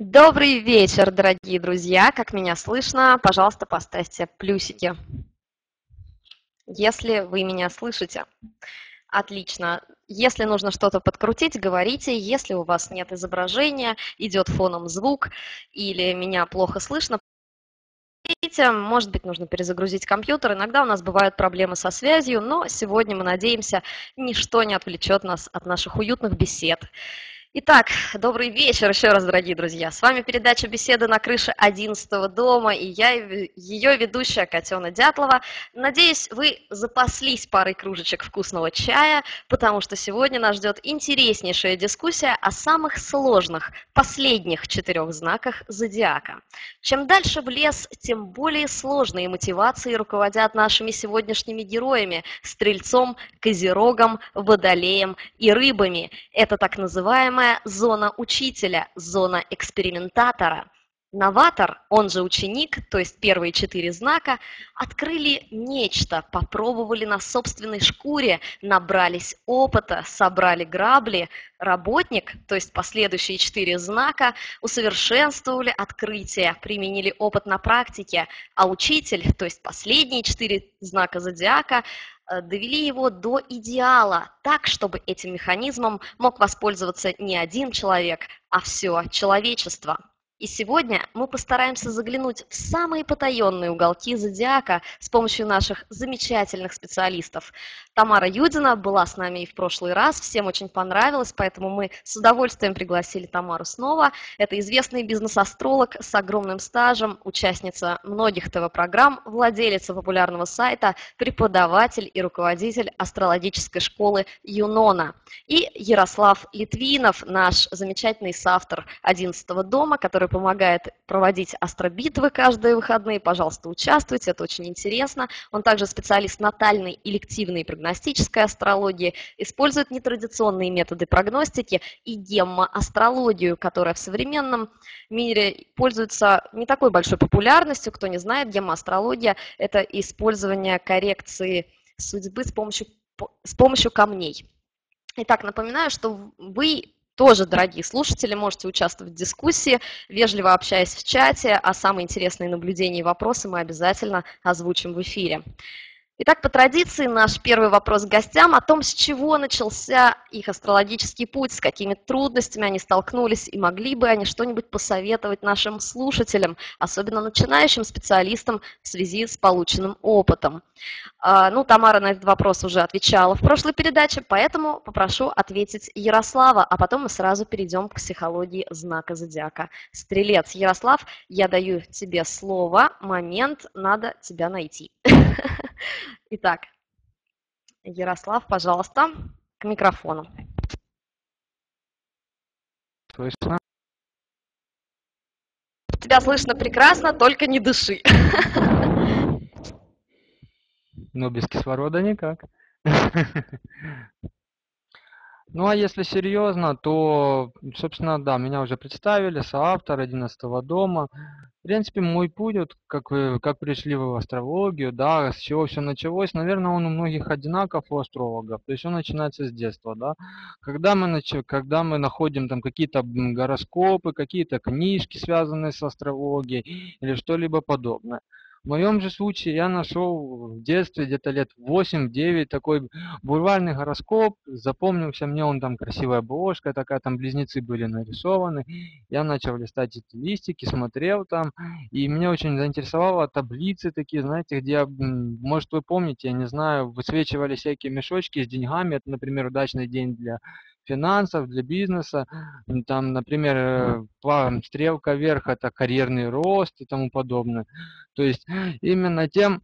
Добрый вечер, дорогие друзья! Как меня слышно? Пожалуйста, поставьте плюсики, если вы меня слышите. Отлично. Если нужно что-то подкрутить, говорите. Если у вас нет изображения, идет фоном звук или меня плохо слышно, может быть, нужно перезагрузить компьютер. Иногда у нас бывают проблемы со связью, но сегодня мы надеемся, ничто не отвлечет нас от наших уютных бесед. Итак, добрый вечер еще раз, дорогие друзья. С вами передача «Беседы на крыше 11 дома» и я, ее ведущая Катена Дятлова. Надеюсь, вы запаслись парой кружечек вкусного чая, потому что сегодня нас ждет интереснейшая дискуссия о самых сложных, последних четырех знаках зодиака. Чем дальше в лес, тем более сложные мотивации руководят нашими сегодняшними героями – стрельцом, козерогом, водолеем и рыбами. Это так называемая зона учителя, зона экспериментатора. Новатор, он же ученик, то есть первые четыре знака, открыли нечто, попробовали на собственной шкуре, набрались опыта, собрали грабли. Работник, то есть последующие четыре знака, усовершенствовали открытие, применили опыт на практике, а учитель, то есть последние четыре знака зодиака, Э, довели его до идеала, так, чтобы этим механизмом мог воспользоваться не один человек, а все человечество. И сегодня мы постараемся заглянуть в самые потаенные уголки зодиака с помощью наших замечательных специалистов. Тамара Юдина была с нами и в прошлый раз, всем очень понравилось, поэтому мы с удовольствием пригласили Тамару снова. Это известный бизнес-астролог с огромным стажем, участница многих ТВ-программ, владелица популярного сайта, преподаватель и руководитель астрологической школы Юнона. И Ярослав Литвинов, наш замечательный соавтор 11 дома, который который помогает проводить астробитвы каждые выходные. Пожалуйста, участвуйте, это очень интересно. Он также специалист натальной, и прогностической астрологии, использует нетрадиционные методы прогностики и гемма-астрологию, которая в современном мире пользуется не такой большой популярностью. Кто не знает, гемма-астрология – это использование коррекции судьбы с помощью, с помощью камней. Итак, напоминаю, что вы тоже, дорогие слушатели, можете участвовать в дискуссии, вежливо общаясь в чате, а самые интересные наблюдения и вопросы мы обязательно озвучим в эфире. Итак, по традиции наш первый вопрос к гостям о том, с чего начался их астрологический путь, с какими трудностями они столкнулись, и могли бы они что-нибудь посоветовать нашим слушателям, особенно начинающим специалистам в связи с полученным опытом. А, ну, Тамара на этот вопрос уже отвечала в прошлой передаче, поэтому попрошу ответить Ярослава, а потом мы сразу перейдем к психологии знака зодиака. Стрелец Ярослав, я даю тебе слово, момент, надо тебя найти. Итак, Ярослав, пожалуйста, к микрофону. Слышно? Тебя слышно прекрасно, только не дыши. Но без кислорода никак. Ну, а если серьезно, то, собственно, да, меня уже представили, соавтор 11 дома. В принципе, мой путь, вот, как, вы, как пришли в астрологию, да, с чего все началось, наверное, он у многих одинаков, у астрологов. То есть он начинается с детства, да. Когда мы, нач... Когда мы находим там какие-то гороскопы, какие-то книжки, связанные с астрологией или что-либо подобное. В моем же случае я нашел в детстве, где-то лет 8-9, такой бульварный гороскоп. Запомнился мне он там красивая обложка, такая там близнецы были нарисованы. Я начал листать эти листики, смотрел там. И меня очень заинтересовало таблицы такие, знаете, где, может вы помните, я не знаю, высвечивали всякие мешочки с деньгами. Это, например, удачный день для финансов, для бизнеса. Там, например, э, стрелка вверх – это карьерный рост и тому подобное. То есть именно тем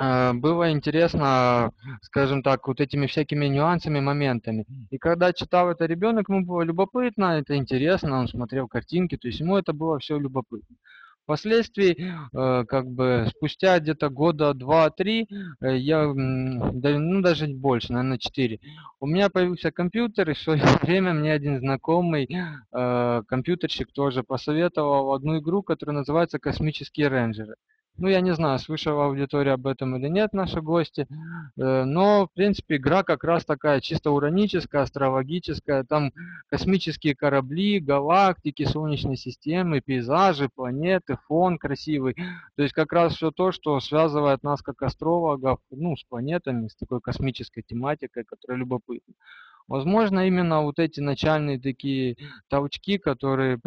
э, было интересно, скажем так, вот этими всякими нюансами, моментами. И когда читал это ребенок, ему было любопытно, это интересно, он смотрел картинки, то есть ему это было все любопытно. Впоследствии, э, как бы спустя где-то года два-три, э, я, ну даже больше, наверное, четыре, у меня появился компьютер, и в свое время мне один знакомый э, компьютерщик тоже посоветовал одну игру, которая называется «Космические рейнджеры». Ну, я не знаю, слышала аудитория об этом или нет, наши гости, э, но, в принципе, игра как раз такая чисто ураническая, астрологическая, там космические корабли, галактики, солнечные системы, пейзажи, планеты, фон красивый, то есть как раз все то, что связывает нас как астрологов, ну, с планетами, с такой космической тематикой, которая любопытна. Возможно, именно вот эти начальные такие толчки, которые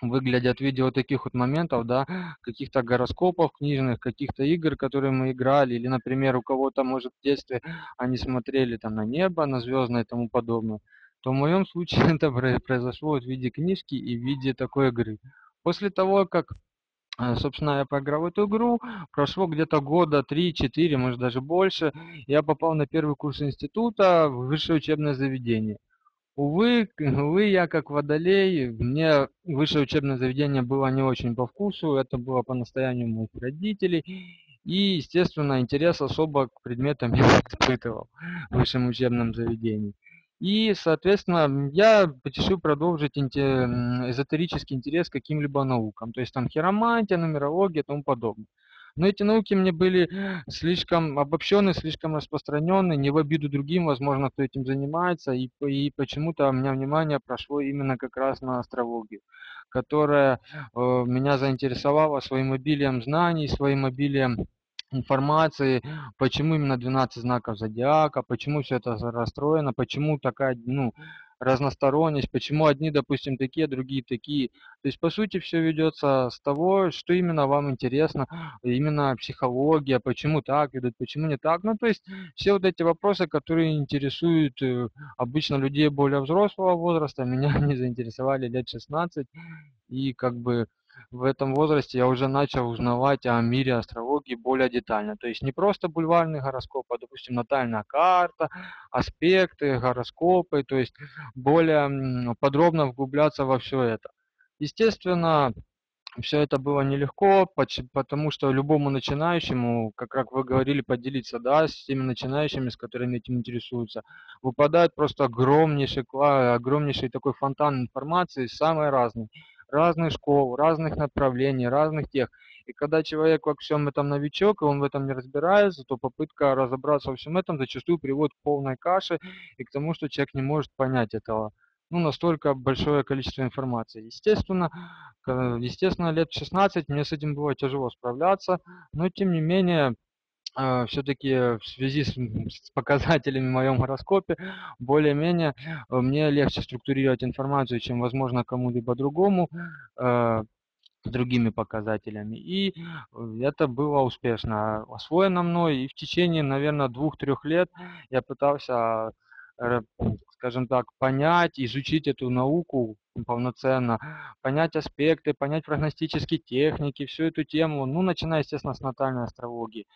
выглядят в виде вот таких вот моментов, да, каких-то гороскопов книжных, каких-то игр, которые мы играли, или, например, у кого-то, может, в детстве они смотрели там на небо, на звездное и тому подобное, то в моем случае это произошло в виде книжки и в виде такой игры. После того, как э, Собственно, я поиграл в эту игру, прошло где-то года 3-4, может даже больше, я попал на первый курс института в высшее учебное заведение. Увы, увы, я как водолей, мне высшее учебное заведение было не очень по вкусу, это было по настоянию моих родителей. И, естественно, интерес особо к предметам я испытывал в высшем учебном заведении. И, соответственно, я решил продолжить эзотерический интерес к каким-либо наукам. То есть там хиромантия, нумерология и тому подобное. Но эти науки мне были слишком обобщенные, слишком распространенные, не в обиду другим, возможно, кто этим занимается, и, и почему-то у меня внимание прошло именно как раз на астрологию, которая э, меня заинтересовала своим обилием знаний, своим обилием информации, почему именно 12 знаков зодиака, почему все это расстроено, почему такая, ну, разносторонность, почему одни, допустим, такие, другие такие. То есть, по сути, все ведется с того, что именно вам интересно, именно психология, почему так ведут, почему не так. Ну, то есть, все вот эти вопросы, которые интересуют э, обычно людей более взрослого возраста, меня не заинтересовали лет 16, и как бы в этом возрасте я уже начал узнавать о мире астрологии более детально. То есть не просто бульварный гороскоп, а, допустим, натальная карта, аспекты, гороскопы, то есть более подробно вглубляться во все это. Естественно, все это было нелегко, потому что любому начинающему, как, как вы говорили, поделиться да, с теми начинающими, с которыми этим интересуются, выпадает просто огромнейший, огромнейший такой фонтан информации, самой разной разных школ, разных направлений, разных тех. И когда человек во всем этом новичок, и он в этом не разбирается, то попытка разобраться во всем этом зачастую приводит к полной каше и к тому, что человек не может понять этого. Ну, настолько большое количество информации. Естественно, естественно, лет 16 мне с этим было тяжело справляться, но тем не менее, все-таки в связи с, с показателями в моем гороскопе, более-менее э, мне легче структурировать информацию, чем, возможно, кому-либо другому, э, другими показателями. И э, это было успешно освоено мной. И в течение, наверное, двух-трех лет я пытался, скажем так, понять, изучить эту науку полноценно, понять аспекты, понять прогностические техники, всю эту тему, ну, начиная, естественно, с натальной астрологии.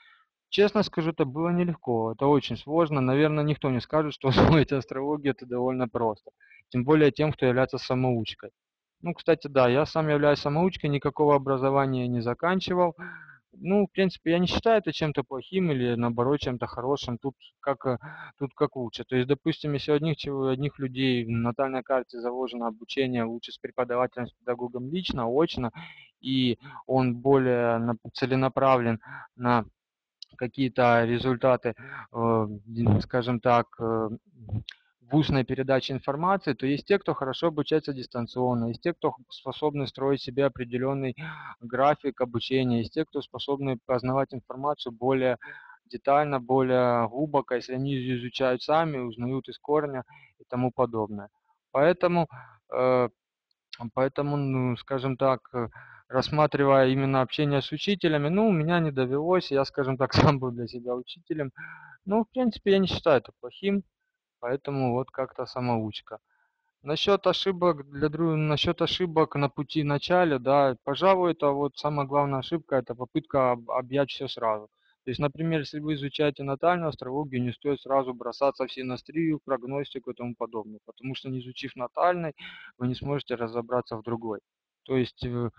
Честно скажу, это было нелегко, это очень сложно. Наверное, никто не скажет, что освоить астрологию это довольно просто. Тем более тем, кто является самоучкой. Ну, кстати, да, я сам являюсь самоучкой, никакого образования не заканчивал. Ну, в принципе, я не считаю это чем-то плохим или, наоборот, чем-то хорошим. Тут как, э, тут как лучше. То есть, допустим, если у одних, у одних людей в натальной карте заложено обучение лучше с преподавателем, с педагогом лично, очно, и он более целенаправлен на какие-то результаты, э, скажем так, э, в устной передаче информации, то есть те, кто хорошо обучается дистанционно, есть те, кто способны строить себе определенный график обучения, есть те, кто способны познавать информацию более детально, более глубоко, если они изучают сами, узнают из корня и тому подобное. Поэтому, э, поэтому ну, скажем так, рассматривая именно общение с учителями, ну, у меня не довелось, я, скажем так, сам был для себя учителем. Ну, в принципе, я не считаю это плохим, поэтому вот как-то самоучка. Насчет ошибок для друг... насчет ошибок на пути начале, да, пожалуй, это вот самая главная ошибка, это попытка об... объять все сразу. То есть, например, если вы изучаете натальную астрологию, не стоит сразу бросаться в синастрию, прогностику и тому подобное, потому что не изучив натальной, вы не сможете разобраться в другой. То есть э,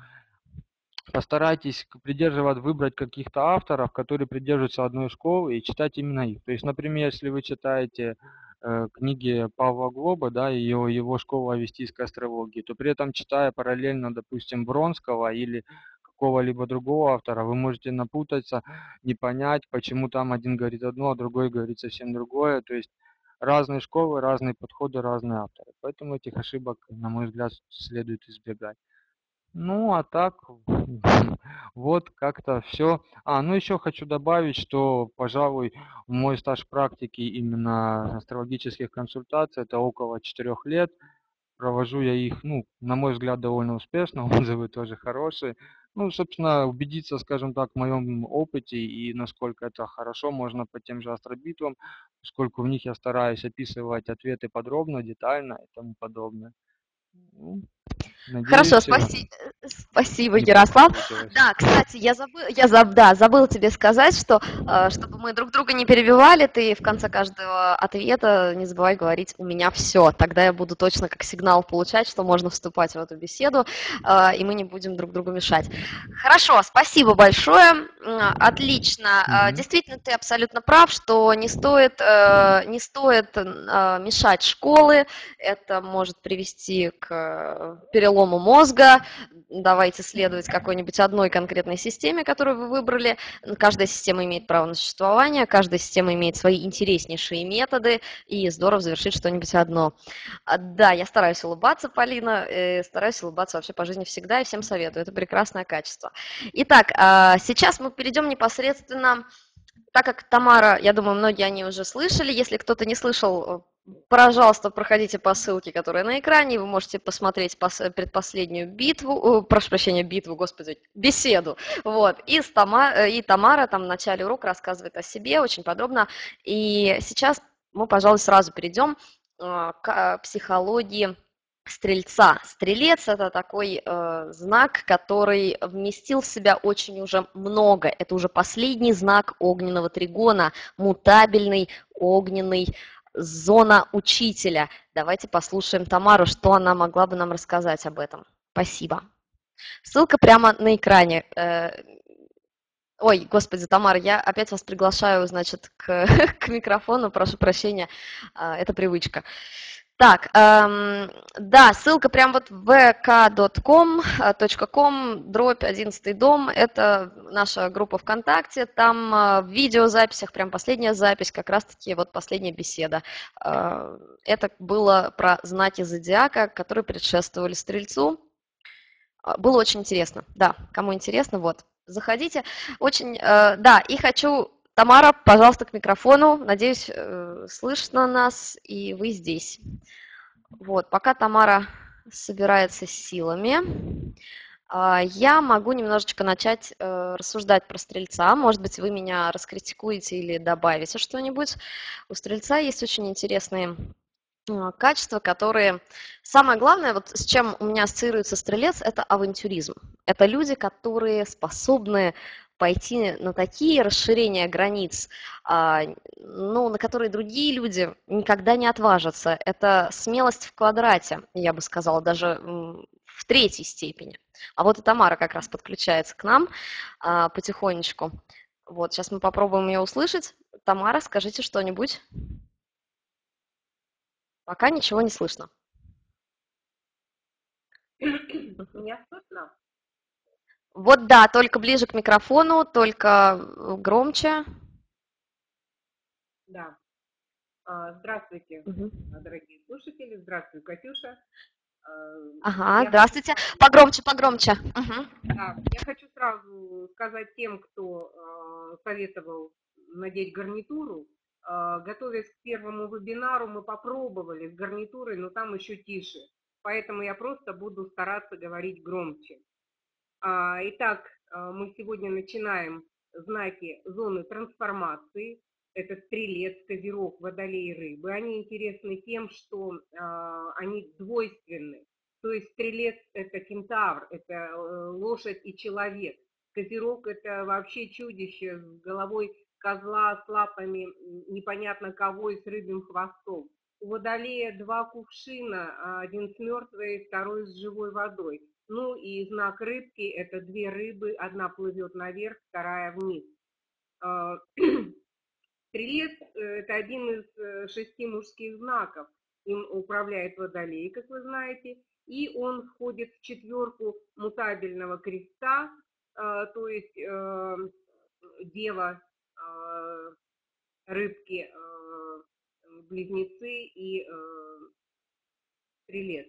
постарайтесь придерживать, выбрать каких-то авторов, которые придерживаются одной школы и читать именно их. То есть, например, если вы читаете э, книги Павла Глоба, да, и его, его школа авестийской астрологии, то при этом читая параллельно, допустим, Бронского или какого-либо другого автора, вы можете напутаться, не понять, почему там один говорит одно, а другой говорит совсем другое. То есть разные школы, разные подходы, разные авторы. Поэтому этих ошибок, на мой взгляд, следует избегать. Ну, а так, вот как-то все. А, ну еще хочу добавить, что, пожалуй, мой стаж практики именно астрологических консультаций это около четырех лет. Провожу я их, ну, на мой взгляд, довольно успешно, отзывы тоже хорошие. Ну, собственно, убедиться, скажем так, в моем опыте и насколько это хорошо можно по тем же астробитвам, поскольку в них я стараюсь описывать ответы подробно, детально и тому подобное. Надеюсь, Хорошо, спаси... спасибо, Ярослав. Да, кстати, я забыл, я заб... да, забыла тебе сказать, что э, чтобы мы друг друга не перебивали, ты в конце каждого ответа не забывай говорить «у меня все». Тогда я буду точно как сигнал получать, что можно вступать в эту беседу, э, и мы не будем друг другу мешать. Хорошо, спасибо большое. Отлично. Mm-hmm. Действительно, ты абсолютно прав, что не стоит, не стоит мешать школы. Это может привести к перелому перелому мозга, давайте следовать какой-нибудь одной конкретной системе, которую вы выбрали. Каждая система имеет право на существование, каждая система имеет свои интереснейшие методы, и здорово завершить что-нибудь одно. А, да, я стараюсь улыбаться, Полина, э, стараюсь улыбаться вообще по жизни всегда, и всем советую, это прекрасное качество. Итак, а, сейчас мы перейдем непосредственно так как Тамара, я думаю, многие они уже слышали, если кто-то не слышал, Пожалуйста, проходите по ссылке, которая на экране, вы можете посмотреть предпоследнюю битву, прошу прощения, битву, господи, беседу, вот, и, Тамара, и Тамара там в начале урока рассказывает о себе очень подробно, и сейчас мы, пожалуй, сразу перейдем к психологии стрельца. Стрелец – это такой э, знак, который вместил в себя очень уже много. Это уже последний знак огненного тригона, мутабельный огненный зона учителя. Давайте послушаем Тамару, что она могла бы нам рассказать об этом. Спасибо. Ссылка прямо на экране. Э, ой, господи, Тамара, я опять вас приглашаю, значит, к, к микрофону, прошу прощения, э, это привычка. Так, эм, да, ссылка прям вот vk.com, э, дробь 11 дом, это наша группа ВКонтакте, там э, в видеозаписях, прям последняя запись, как раз-таки вот последняя беседа. Э, это было про знаки зодиака, которые предшествовали Стрельцу. Э, было очень интересно, да, кому интересно, вот, заходите. Очень, э, да, и хочу Тамара, пожалуйста, к микрофону. Надеюсь, э, слышно нас, и вы здесь. Вот, пока Тамара собирается силами, а, я могу немножечко начать э, рассуждать про стрельца. Может быть, вы меня раскритикуете или добавите что-нибудь. У стрельца есть очень интересные а, качества, которые... Самое главное, вот с чем у меня ассоциируется стрелец, это авантюризм. Это люди, которые способны пойти на такие расширения границ, а, ну, на которые другие люди никогда не отважатся. Это смелость в квадрате, я бы сказала, даже в третьей степени. А вот и Тамара как раз подключается к нам а, потихонечку. Вот, сейчас мы попробуем ее услышать. Тамара, скажите что-нибудь. Пока ничего не слышно. Меня слышно? Вот да, только ближе к микрофону, только э, громче. Да. А, здравствуйте, угу. дорогие слушатели. Здравствуй, Катюша. А, ага, я здравствуйте. Хочу... Погромче, погромче. Угу. Да, я хочу сразу сказать тем, кто э, советовал надеть гарнитуру. Э, готовясь к первому вебинару, мы попробовали с гарнитурой, но там еще тише. Поэтому я просто буду стараться говорить громче. А, итак, а, мы сегодня начинаем знаки зоны трансформации. Это стрелец, козерог, водолей, рыбы. Они интересны тем, что а, они двойственны. То есть стрелец – это кентавр, это э, лошадь и человек. Козерог – это вообще чудище с головой козла, с лапами непонятно кого и с рыбьим хвостом. У водолея два кувшина, один с мертвой, второй с живой водой. Ну и знак рыбки – это две рыбы, одна плывет наверх, вторая вниз. А, стрелец – это один из э, шести мужских знаков. Им управляет водолей, как вы знаете, и он входит в четверку мутабельного креста, то есть дева, рыбки, близнецы и стрелец.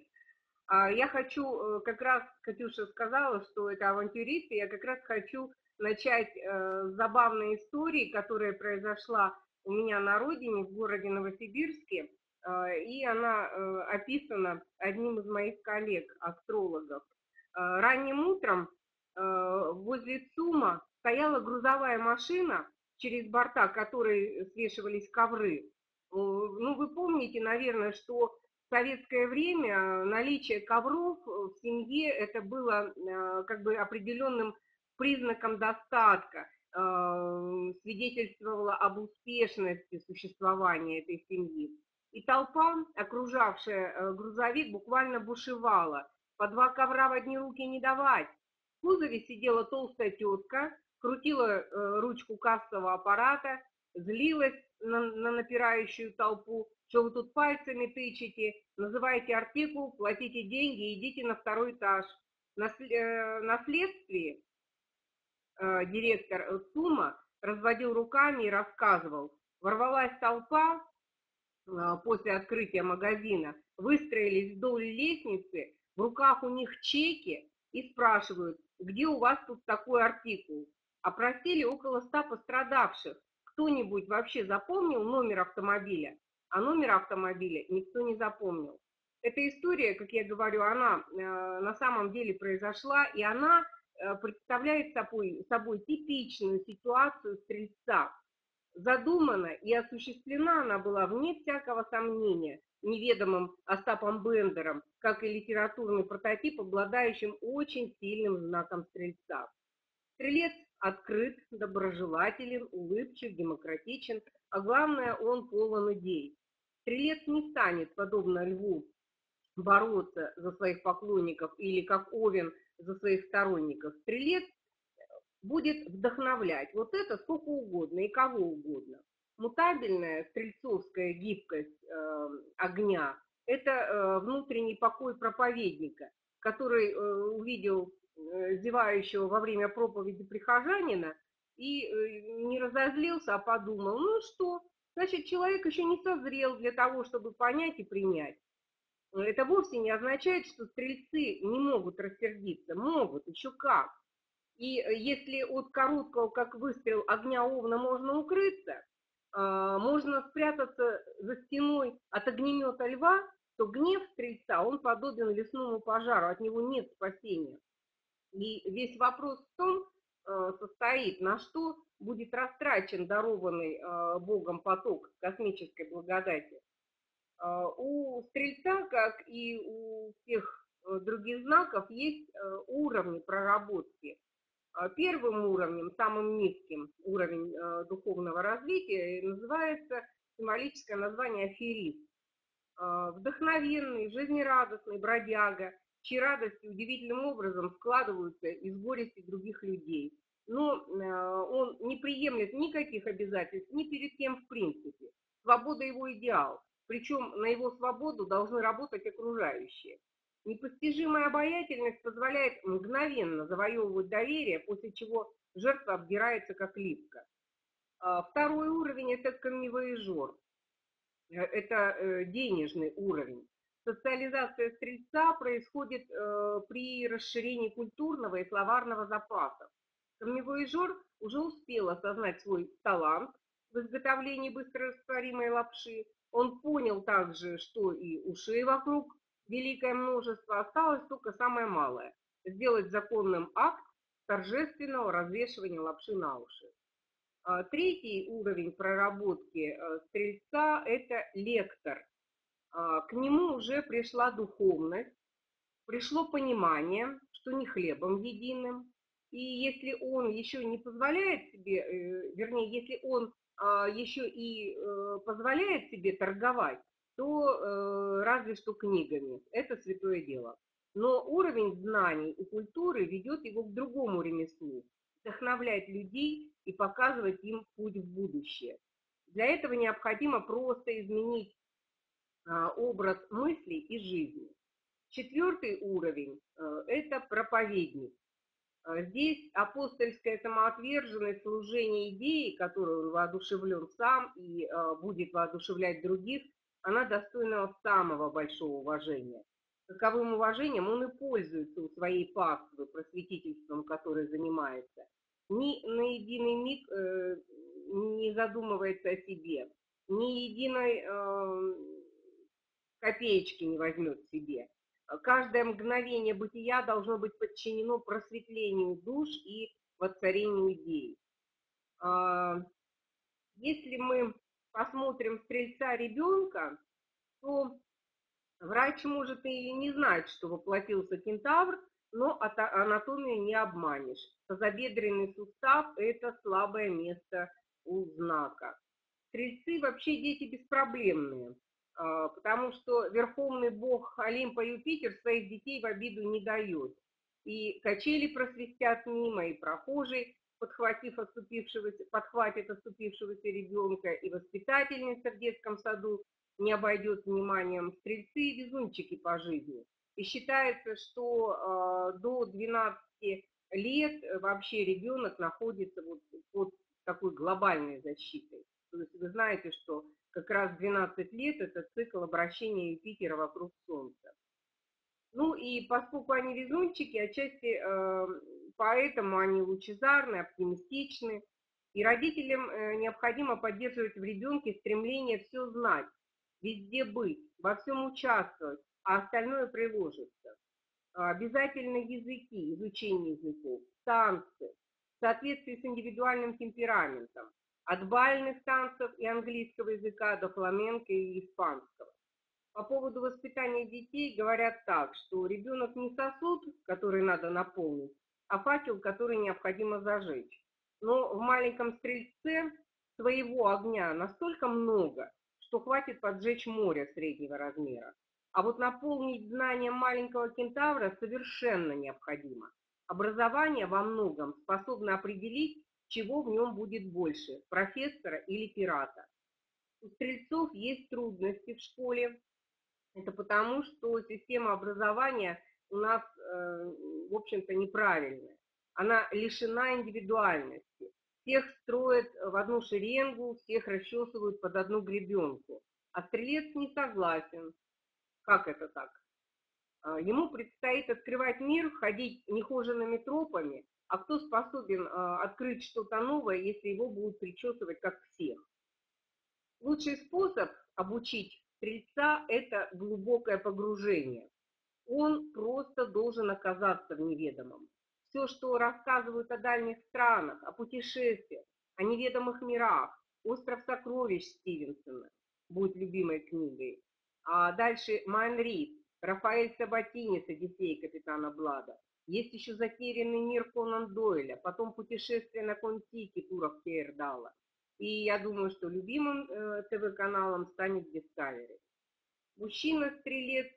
А я хочу, как раз Катюша сказала, что это авантюристы, я как раз хочу начать с забавной истории, которая произошла у меня на родине, в городе Новосибирске, э, и она э, описана одним из моих коллег, астрологов. Э, ранним утром возле ЦУМа стояла грузовая машина, через борта которой свешивались ковры. Ну, вы помните, наверное, что советское время наличие ковров в семье это было как бы определенным признаком достатка. Э, свидетельствовала об успешности существования этой семьи. И толпа, окружавшая э, грузовик, буквально бушевала. По два ковра в одни руки не давать. В кузове сидела толстая тетка, крутила э, ручку кассового аппарата, злилась на, на напирающую толпу, что вы тут пальцами тычете, называете артикул, платите деньги идите на второй этаж. На, э, следствии Э, директор ЦУМа разводил руками и рассказывал. Ворвалась толпа э, после открытия магазина, выстроились вдоль лестницы, в руках у них чеки и спрашивают, где у вас тут такой артикул. Опросили около ста пострадавших. Кто-нибудь вообще запомнил номер автомобиля? А номер автомобиля никто не запомнил. Эта история, как я говорю, она э, на самом деле произошла, и она Э, представляет собой, собой типичную ситуацию стрельца. Задумана и осуществлена она была вне всякого сомнения неведомым Остапом Бендером, как и литературный прототип, обладающим очень сильным знаком стрельца. Стрелец открыт, доброжелателен, улыбчив, демократичен, а главное, он полон идей. Стрелец не станет, подобно льву, бороться за своих поклонников или, как Овен, за своих сторонников, стрелец будет вдохновлять вот это сколько угодно и кого угодно. Мутабельная стрельцовская гибкость э, огня – это э, внутренний покой проповедника, который э, увидел э, зевающего во время проповеди прихожанина и э, не разозлился, а подумал, ну что, значит, человек еще не созрел для того, чтобы понять и принять это вовсе не означает, что стрельцы не могут рассердиться. Могут, еще как. И э, если от короткого, как выстрел огня овна, можно укрыться, а, можно спрятаться за стеной от огнемета льва, то гнев стрельца, он подобен лесному пожару, от него нет спасения. И весь вопрос в том состоит, на что будет растрачен дарованный э, Богом поток космической благодати. А, у стрельца, как и у всех э, других знаков, есть э, уровни проработки. Первым уровнем, самым низким уровень э, духовного развития называется символическое название аферист. Вдохновенный, жизнерадостный бродяга, чьи радости удивительным образом складываются из горести других людей. Но он не приемлет никаких обязательств ни перед кем в принципе. Свобода его идеал причем на его свободу должны работать окружающие. Непостижимая обаятельность позволяет мгновенно завоевывать доверие, после чего жертва обдирается как липка. А, второй уровень – это камневоежор. Э, это э, денежный уровень. Социализация стрельца происходит э, при расширении культурного и словарного запаса. Камневоежор уже успел осознать свой талант в изготовлении быстрорастворимой лапши, он понял также, что и ушей вокруг великое множество, осталось только самое малое – сделать законным акт торжественного развешивания лапши на уши. А, третий уровень проработки э, стрельца – это лектор. А, к нему уже пришла духовность, пришло понимание, что не хлебом единым. И если он еще не позволяет себе, э, вернее, если он а, еще и э, позволяет себе торговать, то э, разве что книгами. Это святое дело. Но уровень знаний и культуры ведет его к другому ремеслу, вдохновлять людей и показывать им путь в будущее. Для этого необходимо просто изменить образ мыслей и жизни. Четвертый уровень э, – это проповедник. А здесь апостольская самоотверженность служение идеи, которую он воодушевлен сам и э, будет воодушевлять других, она достойна самого большого уважения. Таковым уважением он и пользуется у своей паствы, просветительством, которой занимается. Ни на единый миг э, не задумывается о себе, ни единой э, копеечки не возьмет себе. Каждое мгновение бытия должно быть подчинено просветлению душ и воцарению идей. А, если мы посмотрим стрельца ребенка, то врач может и не знать, что воплотился кентавр, но анатомию не обманешь. Тазобедренный сустав – это слабое место у знака. Стрельцы вообще дети беспроблемные. А, потому что верховный бог Олимпа Юпитер своих детей в обиду не дает. И качели просвистят мимо, и прохожий, подхватив оступившегося, подхватит оступившегося ребенка, и воспитательница в детском саду не обойдет вниманием стрельцы и везунчики по жизни. И считается, что э, до 12 лет вообще ребенок находится вот под такой глобальной защитой. То есть вы знаете, что как раз 12 лет – это цикл обращения Юпитера вокруг Солнца. Ну и поскольку они везунчики, отчасти э, поэтому они лучезарны, оптимистичны, и родителям э, необходимо поддерживать в ребенке стремление все знать, везде быть, во всем участвовать, а остальное приложится. Обязательно языки, изучение языков, танцы, в соответствии с индивидуальным темпераментом, от бальных танцев и английского языка до фламенко и испанского. По поводу воспитания детей говорят так, что ребенок не сосуд, который надо наполнить, а факел, который необходимо зажечь. Но в маленьком стрельце своего огня настолько много, что хватит поджечь море среднего размера. А вот наполнить знанием маленького кентавра совершенно необходимо. Образование во многом способно определить, чего в нем будет больше, профессора или пирата. У стрельцов есть трудности в школе. Это потому, что система образования у нас, э, в общем-то, неправильная. Она лишена индивидуальности. Всех строят в одну шеренгу, всех расчесывают под одну гребенку. А стрелец не согласен. Как это так? А, ему предстоит открывать мир, ходить нехоженными тропами, а кто способен а, открыть что-то новое, если его будут причесывать как всех? Лучший способ обучить стрельца – это глубокое погружение. Он просто должен оказаться в неведомом. Все, что рассказывают о дальних странах, о путешествиях, о неведомых мирах, «Остров сокровищ» Стивенсона будет любимой книгой. А дальше Майн Рид, Рафаэль Сабатини с «Одиссеей капитана Блада». Есть еще затерянный мир Конан Дойля, потом путешествие на Контике Туров Кейрдала. И я думаю, что любимым э, ТВ-каналом станет Discovery. Мужчина-стрелец,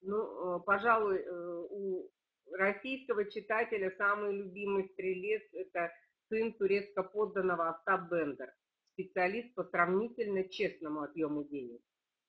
ну, э, пожалуй, э, у российского читателя самый любимый стрелец – это сын турецко-подданного Остап Бендер, специалист по сравнительно честному отъему денег.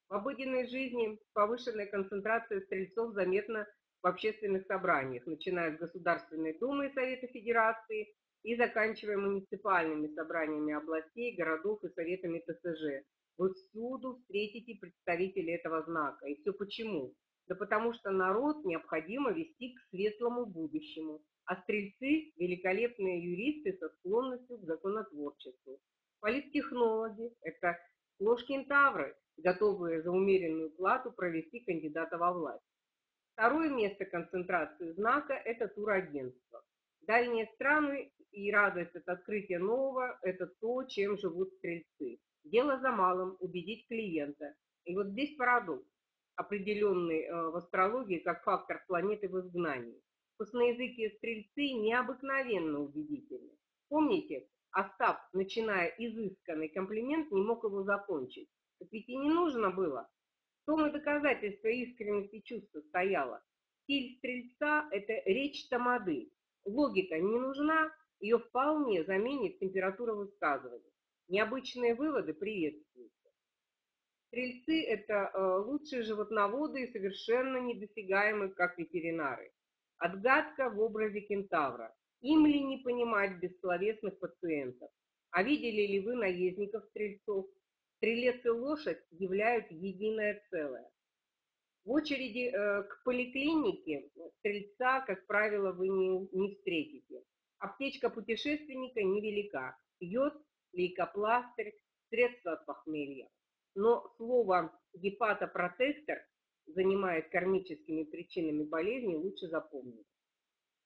В обыденной жизни повышенная концентрация стрельцов заметна в общественных собраниях, начиная с Государственной Думы и Совета Федерации и заканчивая муниципальными собраниями областей, городов и советами ТСЖ. Вы всюду встретите представителей этого знака. И все почему? Да потому что народ необходимо вести к светлому будущему, а стрельцы – великолепные юристы со склонностью к законотворчеству. Политтехнологи – это ложь-кентавры, готовые за умеренную плату провести кандидата во власть. Второе место концентрации знака – это турагентство. Дальние страны и радость от открытия нового – это то, чем живут стрельцы. Дело за малым – убедить клиента. И вот здесь парадокс, определенный э, в астрологии как фактор планеты в изгнании. Косноязыкие стрельцы необыкновенно убедительны. Помните, Остап, начиная изысканный комплимент, не мог его закончить. Так ведь и не нужно было. Том и доказательство искренности чувства стояло. Стиль стрельца – это речь тамады. Логика не нужна, ее вполне заменит температура высказывания. Необычные выводы приветствуются. Стрельцы – это э, лучшие животноводы и совершенно недосягаемые, как ветеринары. Отгадка в образе кентавра. Им ли не понимать бессловесных пациентов? А видели ли вы наездников-стрельцов? Стрелец и лошадь являются единое целое. В очереди э, к поликлинике стрельца, как правило, вы не, не встретите. Аптечка путешественника невелика. Йод, лейкопластырь, средства от похмелья. Но слово гепатопротектор занимает кармическими причинами болезни, лучше запомнить.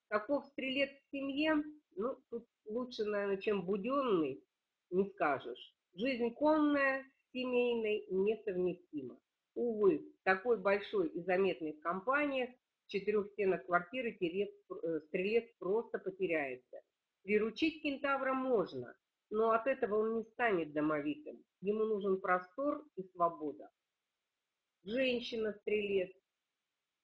Каков стрелец в семье? Ну, тут лучше, наверное, чем буденный, не скажешь. Жизнь конная семейной несовместима. Увы, в такой большой и заметной компании в четырех стенах квартиры терец, э, стрелец просто потеряется. Приручить кентавра можно, но от этого он не станет домовитым. Ему нужен простор и свобода. Женщина-стрелец.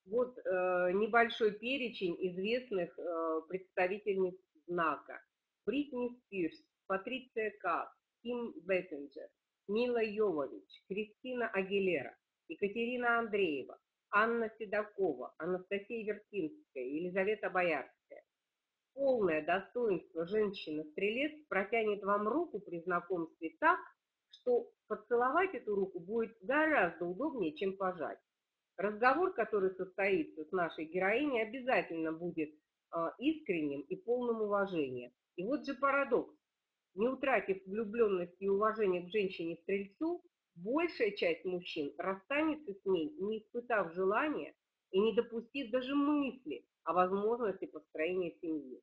Вот э, небольшой перечень известных э, представительниц знака. Бритни Спирс, Патриция Касс, Ким Беттинджер, Мила Йовович, Кристина Агилера, Екатерина Андреева, Анна Седокова, Анастасия Вертинская, Елизавета Боярская. Полное достоинство женщины-стрелец протянет вам руку при знакомстве так, что поцеловать эту руку будет гораздо удобнее, чем пожать. Разговор, который состоится с нашей героиней, обязательно будет э, искренним и полным уважения. И вот же парадокс не утратив влюбленности и уважения к женщине-стрельцу, большая часть мужчин расстанется с ней, не испытав желания и не допустив даже мысли о возможности построения семьи.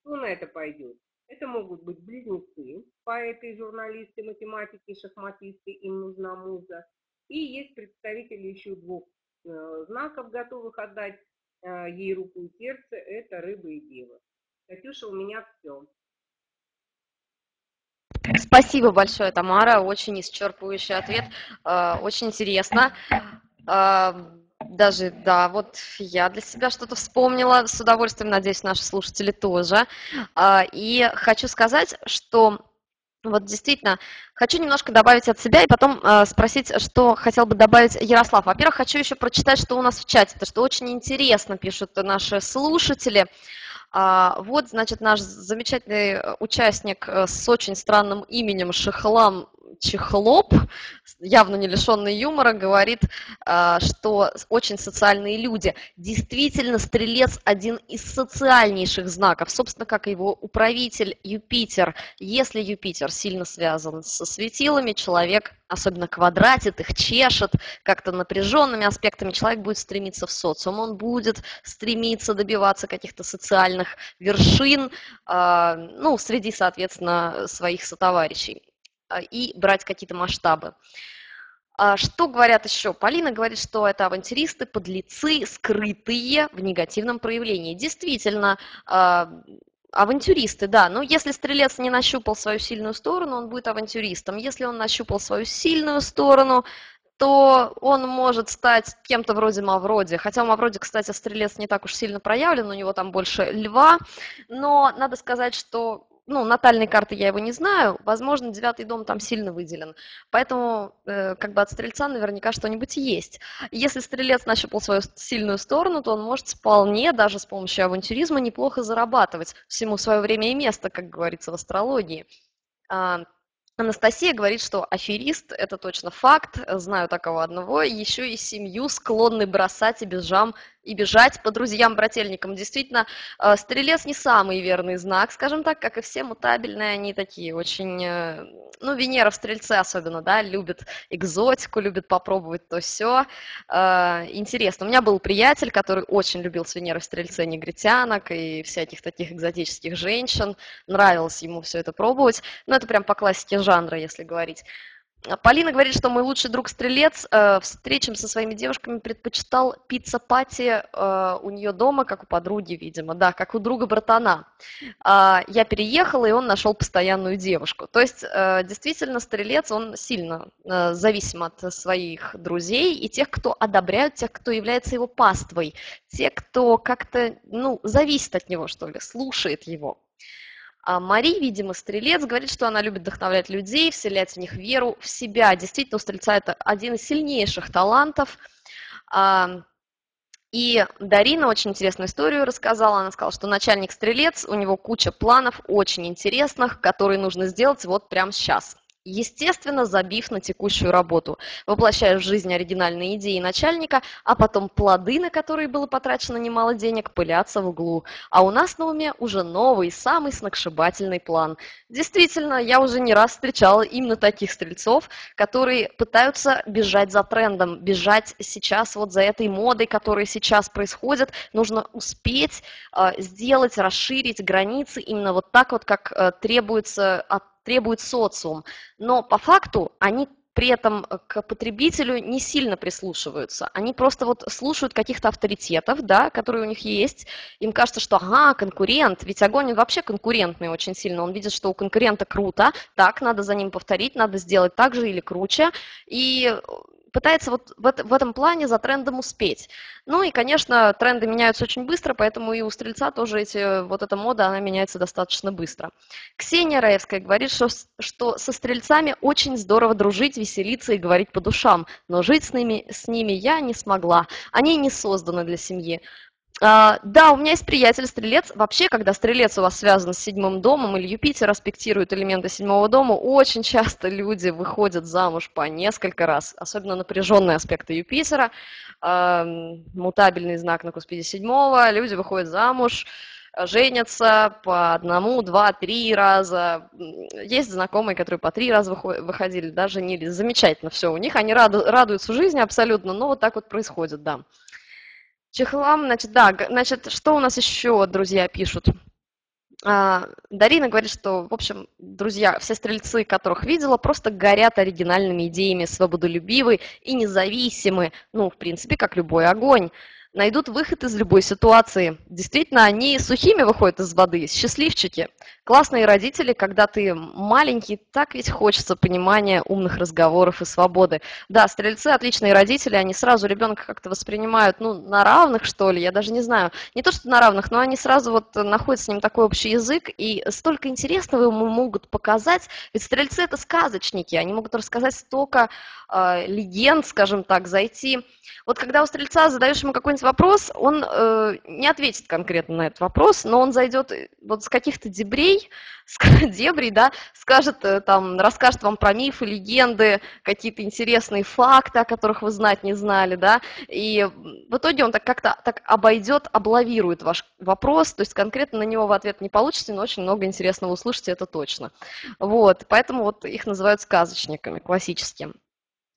Кто на это пойдет? Это могут быть близнецы, поэты, журналисты, математики, шахматисты, им нужна муза. И есть представители еще двух э, знаков, готовых отдать э, ей руку и сердце, это рыбы и дева. Катюша, у меня все. Спасибо большое, Тамара. Очень исчерпывающий ответ. Э, очень интересно. Э, даже, да, вот я для себя что-то вспомнила. С удовольствием, надеюсь, наши слушатели тоже. Э, и хочу сказать, что вот действительно, хочу немножко добавить от себя и потом э, спросить, что хотел бы добавить Ярослав. Во-первых, хочу еще прочитать, что у нас в чате, то что очень интересно пишут наши слушатели. Вот, значит, наш замечательный э, участник э, с очень странным именем Шихлам Чехлоп, явно не лишенный юмора, говорит, а, что очень социальные люди. Действительно, стрелец один из социальнейших знаков, собственно, как его управитель Юпитер. Если Юпитер сильно связан со светилами, человек особенно квадратит, их чешет, как-то напряженными аспектами, человек будет стремиться в социум, он будет стремиться добиваться каких-то социальных вершин, а, ну, среди, соответственно, своих сотоварищей. А, и брать какие-то масштабы. А что говорят еще? Полина говорит, что это авантюристы, подлецы, скрытые в негативном проявлении. Действительно, а, авантюристы, да. Но если стрелец не нащупал свою сильную сторону, он будет авантюристом. Если он нащупал свою сильную сторону, то он может стать кем-то вроде Мавроди. Хотя у Мавроди, кстати, стрелец не так уж сильно проявлен, у него там больше льва. Но надо сказать, что ну, натальной карты я его не знаю, возможно, девятый дом там сильно выделен. Поэтому э, как бы от стрельца наверняка что-нибудь есть. Если стрелец нащупал свою сильную сторону, то он может вполне, даже с помощью авантюризма, неплохо зарабатывать. Всему свое время и место, как говорится в астрологии. А, Анастасия говорит, что аферист – это точно факт, знаю такого одного, еще и семью склонны бросать и бежам и бежать по друзьям-брательникам. Действительно, э, стрелец не самый верный знак, скажем так, как и все мутабельные, они такие очень, э, ну, Венера в стрельце особенно, да, любит экзотику, любит попробовать то все. Э, интересно, у меня был приятель, который очень любил с Венерой в стрельце негритянок и всяких таких экзотических женщин, нравилось ему все это пробовать, но это прям по классике жанра, если говорить. А Полина говорит, что мой лучший друг Стрелец э, встречам со своими девушками предпочитал pizza party э, у нее дома, как у подруги, видимо, да, как у друга-братана. Э, я переехала, и он нашел постоянную девушку. То есть, э, действительно, Стрелец, он сильно э, зависим от своих друзей и тех, кто одобряют, тех, кто является его паствой, те, кто как-то, ну, зависит от него, что ли, слушает его. А Мари, видимо, стрелец, говорит, что она любит вдохновлять людей, вселять в них веру в себя. Действительно, у стрельца это один из сильнейших талантов. А, И Дарина очень интересную историю рассказала. Она сказала, что начальник стрелец, у него куча планов очень интересных, которые нужно сделать вот прямо сейчас естественно, забив на текущую работу, воплощая в жизнь оригинальные идеи начальника, а потом плоды, на которые было потрачено немало денег, пылятся в углу. А у нас на уме уже новый, самый сногсшибательный план. Действительно, я уже не раз встречала именно таких стрельцов, которые пытаются бежать за трендом, бежать сейчас вот за этой модой, которая сейчас происходит. Нужно успеть э, сделать, расширить границы именно вот так вот, как э, требуется от требует социум. Но по факту они при этом к потребителю не сильно прислушиваются. Они просто вот слушают каких-то авторитетов, да, которые у них есть. Им кажется, что ага, конкурент, ведь огонь вообще конкурентный очень сильно. Он видит, что у конкурента круто, так, надо за ним повторить, надо сделать так же или круче. И пытается вот в, этом плане за трендом успеть. Ну и, конечно, тренды меняются очень быстро, поэтому и у стрельца тоже эти, вот эта мода, она меняется достаточно быстро. Ксения Раевская говорит, что, что со стрельцами очень здорово дружить, веселиться и говорить по душам, но жить с ними, с ними я не смогла. Они не созданы для семьи. А, да, у меня есть приятель-стрелец. Вообще, когда стрелец у вас связан с седьмым домом или Юпитер аспектирует элементы седьмого дома, очень часто люди выходят замуж по несколько раз, особенно напряженные аспекты Юпитера, мутабельный знак на Куспиде седьмого, люди выходят замуж, женятся по одному, два, три раза. Есть знакомые, которые по три раза выходили, даже женились. Замечательно все у них. Они радуются жизни абсолютно, но вот так вот происходит, да. Чехлам, значит, да, значит, что у нас еще друзья пишут? А, Дарина говорит, что, в общем, друзья, все стрельцы, которых видела, просто горят оригинальными идеями, свободолюбивы и независимы, ну, в принципе, как любой огонь найдут выход из любой ситуации. Действительно, они сухими выходят из воды, счастливчики. Классные родители, когда ты маленький, так ведь хочется понимания, умных разговоров и свободы. Да, стрельцы отличные родители, они сразу ребенка как-то воспринимают, ну, на равных, что ли, я даже не знаю. Не то, что на равных, но они сразу вот находят с ним такой общий язык, и столько интересного ему могут показать, ведь стрельцы это сказочники, они могут рассказать столько э, легенд, скажем так, зайти. Вот когда у стрельца задаешь ему какой-нибудь вопрос, он э, не ответит конкретно на этот вопрос, но он зайдет э, вот с каких-то дебрей, с дебрей, да, скажет э, там, расскажет вам про мифы, легенды, какие-то интересные факты, о которых вы знать не знали, да, и в итоге он так как-то так обойдет, облавирует ваш вопрос, то есть конкретно на него в ответ не получите, но очень много интересного услышите, это точно. Вот, поэтому вот их называют сказочниками классическими.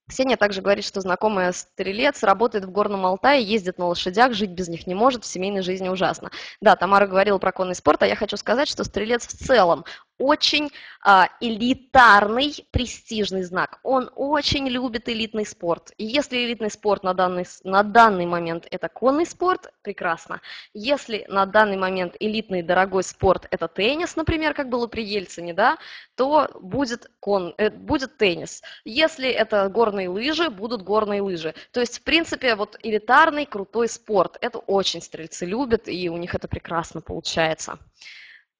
Ксения также говорит, что знакомая стрелец работает в Горном Алтае, ездит на лошадях, жить без них не может, в семейной жизни ужасно. Да, Тамара говорила про конный спорт, а я хочу сказать, что стрелец в целом очень а, элитарный, престижный знак. Он очень любит элитный спорт. И если элитный спорт на данный, на данный момент это конный спорт, прекрасно. Если на данный момент элитный дорогой спорт это теннис, например, как было при Ельцине, да, то будет, кон, э, будет теннис. Если это горные лыжи, будут горные лыжи. То есть, в принципе, вот элитарный, крутой спорт. Это очень стрельцы любят, и у них это прекрасно получается.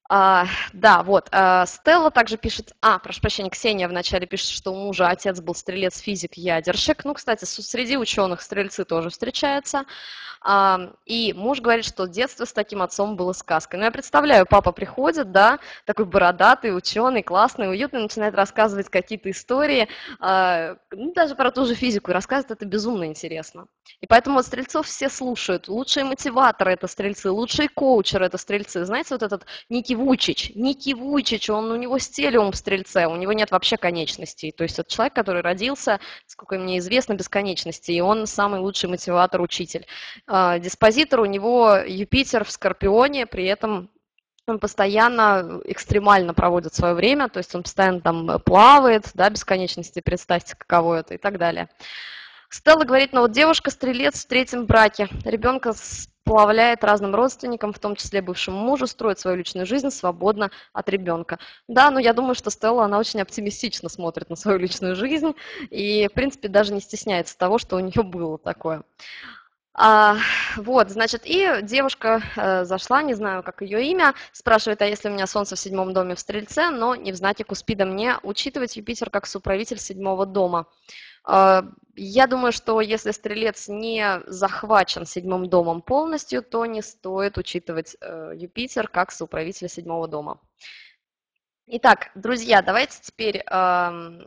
А, да, вот. А, Стелла также пишет, а, прошу прощения, Ксения вначале пишет, что у мужа отец был стрелец, физик, ядерщик. Ну, кстати, среди ученых стрельцы тоже встречаются. А, и муж говорит, что детство с таким отцом было сказкой. Ну, я представляю, папа приходит, да, такой бородатый, ученый, классный, уютный, начинает рассказывать какие-то истории, а, ну, даже про ту же физику, рассказывает это безумно интересно. И поэтому вот стрельцов все слушают. Лучшие мотиваторы – это стрельцы, лучшие коучеры – это стрельцы. Знаете, вот этот Ники Вучич, Ники Вучич, он, у него стелиум в стрельце, у него нет вообще конечностей. То есть это человек, который родился, сколько мне известно, без конечностей, и он самый лучший мотиватор-учитель. А, диспозитор у него Юпитер в Скорпионе, при этом он постоянно экстремально проводит свое время, то есть он постоянно там плавает, да, бесконечности, представьте, каково это и так далее. Стелла говорит, ну вот девушка-стрелец в третьем браке, ребенка сплавляет разным родственникам, в том числе бывшему мужу, строит свою личную жизнь свободно от ребенка. Да, но я думаю, что Стелла, она очень оптимистично смотрит на свою личную жизнь и, в принципе, даже не стесняется того, что у нее было такое. А, вот, значит, и девушка э, зашла, не знаю, как ее имя, спрашивает, а если у меня Солнце в седьмом доме в Стрельце, но не в знаке Куспида, мне учитывать Юпитер как суправитель седьмого дома. А, я думаю, что если стрелец не захвачен седьмым домом полностью, то не стоит учитывать э, Юпитер как соуправителя седьмого дома. Итак, друзья, давайте теперь э,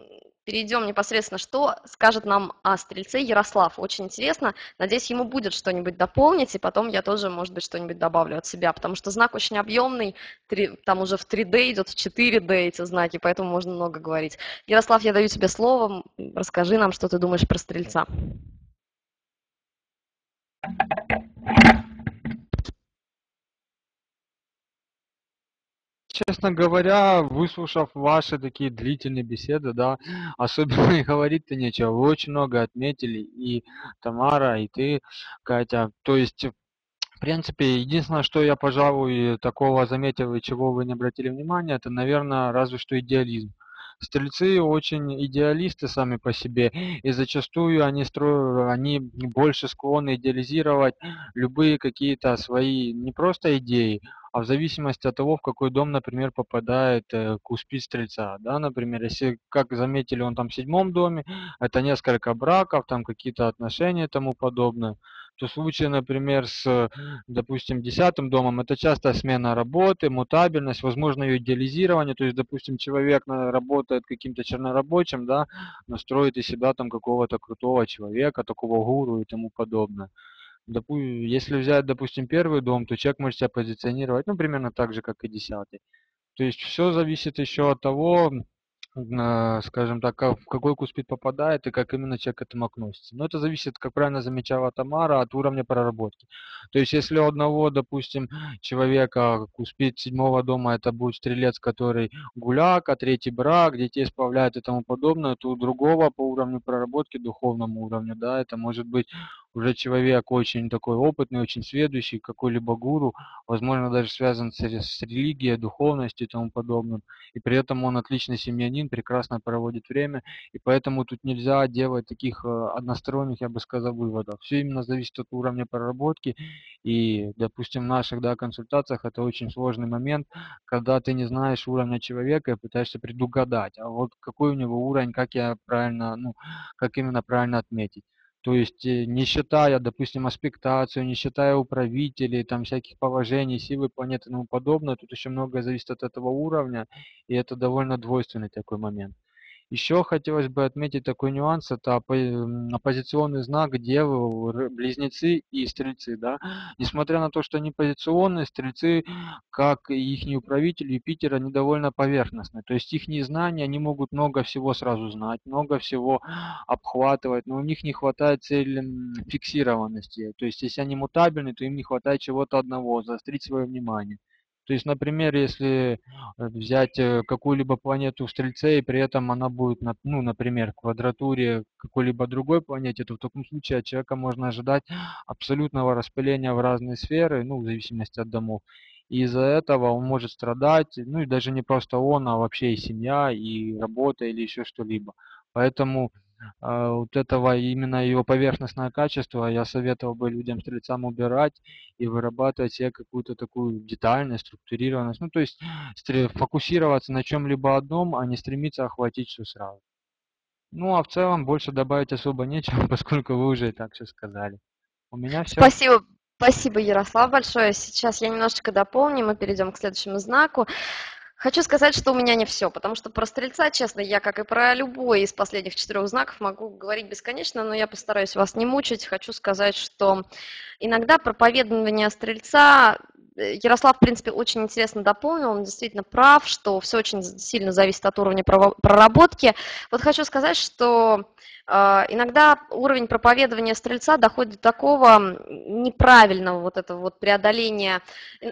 перейдем непосредственно, что скажет нам о стрельце Ярослав. Очень интересно. Надеюсь, ему будет что-нибудь дополнить, и потом я тоже, может быть, что-нибудь добавлю от себя, потому что знак очень объемный, 3, там уже в 3D идет, в 4D эти знаки, поэтому можно много говорить. Ярослав, я даю тебе слово, расскажи нам, что ты думаешь про стрельца. Честно говоря, выслушав ваши такие длительные беседы, да, особенно и говорить-то нечего. Вы очень много отметили, и Тамара, и ты, Катя. То есть, в принципе, единственное, что я, пожалуй, такого заметил и чего вы не обратили внимания, это, наверное, разве что идеализм. Стрельцы очень идеалисты сами по себе, и зачастую они, строят, они больше склонны идеализировать любые какие-то свои не просто идеи, а в зависимости от того, в какой дом, например, попадает э, куспит стрельца. Да, например, если, как заметили, он там в седьмом доме, это несколько браков, там какие-то отношения и тому подобное то случай, например, с, допустим, десятым домом, это часто смена работы, мутабельность, возможно, ее идеализирование, то есть, допустим, человек работает каким-то чернорабочим, да, настроит из себя там какого-то крутого человека, такого гуру и тому подобное. Допу если взять, допустим, первый дом, то человек может себя позиционировать, ну, примерно так же, как и десятый. То есть все зависит еще от того, скажем так, в какой куспит попадает и как именно человек к этому относится. Но это зависит, как правильно замечала Тамара, от уровня проработки. То есть если у одного, допустим, человека куспит седьмого дома, это будет стрелец, который гуляк, а третий брак, детей справляет и тому подобное, то у другого по уровню проработки, духовному уровню, да, это может быть уже человек очень такой опытный, очень сведущий, какой-либо гуру, возможно, даже связан с, с религией, духовностью и тому подобным. И при этом он отличный семьянин, прекрасно проводит время, и поэтому тут нельзя делать таких э, односторонних, я бы сказал, выводов. Все именно зависит от уровня проработки, и, допустим, в наших да, консультациях это очень сложный момент, когда ты не знаешь уровня человека и пытаешься предугадать, а вот какой у него уровень, как я правильно, ну, как именно правильно отметить. То есть э, не считая, допустим, аспектацию, не считая управителей, там всяких положений, силы планеты и тому подобное, тут еще многое зависит от этого уровня, и это довольно двойственный такой момент. Еще хотелось бы отметить такой нюанс, это оппозиционный знак Девы, Близнецы и Стрельцы. Да? Несмотря на то, что они позиционные, Стрельцы, как и их управитель Юпитер, они довольно поверхностные. То есть их знания, они могут много всего сразу знать, много всего обхватывать, но у них не хватает цели фиксированности. То есть если они мутабельны, то им не хватает чего-то одного, заострить свое внимание. То есть, например, если э, взять э, какую-либо планету в Стрельце, и при этом она будет, ну, например, в квадратуре какой-либо другой планете, то в таком случае от человека можно ожидать абсолютного распыления в разные сферы, ну, в зависимости от домов. И из-за этого он может страдать, ну и даже не просто он, а вообще и семья, и работа, или еще что-либо. Поэтому вот этого именно его поверхностное качество я советовал бы людям стрельцам убирать и вырабатывать себе какую-то такую детальность, структурированность. Ну, то есть фокусироваться на чем-либо одном, а не стремиться охватить все сразу. Ну, а в целом больше добавить особо нечего, поскольку вы уже и так все сказали. У меня все. Спасибо. Спасибо, Ярослав, большое. Сейчас я немножечко дополню, мы перейдем к следующему знаку. Хочу сказать, что у меня не все, потому что про стрельца, честно, я, как и про любой из последних четырех знаков, могу говорить бесконечно, но я постараюсь вас не мучить. Хочу сказать, что иногда проповедование стрельца э, Ярослав, в принципе, очень интересно дополнил, он действительно прав, что все очень сильно зависит от уровня проработки. Вот хочу сказать, что иногда уровень проповедования стрельца доходит до такого неправильного вот этого вот преодоления.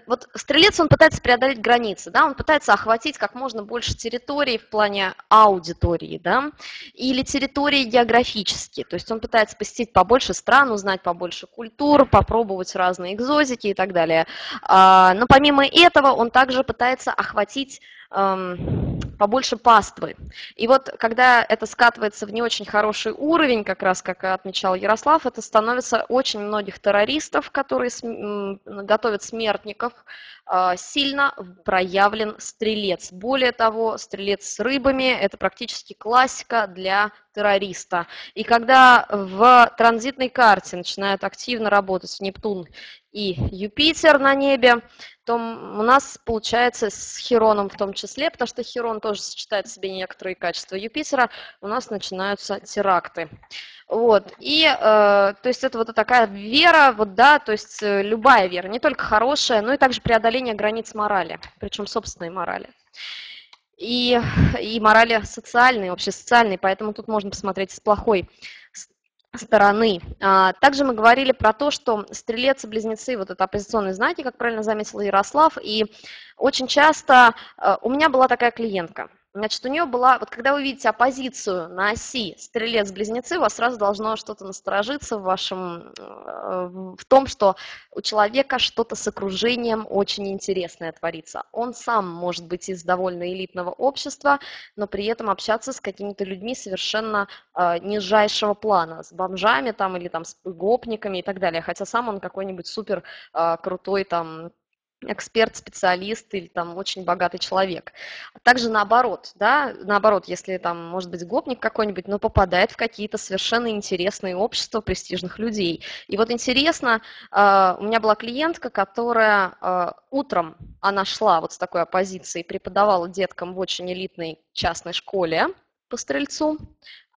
Вот стрелец, он пытается преодолеть границы, да, он пытается охватить как можно больше территорий в плане аудитории, да, или территории географические, то есть он пытается посетить побольше стран, узнать побольше культур, попробовать разные экзотики и так далее. А, но помимо этого он также пытается охватить побольше паствы. И вот когда это скатывается в не очень хороший уровень, как раз как отмечал Ярослав, это становится очень многих террористов, которые готовят смертников, а, сильно проявлен стрелец. Более того, стрелец с рыбами – это практически классика для террориста. И когда в транзитной карте начинают активно работать Нептун и Юпитер на небе, то у нас получается с Хероном в том числе, потому что Херон тоже сочетает в себе некоторые качества Юпитера, у нас начинаются теракты. Вот, и, э, то есть это вот такая вера, вот, да, то есть э, любая вера, не только хорошая, но и также преодоление границ морали, причем собственной морали. И, и морали социальной, вообще социальной, поэтому тут можно посмотреть с плохой стороны. А, также мы говорили про то, что стрелец и близнецы, вот это оппозиционные знаки, как правильно заметил Ярослав, и очень часто э, у меня была такая клиентка – Значит, у нее была, вот когда вы видите оппозицию на оси стрелец-близнецы, у вас сразу должно что-то насторожиться в вашем, э, в том, что у человека что-то с окружением очень интересное творится. Он сам может быть из довольно элитного общества, но при этом общаться с какими-то людьми совершенно э, нижайшего плана, с бомжами там или там с гопниками и так далее, хотя сам он какой-нибудь супер э, крутой там эксперт, специалист или там очень богатый человек. Также наоборот, да, наоборот, если там, может быть, гопник какой-нибудь, но попадает в какие-то совершенно интересные общества престижных людей. И вот интересно, а, у меня была клиентка, которая а, утром, она шла вот с такой оппозицией, преподавала деткам в очень элитной частной школе по стрельцу,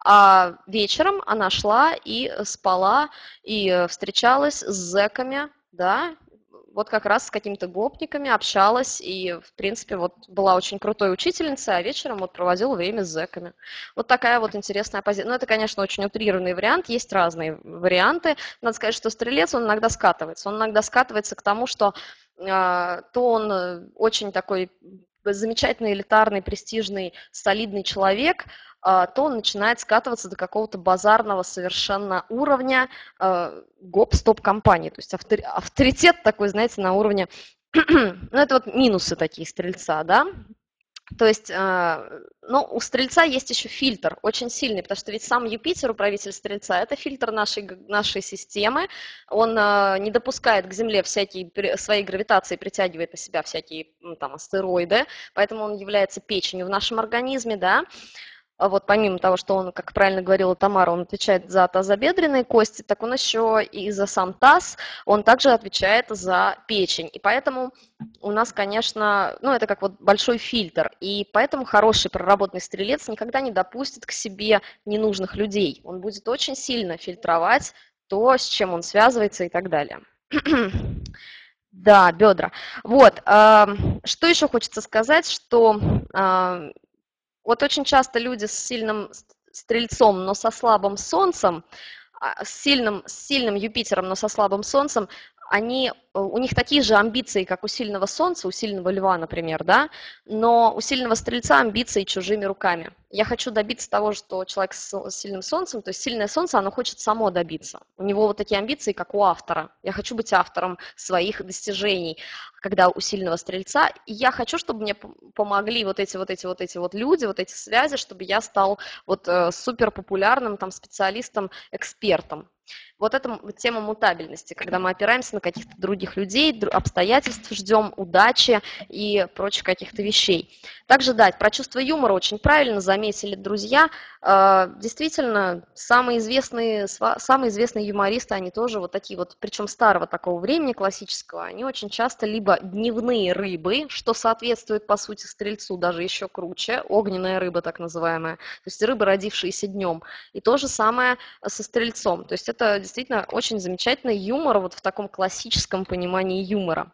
а вечером она шла и спала, и встречалась с зэками, да, вот как раз с какими-то гопниками общалась, и, в принципе, вот была очень крутой учительницей, а вечером вот проводила время с зэками. Вот такая вот интересная позиция. Ну, это, конечно, очень утрированный вариант, есть разные варианты. Надо сказать, что стрелец, он иногда скатывается. Он иногда скатывается к тому, что э, то он э, очень такой замечательный, элитарный, престижный, солидный человек, то он начинает скатываться до какого-то базарного совершенно уровня а, гоп-стоп-компании. То есть авторитет такой, знаете, на уровне... ну, это вот минусы такие стрельца, да? То есть, а, ну, у Стрельца есть еще фильтр, очень сильный, потому что ведь сам Юпитер, управитель Стрельца, это фильтр нашей, нашей системы, он не допускает к Земле всякие, своей гравитации притягивает на себя всякие там астероиды, поэтому он является печенью в нашем организме, да, а вот помимо того, что он, как правильно говорила Тамара, он отвечает за тазобедренные кости, так он еще и за сам таз, он также отвечает за печень. И поэтому у нас, конечно, ну это как вот большой фильтр, и поэтому хороший проработанный стрелец никогда не допустит к себе ненужных людей. Он будет очень сильно фильтровать то, с чем он связывается и так далее. Да, бедра. Вот, что еще хочется сказать, что вот очень часто люди с сильным стрельцом, но со слабым солнцем, а, с сильным, с сильным Юпитером, но со слабым солнцем, они, э, у них такие же амбиции, как у сильного солнца, у сильного льва, например, да, но у сильного стрельца амбиции чужими руками. Я хочу добиться того, что человек с сильным солнцем, то есть сильное солнце, оно хочет само добиться. У него вот такие амбиции, как у автора. Я хочу быть автором своих достижений, когда у сильного стрельца. И я хочу, чтобы мне помогли вот эти вот эти вот эти вот люди, вот эти связи, чтобы я стал вот э, супер популярным там специалистом, экспертом. Вот это тема мутабельности, когда мы опираемся на каких-то других людей, обстоятельств, ждем удачи и прочих каких-то вещей. Также, да, про чувство юмора очень правильно заметили друзья. А, действительно, самые известные, самые известные юмористы, они тоже вот такие вот, причем старого такого времени классического, они очень часто либо дневные рыбы, что соответствует, по сути, стрельцу, даже еще круче, огненная рыба так называемая, то есть рыбы, родившиеся днем. И то же самое со стрельцом. То есть это действительно очень замечательный юмор вот в таком классическом понимании юмора.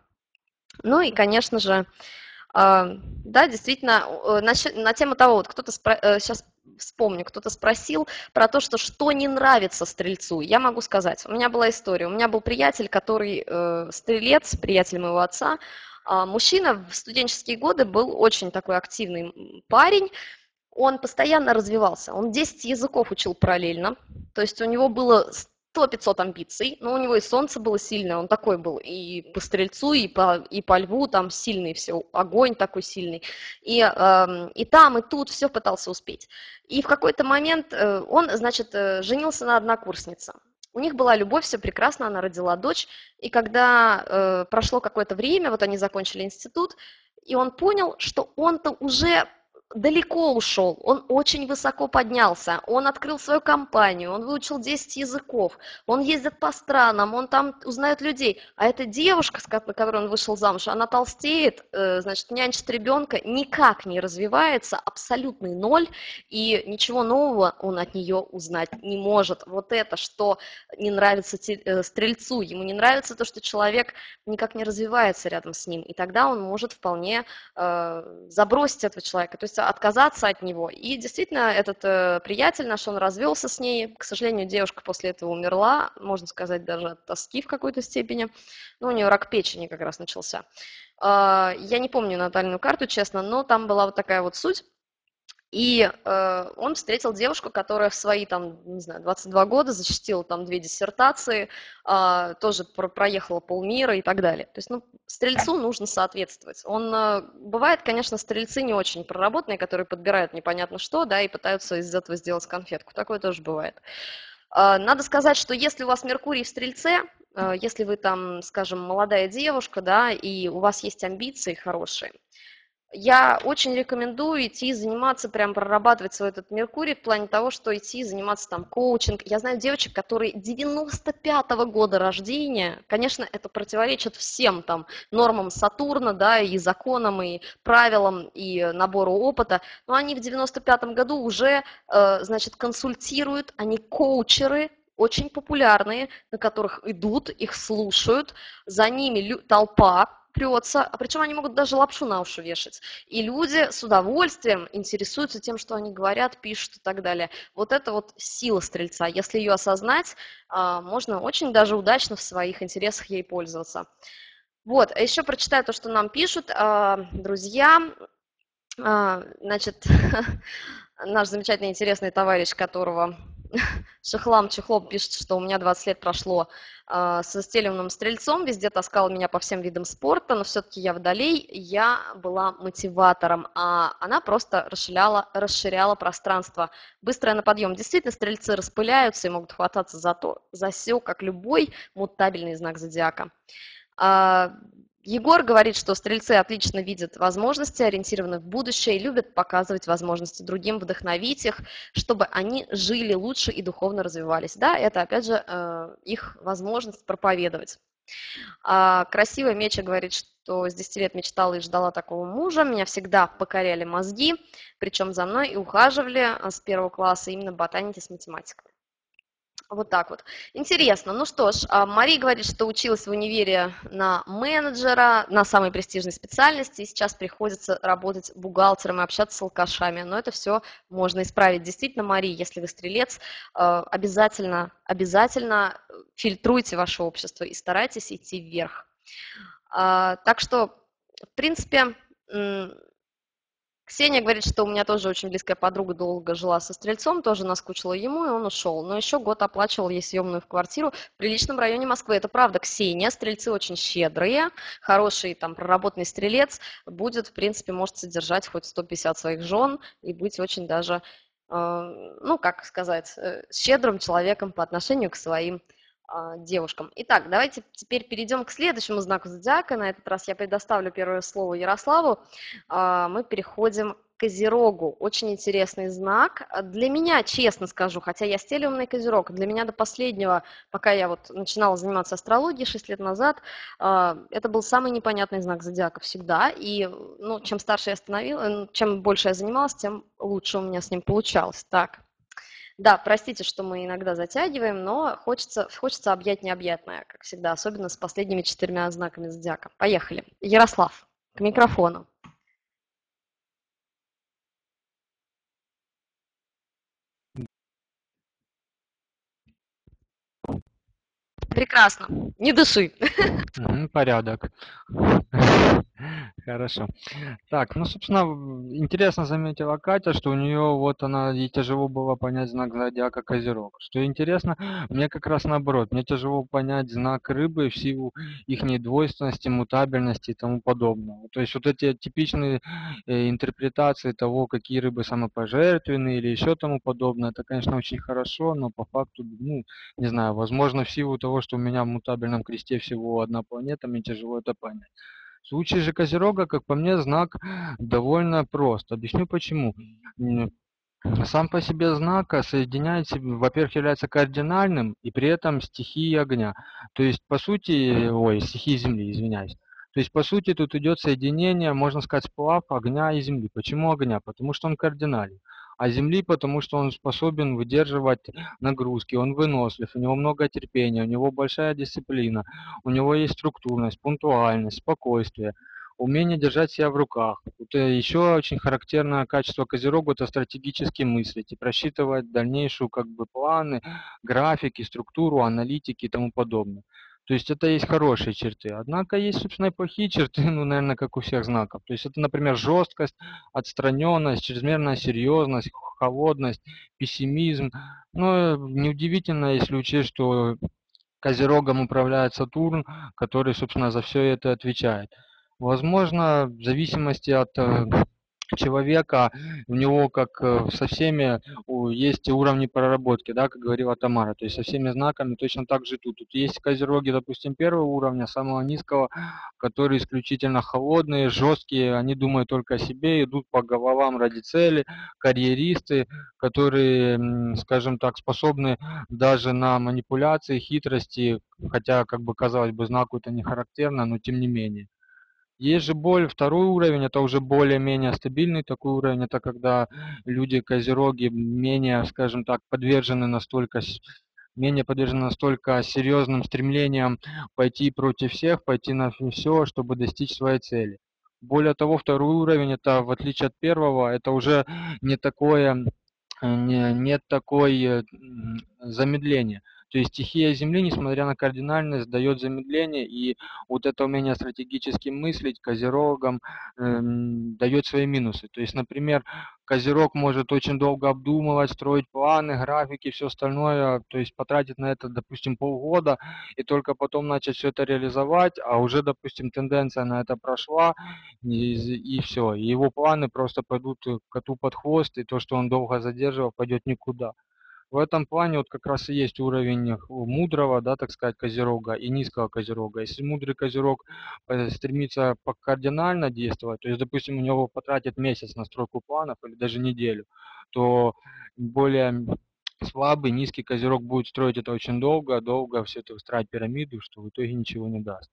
Ну и, конечно же, да, действительно, на, тему того, вот кто-то спро- сейчас э, вспомню, кто-то спросил про то, что что не нравится стрельцу. Я могу сказать, у меня была история, у меня был приятель, который э, стрелец, приятель моего отца, э, мужчина в студенческие годы был очень такой активный парень, он постоянно развивался, он 10 языков учил параллельно, то есть у него было 100-500 амбиций, но у него и солнце было сильное, он такой был и по стрельцу, и по, и по льву, там сильный все, огонь такой сильный, и, э, и там, и тут все пытался успеть. И в какой-то момент э, он, значит, э, женился на однокурснице. У них была любовь, все прекрасно, она родила дочь, и когда э, прошло какое-то время, вот они закончили институт, и он понял, что он-то уже далеко ушел, он очень высоко поднялся, он открыл свою компанию, он выучил 10 языков, он ездит по странам, он там узнает людей. А эта девушка, с которой он вышел замуж, она толстеет, э, значит, нянчит ребенка, никак не развивается, абсолютный ноль, и ничего нового он от нее узнать не может. Вот это, что не нравится э, стрельцу, ему не нравится то, что человек никак не развивается рядом с ним, и тогда он может вполне э, забросить этого человека. То есть отказаться от него. И действительно, этот э, приятель наш, он развелся с ней. К сожалению, девушка после этого умерла, можно сказать, даже от тоски в какой-то степени. Ну, у нее рак печени как раз начался. Э, я не помню натальную карту, честно, но там была вот такая вот суть. И э, он встретил девушку, которая в свои, там, не знаю, 22 года защитила там две диссертации, э, тоже про проехала полмира и так далее. То есть, ну, стрельцу нужно соответствовать. Он, э, бывает, конечно, стрельцы не очень проработанные, которые подбирают непонятно что, да, и пытаются из этого сделать конфетку. Такое тоже бывает. Э, надо сказать, что если у вас Меркурий в стрельце, э, если вы там, скажем, молодая девушка, да, и у вас есть амбиции хорошие, я очень рекомендую идти заниматься, прям прорабатывать свой этот Меркурий в плане того, что идти заниматься там коучинг. Я знаю девочек, которые 95-го года рождения, конечно, это противоречит всем там нормам Сатурна, да, и законам, и правилам, и набору опыта, но они в 95-м году уже, э, значит, консультируют, они коучеры, очень популярные, на которых идут, их слушают, за ними толпа, прется, а причем они могут даже лапшу на уши вешать. И люди с удовольствием интересуются тем, что они говорят, пишут и так далее. Вот это вот сила стрельца. Если ее осознать, а, можно очень даже удачно в своих интересах ей пользоваться. Вот, а еще прочитаю то, что нам пишут а, друзья. Значит, наш замечательный интересный товарищ, которого Шехлам Чехлоп пишет, что у меня 20 лет прошло э, со стелевным стрельцом, везде таскал меня по всем видам спорта, но все-таки я водолей, я была мотиватором, а она просто расширяла, расширяла пространство. Быстрая на подъем. Действительно, стрельцы распыляются и могут хвататься за то, за все, как любой мутабельный знак зодиака. Егор говорит, что стрельцы отлично видят возможности, ориентированы в будущее и любят показывать возможности другим, вдохновить их, чтобы они жили лучше и духовно развивались. Да, это, опять же, э, их возможность проповедовать. А красивая Меча говорит, что с 10 лет мечтала и ждала такого мужа. Меня всегда покоряли мозги, причем за мной и ухаживали с первого класса именно ботаники с математикой. Вот так вот. Интересно. Ну что ж, а, Мария говорит, что училась в универе на менеджера, на самой престижной специальности, и сейчас приходится работать бухгалтером и общаться с алкашами. Но это все можно исправить. Действительно, Мария, если вы стрелец, а, обязательно, обязательно фильтруйте ваше общество и старайтесь идти вверх. А, так что, в принципе, Ксения говорит, что у меня тоже очень близкая подруга долго жила со стрельцом, тоже наскучила ему, и он ушел. Но еще год оплачивал ей съемную в квартиру в приличном районе Москвы. Это правда, Ксения, стрельцы очень щедрые, хороший там проработанный стрелец будет, в принципе, может содержать хоть 150 своих жен и быть очень даже, э, ну, как сказать, э, щедрым человеком по отношению к своим девушкам. Итак, давайте теперь перейдем к следующему знаку зодиака. На этот раз я предоставлю первое слово Ярославу. А, мы переходим к Козерогу. Очень интересный знак. Для меня, честно скажу, хотя я стелиумный Козерог, для меня до последнего, пока я вот начинала заниматься астрологией 6 лет назад, а, это был самый непонятный знак зодиака всегда. И ну, чем старше я становилась, чем больше я занималась, тем лучше у меня с ним получалось. Так, да, простите, что мы иногда затягиваем, но хочется, хочется объять необъятное, как всегда, особенно с последними четырьмя знаками зодиака. Поехали. Ярослав, к микрофону. Прекрасно. Не дыши. Порядок. Хорошо. Так, ну, собственно, интересно заметила Катя, что у нее вот она, ей тяжело было понять знак зодиака Козерог. Что интересно, мне как раз наоборот, мне тяжело понять знак рыбы в силу их недвойственности, мутабельности и тому подобного. То есть вот эти типичные э, интерпретации того, какие рыбы самопожертвенные или еще тому подобное, это, конечно, очень хорошо, но по факту, ну, не знаю, возможно, в силу того, что у меня в мутабельном кресте всего одна планета, мне тяжело это понять. В случае же Козерога, как по мне, знак довольно прост. Объясню почему. Сам по себе знак соединяет во-первых, является кардинальным и при этом стихией огня. То есть, по сути, ой, стихии земли, извиняюсь. То есть, по сути, тут идет соединение, можно сказать, сплав огня и земли. Почему огня? Потому что он кардинальный. А земли, потому что он способен выдерживать нагрузки, он вынослив, у него много терпения, у него большая дисциплина, у него есть структурность, пунктуальность, спокойствие, умение держать себя в руках. Это еще очень характерное качество Козерогу– это стратегически мыслить и просчитывать дальнейшую как бы планы, графики, структуру, аналитики и тому подобное. То есть это есть хорошие черты. Однако есть, собственно, и плохие черты, ну, наверное, как у всех знаков. То есть это, например, жесткость, отстраненность, чрезмерная серьезность, холодность, пессимизм. Но неудивительно, если учесть, что Козерогом управляет Сатурн, который, собственно, за все это отвечает. Возможно, в зависимости от э, человека, у него как э, со всеми есть уровни проработки, да, как говорила Тамара, то есть со всеми знаками точно так же тут. Тут есть козероги, допустим, первого уровня, самого низкого, которые исключительно холодные, жесткие, они думают только о себе, идут по головам ради цели, карьеристы, которые, скажем так, способны даже на манипуляции, хитрости, хотя, как бы казалось бы, знаку это не характерно, но тем не менее. Есть же более второй уровень, это уже более-менее стабильный такой уровень, это когда люди козероги менее, скажем так, подвержены настолько менее подвержены настолько серьезным стремлениям пойти против всех, пойти на все, чтобы достичь своей цели. Более того, второй уровень, это в отличие от первого, это уже не такое, э, не, нет такой э, м, замедления. То есть стихия Земли, несмотря на кардинальность, дает замедление, и вот это умение стратегически мыслить козерогам эм, дает свои минусы. То есть, например, козерог может очень долго обдумывать, строить планы, графики, все остальное, то есть потратить на это, допустим, полгода, и только потом начать все это реализовать, а уже, допустим, тенденция на это прошла, и, и все. И его планы просто пойдут э, коту под хвост, и то, что он долго задерживал, пойдет никуда. В этом плане вот как раз и есть уровень э, мудрого, да, так сказать, козерога и низкого козерога. Если мудрый козерог э, стремится кардинально действовать, то есть, допустим, у него потратит месяц на стройку планов или даже неделю, то более слабый, низкий козерог будет строить это очень долго, долго все это выстраивать пирамиду, что в итоге ничего не даст.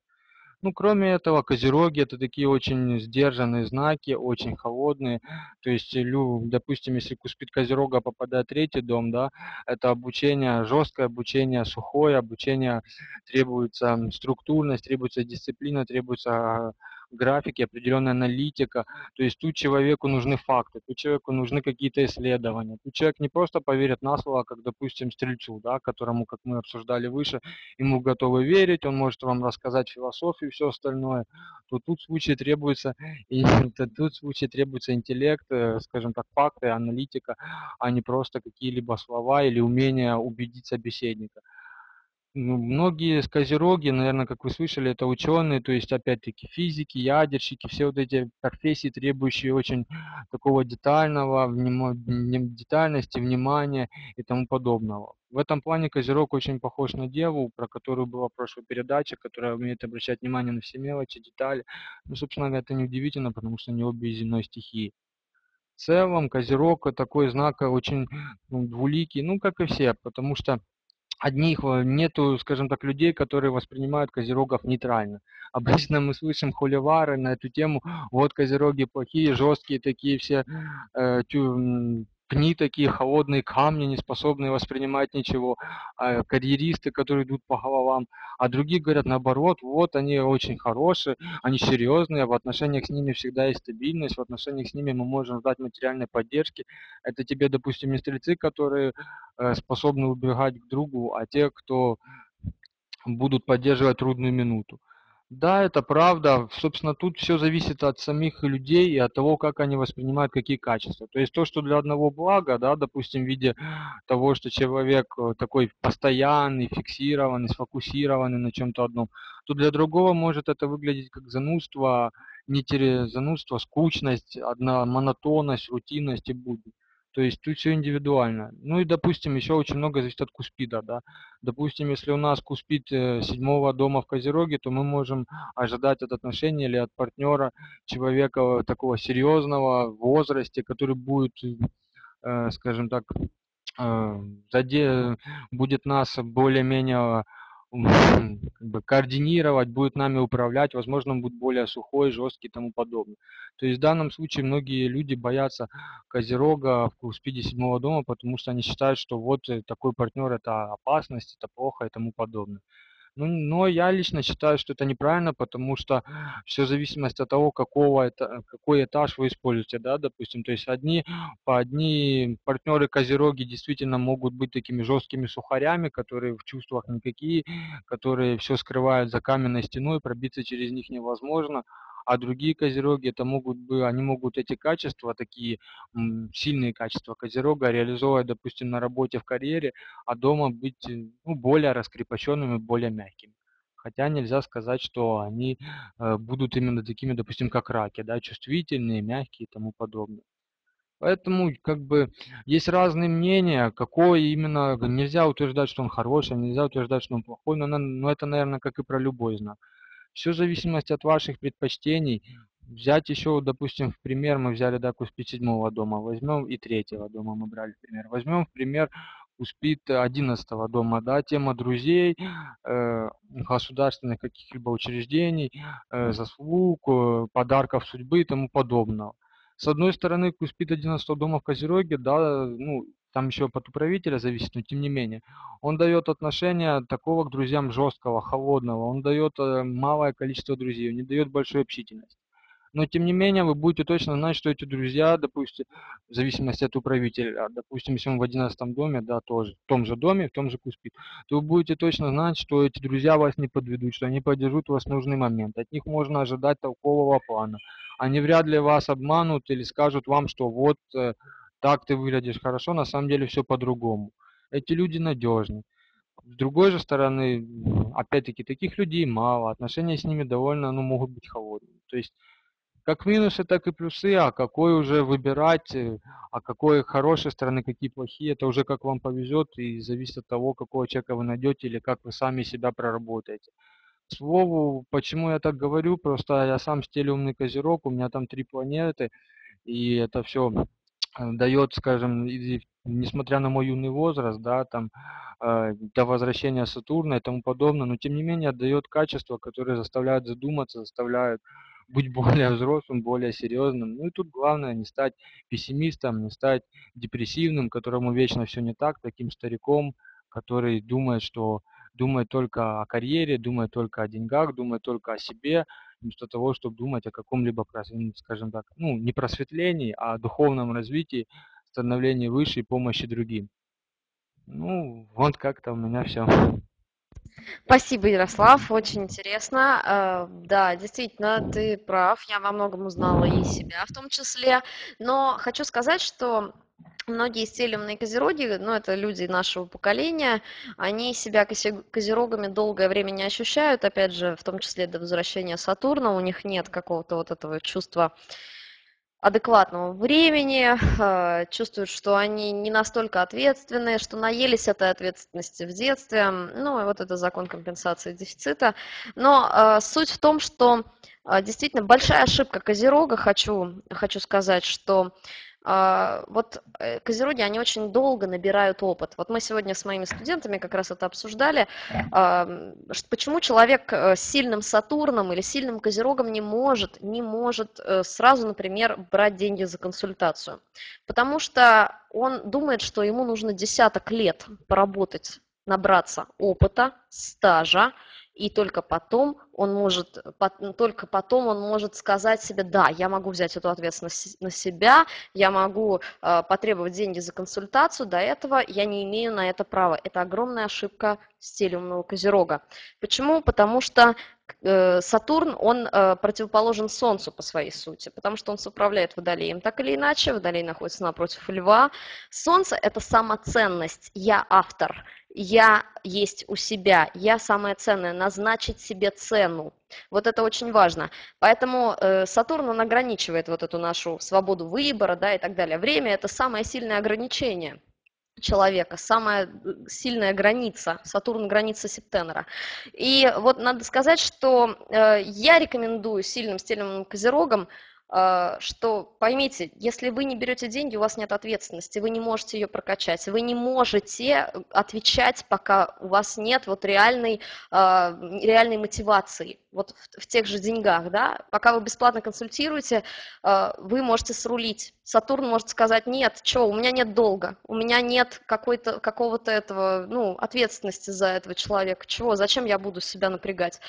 Ну, кроме этого, козероги это такие очень сдержанные знаки, очень холодные. То есть, лю, допустим, если к успит козерога попадает третий дом, да, это обучение, жесткое обучение, сухое обучение, требуется структурность, требуется дисциплина, требуется а, графики, определенная аналитика. То есть тут человеку нужны факты, тут человеку нужны какие-то исследования. Тут человек не просто поверит на слово, как, допустим, стрельцу, да, которому, как мы обсуждали выше, ему готовы верить, он может вам рассказать философию и все остальное, то тут в случае требуется, и то тут в случае требуется интеллект, э, скажем так, факты, аналитика, а не просто какие-либо слова или умение убедить собеседника. Ну, многие козероги, наверное, как вы слышали, это ученые, то есть, опять-таки, физики, ядерщики, все вот эти профессии, требующие очень такого детального, внима- вни- детальности, внимания и тому подобного. В этом плане Козерог очень похож на Деву, про которую была прошлая передача, которая умеет обращать внимание на все мелочи, детали. Ну, собственно говоря, это неудивительно, потому что они обе из земной стихии. В целом, Козерог такой знак очень ну, двуликий, ну, как и все, потому что одних э, нету, скажем так, людей, которые воспринимают козерогов нейтрально. Обычно мы слышим холивары на эту тему, вот козероги плохие, жесткие такие все, э, тю- пни такие, холодные камни, не способные воспринимать ничего, а карьеристы, которые идут по головам, а другие говорят наоборот, вот они очень хорошие, они серьезные, в отношениях с ними всегда есть стабильность, в отношениях с ними мы можем ждать материальной поддержки. Это тебе, допустим, не стрельцы, которые э, способны убегать к другу, а те, кто будут поддерживать трудную минуту. Да, это правда. Собственно, тут все зависит от самих людей и от того, как они воспринимают какие качества. То есть то, что для одного блага, да, допустим, в виде того, что человек э, такой постоянный, фиксированный, сфокусированный на чем-то одном, то для другого может это выглядеть как занудство, не тере- занудство, скучность, одна монотонность, рутинность и будни. То есть тут все индивидуально. Ну и, допустим, еще очень много зависит от Куспида, да. Допустим, если у нас Куспид э, седьмого дома в Козероге, то мы можем ожидать от отношений или от партнера человека такого серьезного в возрасте, который будет, э, скажем так, э, будет нас более-менее как бы координировать, будет нами управлять, возможно, он будет более сухой, жесткий и тому подобное. То есть в данном случае многие люди боятся Козерога в спиде седьмого дома, потому что они считают, что вот э, такой партнер это опасность, это плохо и тому подобное. Ну, но я лично считаю, что это неправильно, потому что все зависимость от того, какого это, какой этаж вы используете, да, допустим. То есть одни, по одни партнеры Козероги действительно могут быть такими жесткими сухарями, которые в чувствах никакие, которые все скрывают за каменной стеной, пробиться через них невозможно а другие козероги это могут быть, они могут эти качества, такие сильные качества козерога реализовывать, допустим, на работе в карьере, а дома быть э, ну, более раскрепощенными, более мягкими. Хотя нельзя сказать, что они э, будут именно такими, допустим, как раки, да, чувствительные, мягкие и тому подобное. Поэтому как бы есть разные мнения, какой именно, нельзя утверждать, что он хороший, нельзя утверждать, что он плохой, но, но это, наверное, как и про любой знак. Все в зависимости от ваших предпочтений. Взять еще, допустим, в пример мы взяли, да, Куспит седьмого дома, возьмем и третьего дома мы брали в пример. Возьмем в пример Куспит одиннадцатого дома, да, тема друзей, э, государственных каких-либо учреждений, э, заслуг, э, подарков судьбы и тому подобного. С одной стороны, Куспит одиннадцатого дома в Козероге, да, ну, там еще от управителя зависит, но тем не менее. Он дает отношение такого к друзьям жесткого, холодного, он дает э, малое количество друзей, он не дает большой общительности. Но тем не менее вы будете точно знать, что эти друзья, допустим, в зависимости от управителя, допустим, если он в 11 доме, да, тоже, в том же доме, в том же Куспит, то вы будете точно знать, что эти друзья вас не подведут, что они поддержат вас в нужный момент. От них можно ожидать толкового плана. Они вряд ли вас обманут или скажут вам, что вот э, так ты выглядишь хорошо, на самом деле все по-другому. Эти люди надежны. С другой же стороны, опять-таки, таких людей мало, отношения с ними довольно, ну, могут быть холодными. То есть, как минусы, так и плюсы, а какой уже выбирать, э, а какой хорошие стороны, какие плохие, это уже как вам повезет и зависит от того, какого человека вы найдете или как вы сами себя проработаете. Слову, почему я так говорю, просто я сам стелеумный козерог, у меня там три планеты, и это все дает, скажем, несмотря на мой юный возраст, да, там, э, до возвращения Сатурна и тому подобное, но тем не менее отдает качества, которые заставляют задуматься, заставляют быть более взрослым, более серьезным. Ну и тут главное не стать пессимистом, не стать депрессивным, которому вечно все не так, таким стариком, который думает, что думает только о карьере, думает только о деньгах, думает только о себе, вместо того, чтобы думать о каком-либо, скажем так, ну, не просветлении, а о духовном развитии, становлении выше и помощи другим. Ну, вот как-то у меня все. Спасибо, Ярослав, очень интересно. Э, да, действительно, ты прав, я во многом узнала и себя в том числе, но хочу сказать, что многие стелемные козероги, ну, это люди нашего поколения, они себя козерогами долгое время не ощущают, опять же, в том числе до возвращения Сатурна, у них нет какого-то вот этого чувства адекватного времени, э, чувствуют, что они не настолько ответственные, что наелись этой ответственности в детстве. Ну, и вот это закон компенсации дефицита. Но э, суть в том, что э, действительно большая ошибка Козерога, хочу, хочу сказать, что а, вот э, козероги, они очень долго набирают опыт. Вот мы сегодня с моими студентами как раз это обсуждали, почему человек э, с сильным Сатурном или сильным козерогом не может, не может э, сразу, например, брать деньги за консультацию. Потому что он думает, что ему нужно десяток лет поработать, набраться опыта, стажа, и только потом он может, только потом он может сказать себе, да, я могу взять эту ответственность на себя, я могу э, потребовать деньги за консультацию, до этого я не имею на это права. Это огромная ошибка стиле умного козерога. Почему? Потому что Э, Сатурн, он э, противоположен Солнцу по своей сути, потому что он управляет Водолеем так или иначе, Водолей находится напротив Льва. Солнце – это самоценность, я автор, я есть у себя, я самое ценное, назначить себе цену. Вот это очень важно. Поэтому э, Сатурн, он ограничивает вот эту нашу свободу выбора, да, и так далее. Время – это самое сильное ограничение человека, самая э, сильная граница, Сатурн граница Септенера. И вот надо сказать, что э, я рекомендую сильным стильным козерогам что поймите, если вы не берете деньги, у вас нет ответственности, вы не можете ее прокачать, вы не можете отвечать, пока у вас нет вот реальной, а, реальной мотивации, вот в, в тех же деньгах, да, пока вы бесплатно консультируете, а, вы можете срулить. Сатурн может сказать, нет, что, у меня нет долга, у меня нет какой-то, какого-то этого, ну, ответственности за этого человека, чего, зачем я буду себя напрягать?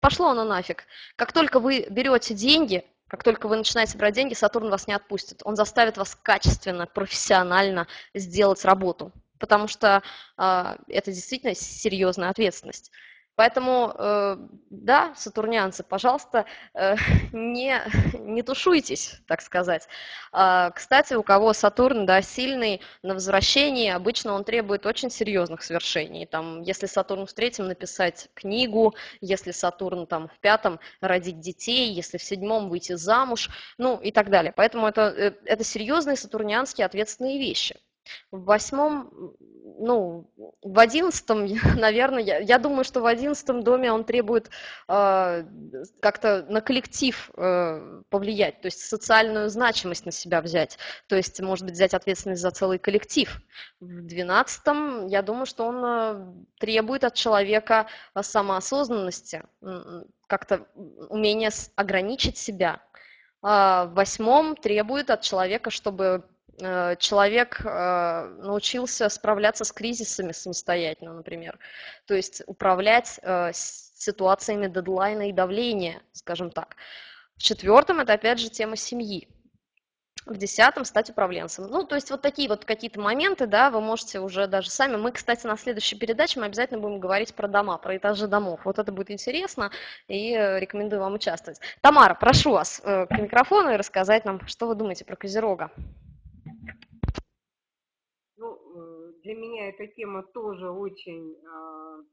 Пошло оно нафиг. Как только вы берете деньги, как только вы начинаете брать деньги, Сатурн вас не отпустит. Он заставит вас качественно, профессионально сделать работу, потому что э, это действительно серьезная ответственность. Поэтому, э, да, сатурнианцы, пожалуйста, э, не, не тушуйтесь, так сказать. А, кстати, у кого Сатурн да, сильный на возвращении, обычно он требует очень серьезных свершений. Там, если Сатурн в третьем написать книгу, если Сатурн там, в пятом родить детей, если в седьмом выйти замуж, ну и так далее. Поэтому это, э, это серьезные сатурнианские ответственные вещи. В восьмом, ну, в одиннадцатом, наверное, я, я думаю, что в одиннадцатом доме он требует э, как-то на коллектив э, повлиять, то есть социальную значимость на себя взять, то есть, может быть, взять ответственность за целый коллектив. В двенадцатом, я думаю, что он э, требует от человека самоосознанности, как-то умения ограничить себя. А в восьмом требует от человека, чтобы Э, человек э, научился справляться с кризисами самостоятельно, например. То есть управлять э, ситуациями дедлайна и давления, скажем так. В четвертом это опять же тема семьи. В десятом стать управленцем. Ну, то есть вот такие вот какие-то моменты, да, вы можете уже даже сами. Мы, кстати, на следующей передаче мы обязательно будем говорить про дома, про этажи домов. Вот это будет интересно и рекомендую вам участвовать. Тамара, прошу вас к микрофону и рассказать нам, что вы думаете про Козерога. Ну, э, для меня эта тема тоже очень э,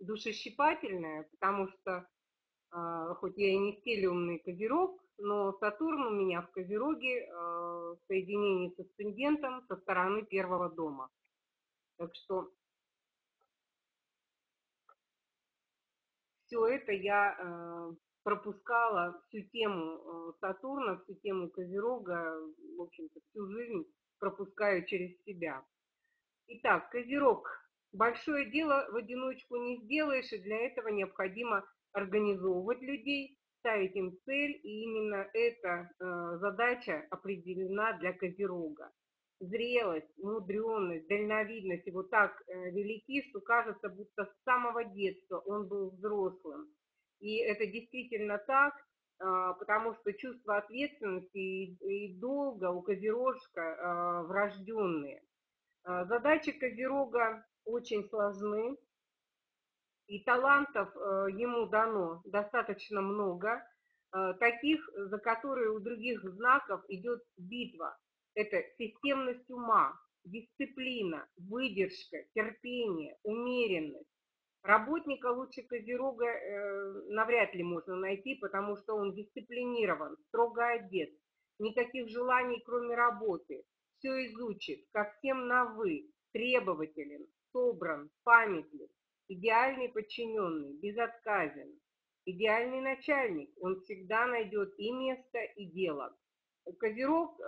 душещипательная, потому что э, хоть я и не стелиумный козерог, но Сатурн у меня в козероге э, в соединении с асцендентом со стороны первого дома. Так что все это я э, пропускала всю тему Сатурна, всю тему Козерога, в общем-то, всю жизнь пропускаю через себя. Итак, Козерог. Большое дело в одиночку не сделаешь, и для этого необходимо организовывать людей, ставить им цель, и именно эта э, задача определена для Козерога. Зрелость, мудренность, дальновидность его так э, велики, что кажется, будто с самого детства он был взрослым. И это действительно так, а, потому что чувство ответственности и, долга у козерожка а, врожденные. А, задачи козерога очень сложны, и талантов ему дано достаточно много, таких, за которые у других знаков идет битва. Это системность ума, дисциплина, выдержка, терпение, умеренность, Работника лучше Козерога э, навряд ли можно найти, потому что он дисциплинирован, строго одет, никаких желаний, кроме работы. Все изучит, как всем на «вы», требователен, собран, памятлив, идеальный подчиненный, безотказен. Идеальный начальник, он всегда найдет и место, и дело. Козерог, э,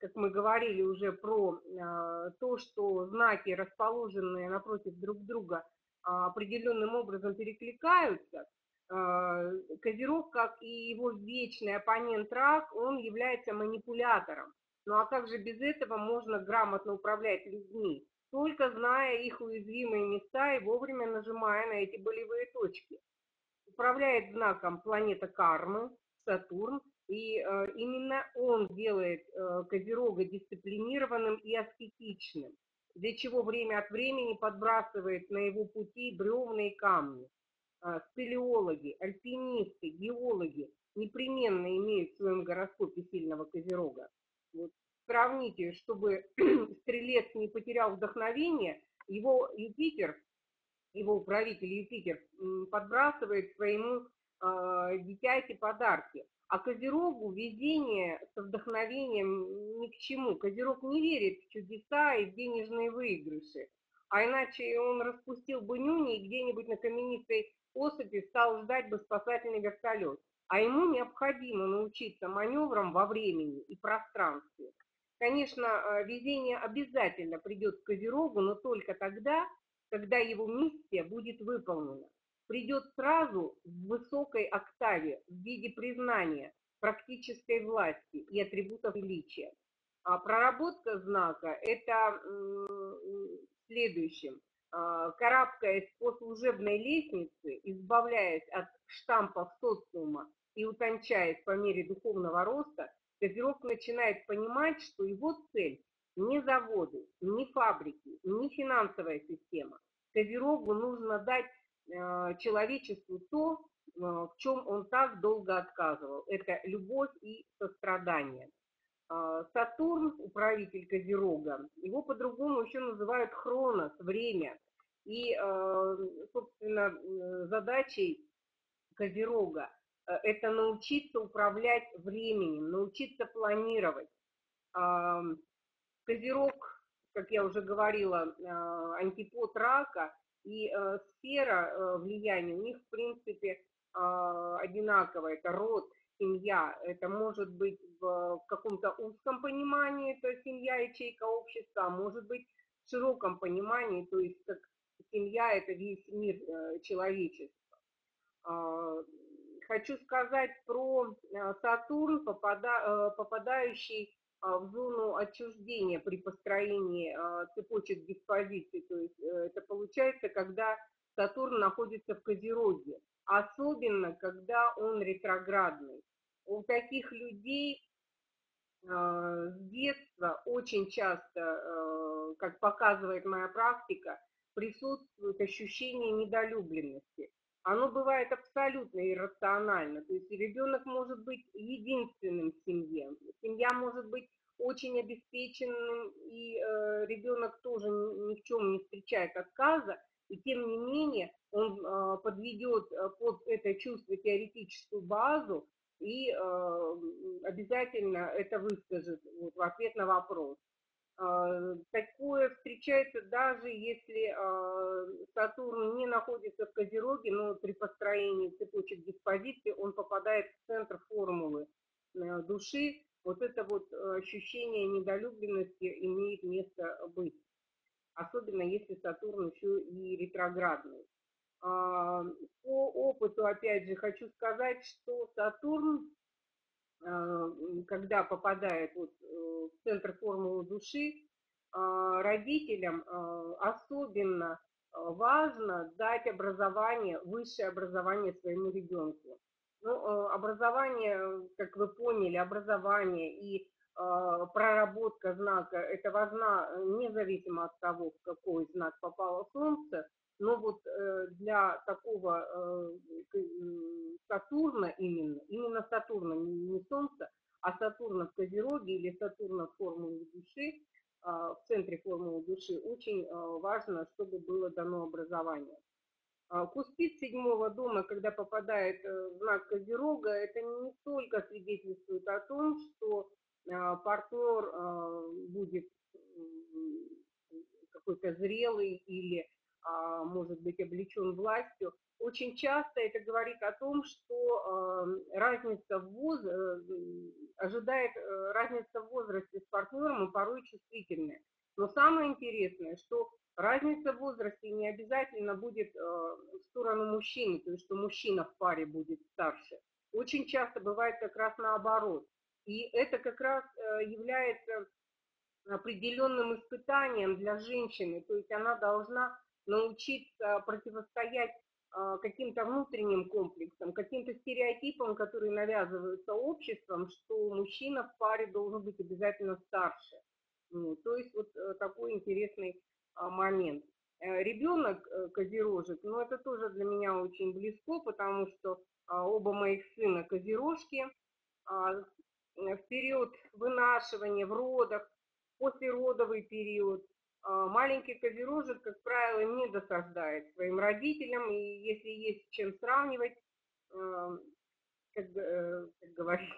как мы говорили уже про э, то, что знаки, расположенные напротив друг друга, а, определенным образом перекликаются, а, Козерог, как и его вечный оппонент рак, он является манипулятором. Ну а как же без этого можно грамотно управлять людьми? Только зная их уязвимые места и вовремя нажимая на эти болевые точки. Управляет знаком планета кармы, Сатурн, и э, именно он делает э, Козерога дисциплинированным и аскетичным для чего время от времени подбрасывает на его пути бревна и камни. а, спелеологи, альпинисты, геологи непременно имеют в своем гороскопе сильного козерога. Вот сравните, чтобы стрелец не потерял вдохновение, его Юпитер, его управитель Юпитер подбрасывает своему э, дитяти подарки. А Козерогу везение со вдохновением ни к чему. Козерог не верит в чудеса и в денежные выигрыши. А иначе он распустил бы нюни и где-нибудь на каменистой особи стал ждать бы спасательный вертолет. А ему необходимо научиться маневрам во времени и пространстве. Конечно, э, везение обязательно придет к Козерогу, но только тогда, когда его миссия будет выполнена. Придет сразу в высокой октаве в виде признания практической власти и атрибутов величия. А проработка знака – это следующим. А, карабкаясь по служебной лестнице, избавляясь от штампов социума и утончаясь по мере духовного роста, Козерог начинает понимать, что его цель не заводы, не фабрики, не финансовая система. Козерогу нужно дать э, человечеству то, э, в чем он так долго отказывал. Это любовь и сострадание. Э, Сатурн, управитель Козерога, его по-другому еще называют Хронос, время. И, э, собственно, задачей Козерога Э, это научиться управлять временем, научиться планировать. Козерог, как я уже говорила, а, антипод рака и э, сфера э, влияния у них, в принципе, а, одинаковая. Это род, семья. Это может быть в каком-то узком понимании, это семья, ячейка общества, а может быть в широком понимании, то есть как семья – это весь мир человечества а, хочу сказать про э, Сатурн, э, попадающий э, в зону отчуждения при построении цепочек диспозиции. То есть это получается, когда Сатурн находится в Козероге, особенно когда он ретроградный. У таких людей с детства очень часто, как показывает моя практика, присутствует ощущение недолюбленности оно бывает абсолютно иррационально. То есть ребенок может быть единственным в семье. Семья может быть очень обеспеченным, и э, ребенок тоже ни, ни в чем не встречает отказа, и тем не менее он э, подведет э, под это чувство теоретическую базу и э, обязательно это выскажет вот, в ответ на вопрос. А, такое встречается даже если а, Сатурн не находится в Козероге, но при построении цепочек диспозиции он попадает в центр формулы э, души. Вот это вот ощущение недолюбленности имеет место быть. Особенно если Сатурн еще и ретроградный. А, по опыту, опять же, хочу сказать, что Сатурн Э, когда попадает вот э, в центр формулы души, э, родителям особенно важно дать образование, высшее образование своему ребенку. Ну, образование, как вы поняли, образование и проработка знака, это важна независимо от того, в какой знак попало Солнце, но вот э, для такого э, Сатурна именно, именно Сатурна, не Солнца, а Сатурна в Козероге или Сатурна в формуле души, а, в центре формулы души, очень а, важно, чтобы было дано образование. А, Куспит седьмого дома, когда попадает э, знак Козерога, это не столько свидетельствует о том, что партнер будет какой-то зрелый или может быть облечен властью, очень часто это говорит о том, что разница в воз... Э, ожидает э, разница в возрасте с партнером и порой чувствительная. Но самое интересное, что разница в возрасте не обязательно будет э, в сторону мужчины, то есть что мужчина в паре будет старше. Очень часто бывает как раз наоборот. И это как раз является определенным испытанием для женщины, то есть она должна научиться противостоять а, каким-то внутренним комплексам, каким-то стереотипам, которые навязываются обществом, что мужчина в паре должен быть обязательно старше. Ну, то есть вот э, такой интересный а, момент. Ребенок козерожек, ну это тоже для меня очень близко, потому что оба моих сына козерожки. В период вынашивания, в родах, послеродовый период, маленький козерожек, как правило, не досаждает своим родителям, и если есть чем сравнивать, как, как говорится,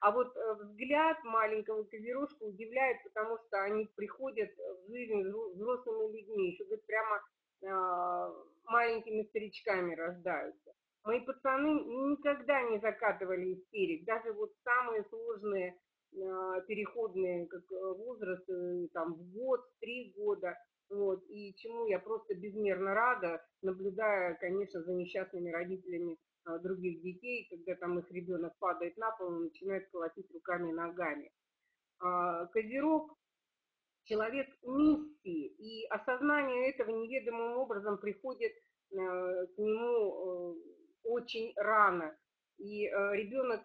а вот э, взгляд маленького козерожка удивляет, потому что они приходят в жизнь взрослыми людьми, еще говорит, прямо э, маленькими старичками рождаются. Мои пацаны никогда не закатывали истерик, даже вот самые сложные э, переходные как э, возрасты, там, в год, в три года, вот, и чему я просто безмерно рада, наблюдая, конечно, за несчастными родителями а, других детей, когда там их ребенок падает на пол и начинает колотить руками и ногами. А, козерог – человек миссии, и осознание этого неведомым образом приходит э, к нему э, очень рано. И э, ребенок,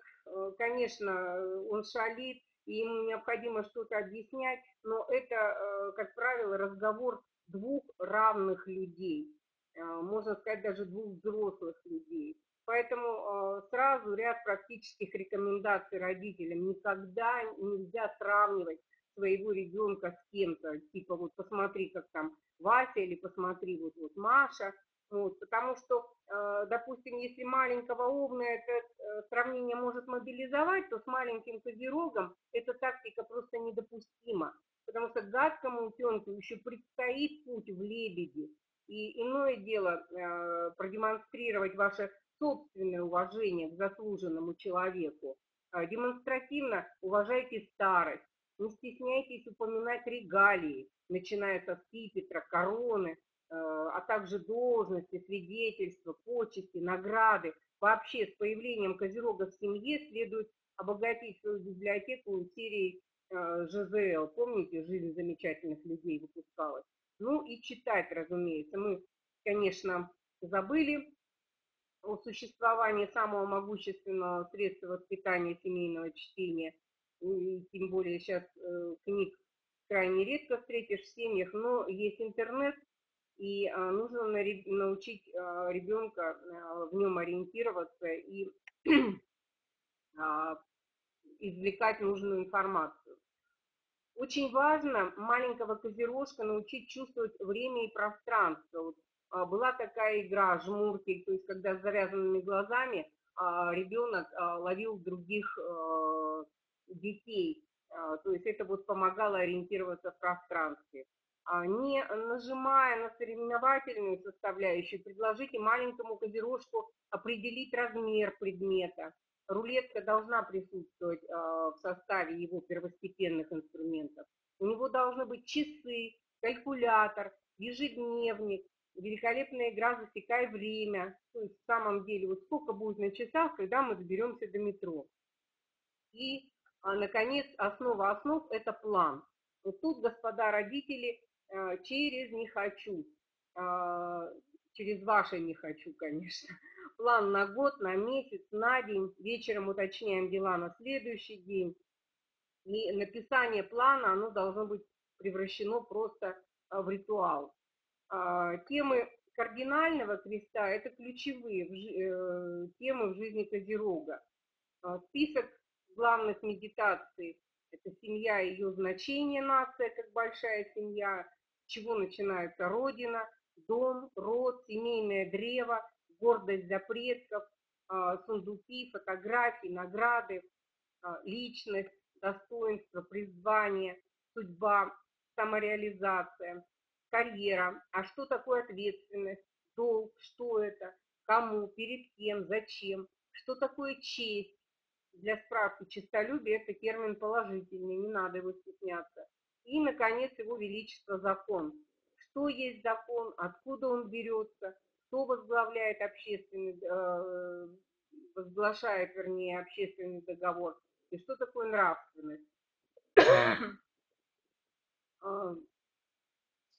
конечно, он шалит, и ему необходимо что-то объяснять, но это, как правило, разговор двух равных людей, можно сказать, даже двух взрослых людей. Поэтому э, сразу ряд практических рекомендаций родителям. Никогда нельзя сравнивать своего ребенка с кем-то, типа вот посмотри, как там Вася или посмотри вот, вот Маша, вот, потому что, э, допустим, если маленького овна это э, сравнение может мобилизовать, то с маленьким козерогом эта тактика просто недопустима, потому что гадкому утенку еще предстоит путь в лебеди, и иное дело э, продемонстрировать ваше собственное уважение к заслуженному человеку. А, демонстративно уважайте старость, не стесняйтесь упоминать регалии, начиная со скипетра, короны, а, а также должности, свидетельства, почести, награды. Вообще с появлением Козерога в семье следует обогатить свою библиотеку серией а, ЖЗЛ. Помните, «Жизнь замечательных людей» выпускалась? Ну и читать, разумеется. Мы, конечно, забыли о существовании самого могущественного средства воспитания семейного чтения, и тем более сейчас э, книг крайне редко встретишь в семьях, но есть интернет, и а, нужно научить а, ребенка а, в нем ориентироваться и извлекать нужную информацию. Очень важно маленького козерожка научить чувствовать время и пространство. Вот была такая игра жмурки, то есть когда с завязанными глазами ребенок ловил других детей, то есть это вот помогало ориентироваться в пространстве. Не нажимая на соревновательную составляющую, предложите маленькому козерожку определить размер предмета. Рулетка должна присутствовать в составе его первостепенных инструментов. У него должны быть часы, калькулятор, ежедневник, великолепная игра «Засекай время». То есть, в самом деле, вот сколько будет на часах, когда мы доберемся до метро. И, а, наконец, основа основ – это план. Вот тут, господа родители, а, через «не хочу», а, через ваше «не хочу», конечно. План на год, на месяц, на день. Вечером уточняем дела на следующий день. И написание плана, оно должно быть превращено просто в ритуал. А, темы кардинального креста – это ключевые э, темы в жизни Козерога. А, список главных медитаций – это семья и ее значение, нация как большая семья, чего начинается родина, дом, род, семейное древо, гордость за предков, а, сундуки, фотографии, награды, личность, достоинство, призвание, судьба, самореализация карьера, а что такое ответственность, долг, что это, кому, перед кем, зачем, что такое честь. Для справки, честолюбие – это термин положительный, не надо его стесняться. И, наконец, его величество – закон. Что есть закон, откуда он берется, кто возглавляет общественный, э, возглашает, вернее, общественный договор, и что такое нравственность. А,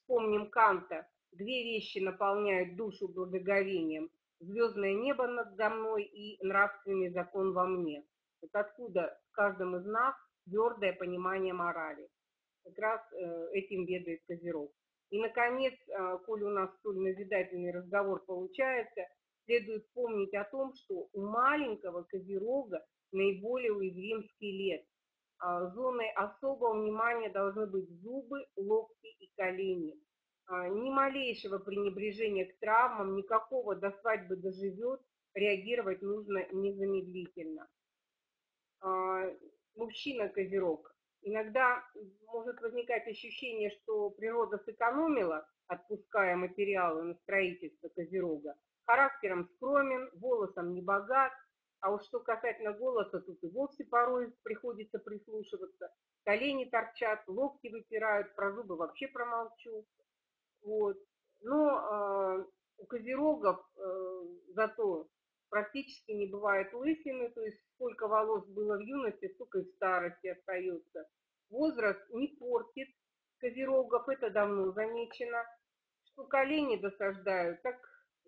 Вспомним Канта. Две вещи наполняют душу благоговением. Звездное небо надо мной и нравственный закон во мне. Вот откуда в каждом из нас твердое понимание морали. Как раз э, этим ведает Козерог. И, наконец, э, коль у нас столь назидательный разговор получается, следует помнить о том, что у маленького козерога наиболее уязвим скелет. А, зоной особого внимания должны быть зубы, локти и колени. А, ни малейшего пренебрежения к травмам, никакого до свадьбы доживет, реагировать нужно незамедлительно. А, Мужчина-козерог. Иногда может возникать ощущение, что природа сэкономила, отпуская материалы на строительство козерога. Характером скромен, волосом не богат, а уж что касательно голоса, тут и вовсе порой приходится прислушиваться. Колени торчат, локти выпирают, про зубы вообще промолчу. Вот. Но э, у козерогов э, зато практически не бывает лысины, то есть сколько волос было в юности, столько и в старости остается. Возраст не портит козерогов, это давно замечено. Что колени досаждают, так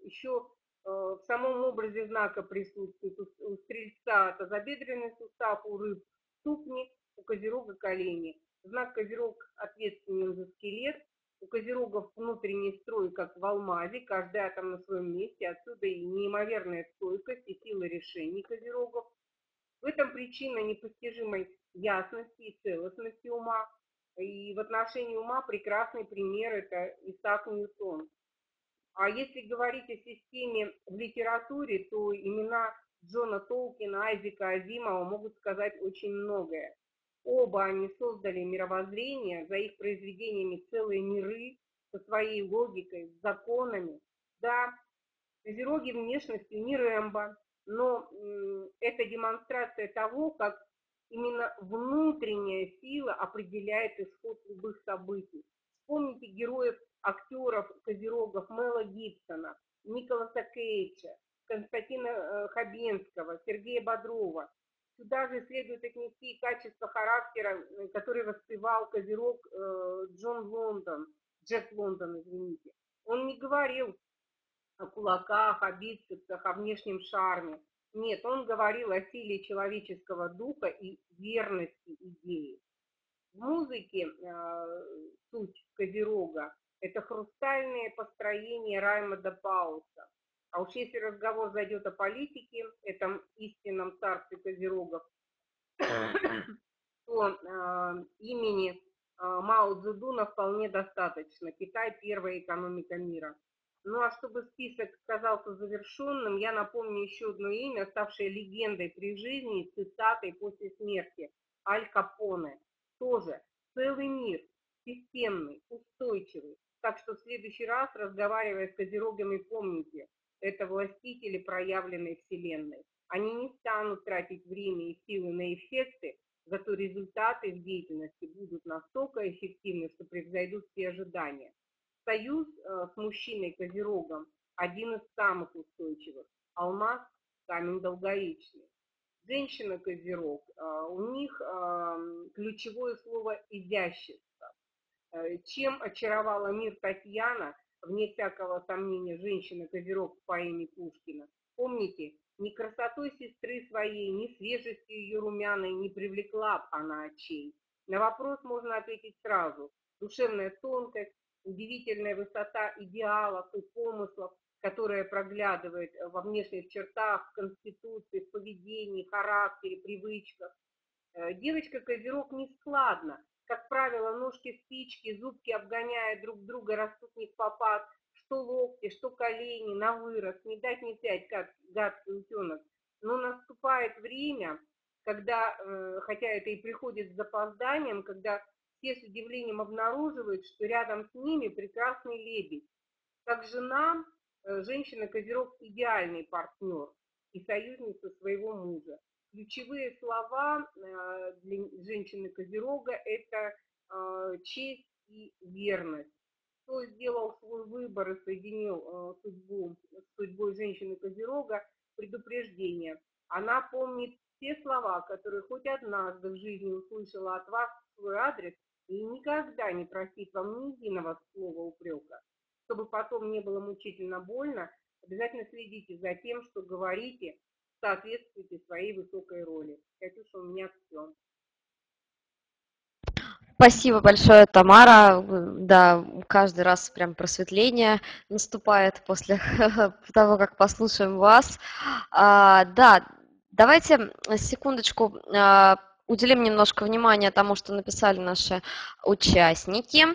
еще э, в самом образе знака присутствует у стрельца тазобедренный сустав, у рыб ступни, у козерога колени. Знак козерог ответственен за скелет, у козерогов внутренний строй, как в алмазе, каждый атом на своем месте, отсюда и неимоверная стойкость и сила решений козерогов. В этом причина непостижимой ясности и целостности ума. И в отношении ума прекрасный пример – это Исаак Ньютон. А если говорить о системе в литературе, то имена Джона Толкина, Айзека Азимова могут сказать очень многое. Оба они создали мировоззрение, за их произведениями целые миры со своей логикой, с законами. Да, Козероги внешностью не Рэмбо, но это демонстрация того, как именно внутренняя сила определяет исход любых событий. Вспомните героев актеров Козерогов Мэла Гибсона, Николаса Кейджа, Константина э, Хабенского, Сергея Бодрова. Сюда же следует отнести качество характера, э, который воспевал Козерог э, Джон Лондон, Джек Лондон, извините. Он не говорил о кулаках, о бицепсах, о внешнем шарме. Нет, он говорил о силе человеческого духа и верности идеи. В музыке э, суть Козерога – это хрустальное построение Раймонда Пауса. А уж если разговор зайдет о политике, этом истинном царстве Козерогов, то э, имени э, Мао Цзэдуна вполне достаточно. Китай – первая экономика мира. Ну а чтобы список казался завершенным, я напомню еще одно имя, ставшее легендой при жизни цитатой после смерти. Аль Капоне. Тоже целый мир, системный, устойчивый. Так что в следующий раз, разговаривая с козерогами, помните, это властители проявленной вселенной. Они не станут тратить время и силы на эффекты, зато результаты в деятельности будут настолько эффективны, что превзойдут все ожидания. Союз э, с мужчиной-козерогом один из самых устойчивых. Алмаз – камень долговечный. Женщина-козерог, э, у них э, ключевое слово «изящество». Чем очаровала мир Татьяна – вне всякого сомнения, женщина-козерог по имени Пушкина. Помните, ни красотой сестры своей, ни свежестью ее румяной не привлекла б она очей. На вопрос можно ответить сразу. Душевная тонкость, удивительная высота идеалов и помыслов, которая проглядывает во внешних чертах, в конституции, в поведении, характере, привычках. Э, Девочка-козерог не складна, как правило, ножки спички, зубки обгоняя друг друга, растут не в попад, что локти, что колени, на вырост, не дать не взять, как гадкий утенок. Но наступает время, когда, э, хотя это и приходит с запозданием, когда все с удивлением обнаруживают, что рядом с ними прекрасный лебедь. Как жена, э, женщина-козерог идеальный партнер и союзница своего мужа. Ключевые слова э, для женщины-козерога – это э, честь и верность. Кто сделал свой выбор и соединил э, судьбу с судьбой женщины-козерога, предупреждение. Она помнит все слова, которые хоть однажды в жизни услышала от вас в свой адрес, и никогда не простит вам ни единого слова упрека. Чтобы потом не было мучительно больно, обязательно следите за тем, что говорите, соответствуете своей высокой роли. Что у меня все. Спасибо большое, Тамара. Да, каждый раз прям просветление наступает после того, как послушаем вас. А, да, давайте секундочку а, уделим немножко внимания тому, что написали наши участники.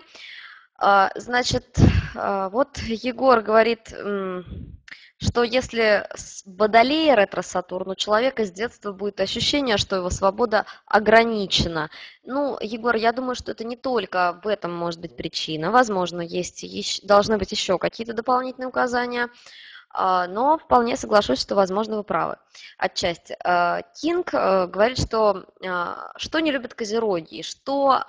А, значит, а, вот Егор говорит, что если с Водолея ретро-Сатурн, у человека с детства будет ощущение, что его свобода ограничена. Ну, Егор, я думаю, что это не только в этом может быть причина. Возможно, есть, должны быть еще какие-то дополнительные указания. А, но вполне соглашусь, что, возможно, вы правы отчасти. А, Кинг э, говорит, что а, что не любят козероги, что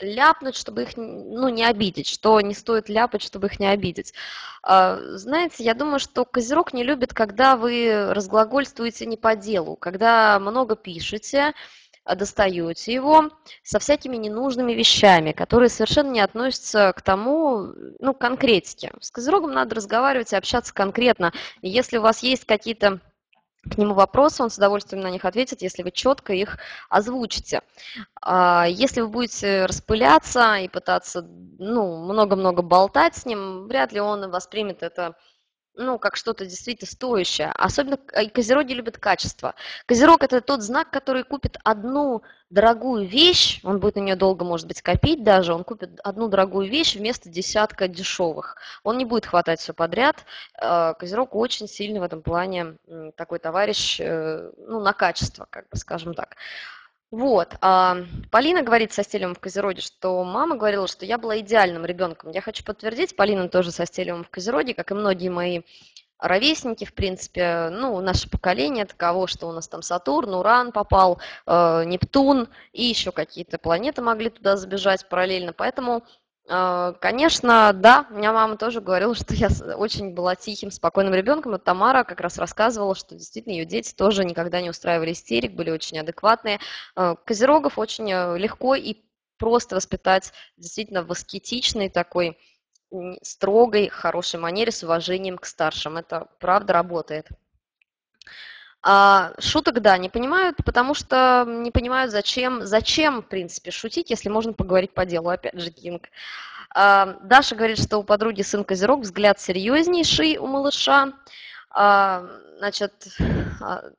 ляпнуть, чтобы их ну, не обидеть, что не стоит ляпать, чтобы их не обидеть. Знаете, я думаю, что козерог не любит, когда вы разглагольствуете не по делу, когда много пишете, достаете его со всякими ненужными вещами, которые совершенно не относятся к тому, ну, конкретике. С Козерогом надо разговаривать и общаться конкретно. Если у вас есть какие-то к нему вопросы, он с удовольствием на них ответит, если вы четко их озвучите. А, если вы будете распыляться и пытаться ну, много-много болтать с ним, вряд ли он воспримет это ну, как что-то действительно стоящее. Особенно и козероги любят качество. Козерог – это тот знак, который купит одну дорогую вещь, он будет на нее долго, может быть, копить даже, он купит одну дорогую вещь вместо десятка дешевых. Он не будет хватать все подряд. Э, козерог очень сильный в этом плане такой товарищ, э, ну, на качество, как бы скажем так. Вот. А, Полина говорит со стелем в Козероге, что мама говорила, что я была идеальным ребенком. Я хочу подтвердить, Полина тоже со стелем в Козероге, как и многие мои ровесники, в принципе, ну, наше поколение таково, что у нас там Сатурн, Уран попал, э, Нептун и еще какие-то планеты могли туда забежать параллельно. Поэтому конечно, да, у меня мама тоже говорила, что я очень была тихим, спокойным ребенком. И Тамара как раз рассказывала, что действительно ее дети тоже никогда не устраивали истерик, были очень адекватные. А, Козерогов очень э, легко и просто воспитать действительно в аскетичной такой строгой, хорошей манере с уважением к старшим. Это правда работает. А шуток, да, не понимают, потому что не понимают, зачем, зачем, в принципе, шутить, если можно поговорить по делу, опять же, Кинг. А, Даша говорит, что у подруги сын Козерог, взгляд серьезнейший у малыша. А, значит, а,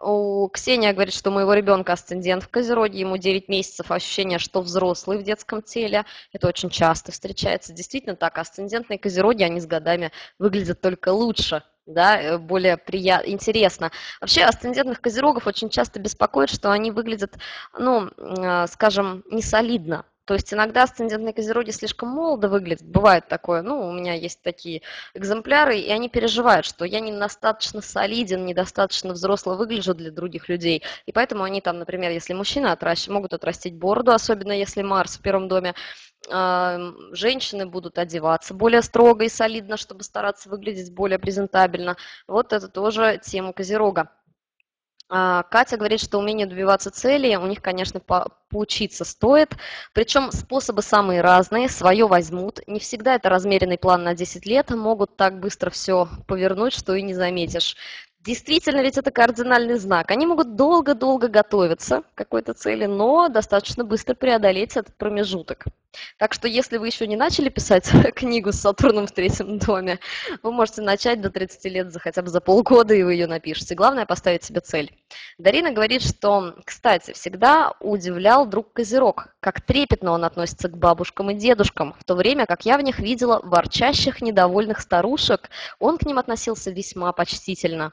у Ксения говорит, что у моего ребенка асцендент в Козероге, ему 9 месяцев, ощущение, что взрослый в детском теле. Это очень часто встречается. Действительно так, асцендентные Козероги, они с годами выглядят только лучше да, э, более приятно, интересно. Вообще асцендентных козерогов очень часто беспокоит, что они выглядят, ну, а, скажем, несолидно. То есть иногда асцендентные козероги слишком молодо выглядят, бывает такое, ну, у меня есть такие экземпляры, и они переживают, что я недостаточно солиден, недостаточно взросло выгляжу для других людей, и поэтому они там, например, если мужчина отращ... могут отрастить бороду, особенно если Марс в первом доме, женщины будут одеваться более строго и солидно, чтобы стараться выглядеть более презентабельно. Вот это тоже тема Козерога. А, Катя говорит, что умение добиваться целей у них, конечно, по поучиться стоит. Причем способы самые разные, свое возьмут. Не всегда это размеренный план на 10 лет, могут так быстро все повернуть, что и не заметишь. Действительно, ведь это кардинальный знак. Они могут долго-долго готовиться к какой-то цели, но достаточно быстро преодолеть этот промежуток. Так что если вы еще не начали писать книгу с Сатурном в третьем доме, вы можете начать до 30 лет за хотя бы за полгода, и вы ее напишете. Главное поставить себе цель. Дарина говорит, что, кстати, всегда удивлял друг Козерог, как трепетно он относится к бабушкам и дедушкам, в то время как я в них видела ворчащих недовольных старушек, он к ним относился весьма почтительно.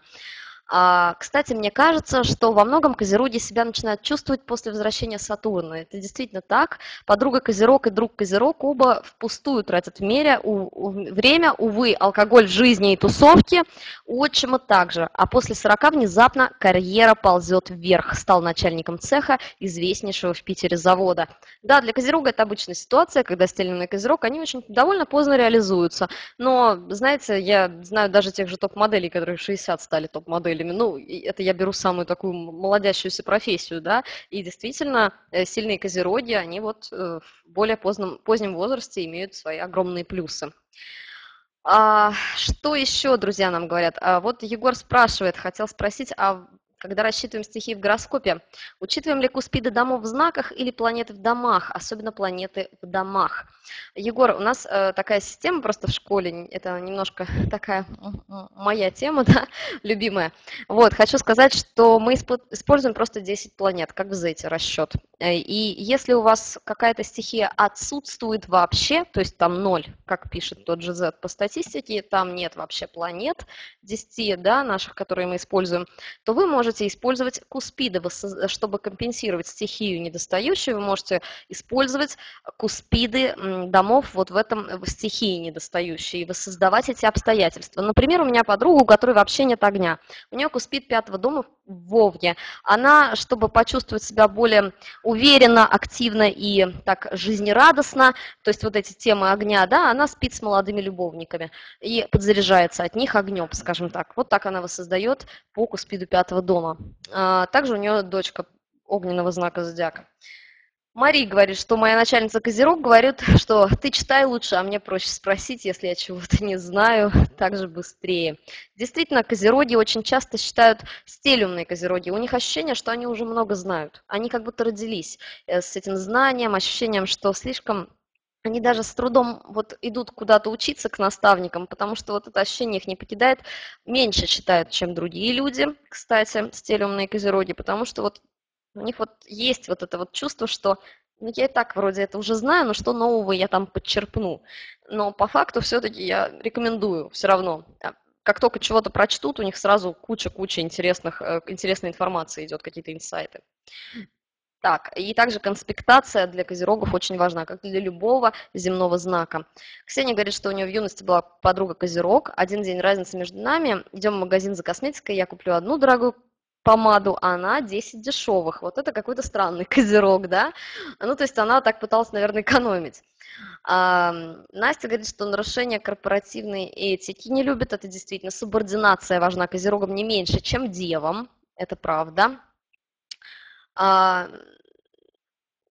А, кстати, мне кажется, что во многом козероги себя начинают чувствовать после возвращения Сатурна. Это действительно так. Подруга Козерог и друг Козерог оба впустую тратят мере, у, у, время, увы, алкоголь в жизни и тусовки, у отчима также. А после 40 внезапно карьера ползет вверх. Стал начальником цеха известнейшего в Питере завода. Да, для Козерога это обычная ситуация, когда стеленный Козерог, они очень довольно поздно реализуются. Но, знаете, я знаю даже тех же топ-моделей, которые в 60 стали топ-моделями, моделями. Ну, это я беру самую такую молодящуюся профессию, да, и действительно э, сильные козероги, они вот э, в более позднем, позднем возрасте имеют свои огромные плюсы. А, что еще, друзья, нам говорят? А, вот Егор спрашивает, хотел спросить, а когда рассчитываем стихии в гороскопе, учитываем ли куспиды домов в знаках или планеты в домах, особенно планеты в домах? Егор, у нас э, такая система просто в школе, это немножко такая моя тема, да, любимая. Вот, хочу сказать, что мы используем просто 10 планет, как в Z расчет. Э, и если у вас какая-то стихия отсутствует вообще, то есть там 0, как пишет тот же Z по статистике, там нет вообще планет 10, да, наших, которые мы используем, то вы можете использовать куспиды, чтобы компенсировать стихию недостающую, вы можете использовать куспиды домов вот в этом в стихии недостающей, и воссоздавать эти обстоятельства. Например, у меня подруга, у которой вообще нет огня. У нее куспид пятого дома Вовне. Она, чтобы почувствовать себя более уверенно, активно и так жизнерадостно, то есть вот эти темы огня, да, она спит с молодыми любовниками и подзаряжается от них огнем, скажем так. Вот так она воссоздает по куспиду пятого дома. А, также у нее дочка огненного знака зодиака. Мария говорит, что моя начальница Козерог говорит, что ты читай лучше, а мне проще спросить, если я чего-то не знаю, так же быстрее. Действительно, Козероги очень часто считают стелиумные Козероги. У них ощущение, что они уже много знают. Они как будто родились э, с этим знанием, ощущением, что слишком они даже с трудом вот идут куда-то учиться к наставникам, потому что вот это ощущение их не покидает, меньше читают, чем другие люди, кстати, стелиумные козероги, потому что вот у них вот есть вот это вот чувство, что ну, я и так вроде это уже знаю, но что нового я там подчерпну. Но по факту все-таки я рекомендую все равно. Как только чего-то прочтут, у них сразу куча-куча интересных, э, интересной информации идет, какие-то инсайты. Так, и также конспектация для козерогов очень важна, как для любого земного знака. Ксения говорит, что у нее в юности была подруга козерог. Один день разницы между нами. Идем в магазин за косметикой, я куплю одну дорогую помаду, а она 10 дешевых. Вот это какой-то странный козерог, да? Ну, то есть она так пыталась, наверное, экономить. А, Настя говорит, что нарушение корпоративной этики не любит. Это действительно субординация важна козерогам не меньше, чем девам. Это правда. А,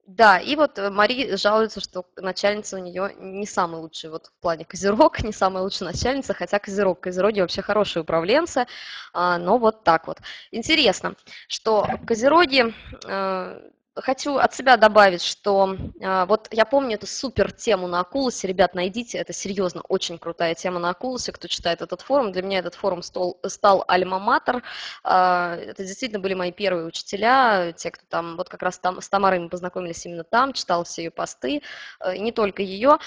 да, и вот э, Мари жалуется, что начальница у нее не самый лучший вот в плане козерог, не самая лучшая начальница, хотя козерог, козероги вообще хорошие управленцы, а, но вот так вот. Интересно, что козероги э, хочу от себя добавить, что э, вот я помню эту супер тему на Акулусе, ребят, найдите, это серьезно очень крутая тема на Акулусе, кто читает этот форум, для меня этот форум стал, стал альма-матер, э, это действительно были мои первые учителя, те, кто там, вот как раз там с Тамарой мы познакомились именно там, читал все ее посты, э, не только ее,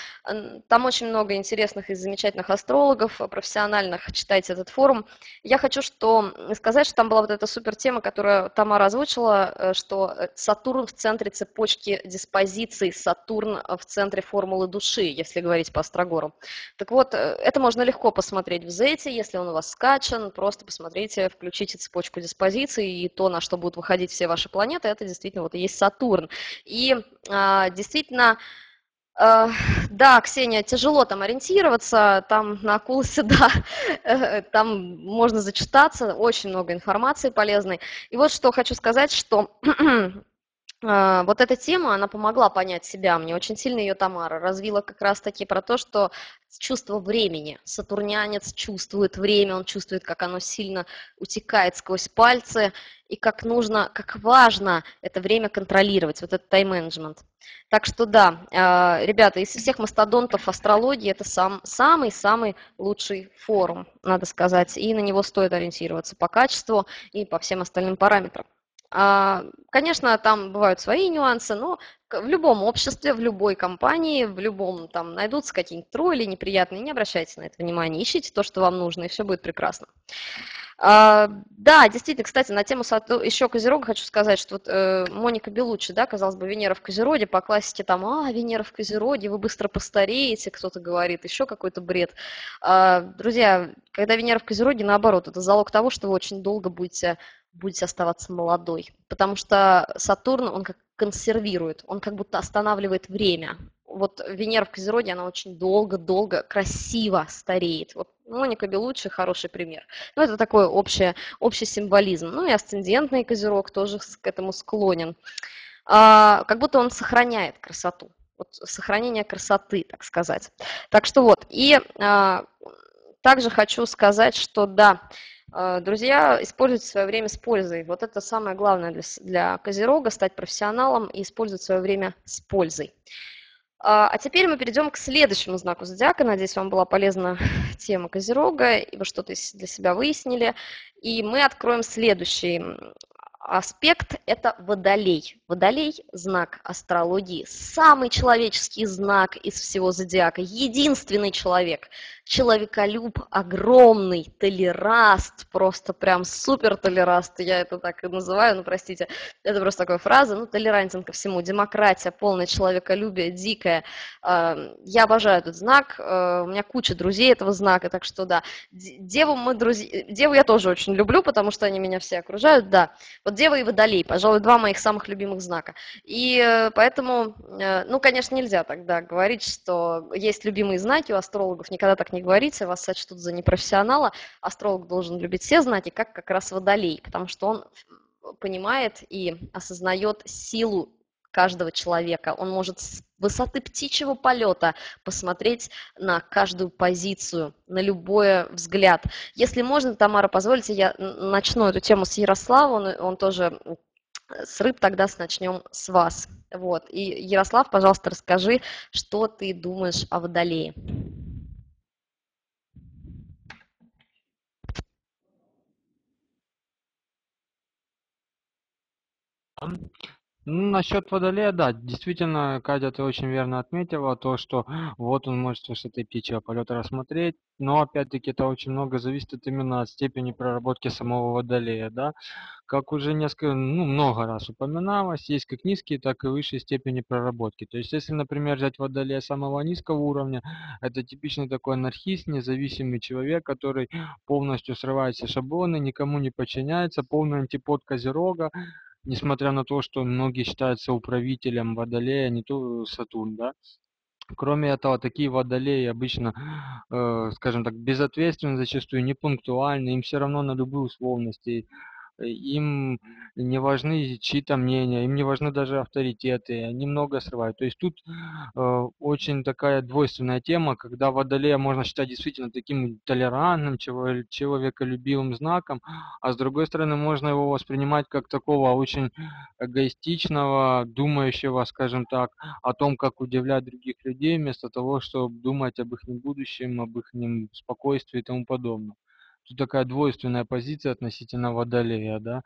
там очень много интересных и замечательных астрологов, профессиональных, читайте этот форум. Я хочу что, сказать, что там была вот эта супер тема, которую Тамара озвучила, э, что Сатурн Сатурн в центре цепочки диспозиций, Сатурн в центре формулы души, если говорить по Острогору. Так вот, э, это можно легко посмотреть в Зете, если он у вас скачан, просто посмотрите, включите цепочку диспозиций, и то, на что будут выходить все ваши планеты, это действительно вот и есть Сатурн. И а, действительно, Uh, да, Ксения, тяжело там ориентироваться, там на Акулосе, да, э, там можно зачитаться, очень много информации полезной. И вот что хочу сказать, что вот эта тема, она помогла понять себя. Мне очень сильно ее Тамара развила как раз-таки про то, что чувство времени. Сатурнянец чувствует время, он чувствует, как оно сильно утекает сквозь пальцы, и как нужно, как важно это время контролировать, вот этот тайм-менеджмент. Так что да, а, ребята, из всех мастодонтов астрологии это сам, самый-самый лучший форум, надо сказать, и на него стоит ориентироваться по качеству и по всем остальным параметрам. А, конечно, там бывают свои нюансы, но в любом обществе, в любой компании, в любом там найдутся какие-нибудь тролли неприятные, не обращайте на это внимания, ищите то, что вам нужно, и все будет прекрасно. А, да, действительно, кстати, на тему еще Козерога хочу сказать, что вот э, Моника Белучи, да, казалось бы, Венера в Козероге, по классике там, а, Венера в Козероге, вы быстро постареете, кто-то говорит, еще какой-то бред. А, друзья, когда Венера в Козероге, наоборот, это залог того, что вы очень долго будете будете оставаться молодой. Потому что Сатурн, он как консервирует, он как будто останавливает время. Вот Венера в Козероге, она очень долго-долго, красиво стареет. Вот Моника Белуччи хороший пример. Ну, это такой общий, общий символизм. Ну, и асцендентный Козерог тоже к этому склонен. А, как будто он сохраняет красоту. Вот сохранение красоты, так сказать. Так что вот, и а, также хочу сказать, что да, Э, друзья, используйте свое время с пользой. Вот это самое главное для, для Козерога, стать профессионалом и использовать свое время с пользой. А, а теперь мы перейдем к следующему знаку зодиака. Надеюсь, вам была полезна тема Козерога, и вы что-то для себя выяснили. И мы откроем следующий аспект – это водолей. Водолей – знак астрологии, самый человеческий знак из всего зодиака, единственный человек, человеколюб огромный, толераст, просто прям супер толераст, я это так и называю, ну простите, это просто такая фраза, ну толерантен ко всему, демократия, полное человеколюбие, дикое. А, я обожаю этот знак, а, у меня куча друзей этого знака, так что да, деву мы друзья, деву я тоже очень люблю, потому что они меня все окружают, да. Вот дева и водолей, пожалуй, два моих самых любимых знака. И э, поэтому, э, ну, конечно, нельзя тогда говорить, что есть любимые знаки у астрологов, никогда так не говорите, вас сочтут за непрофессионала. Астролог должен любить все знаки, как как раз водолей, потому что он понимает и осознает силу каждого человека. Он может с высоты птичьего полета посмотреть на каждую позицию, на любой взгляд. Если можно, Тамара, позвольте, я начну эту тему с Ярослава, он, он тоже с рыб тогда начнем с вас. Вот. И, Ярослав, пожалуйста, расскажи, что ты думаешь о Водолее. Ну, насчет Водолея, да, действительно, Катя, ты очень верно отметила то, что вот он может с высоты птичьего полета рассмотреть, но опять-таки это очень много зависит именно от степени проработки самого Водолея, да. Как уже несколько, ну, много раз упоминалось, есть как низкие, так и высшие степени проработки. То есть, если, например, взять Водолея самого низкого уровня, это типичный такой анархист, независимый человек, который полностью срывает все шаблоны, никому не подчиняется, полный антипод Козерога, несмотря на то, что многие считаются управителем Водолея, не то Сатурн, да. Кроме этого, такие водолеи обычно, э, скажем так, безответственны, зачастую непунктуальны, им все равно на любые условности им не важны чьи-то мнения, им не важны даже авторитеты, они много срывают. То есть тут э, очень такая двойственная тема, когда водолея можно считать действительно таким толерантным, человеколюбивым знаком, а с другой стороны можно его воспринимать как такого очень эгоистичного, думающего, скажем так, о том, как удивлять других людей, вместо того, чтобы думать об их будущем, об их спокойствии и тому подобное. Тут такая двойственная позиция относительно Водолея, да.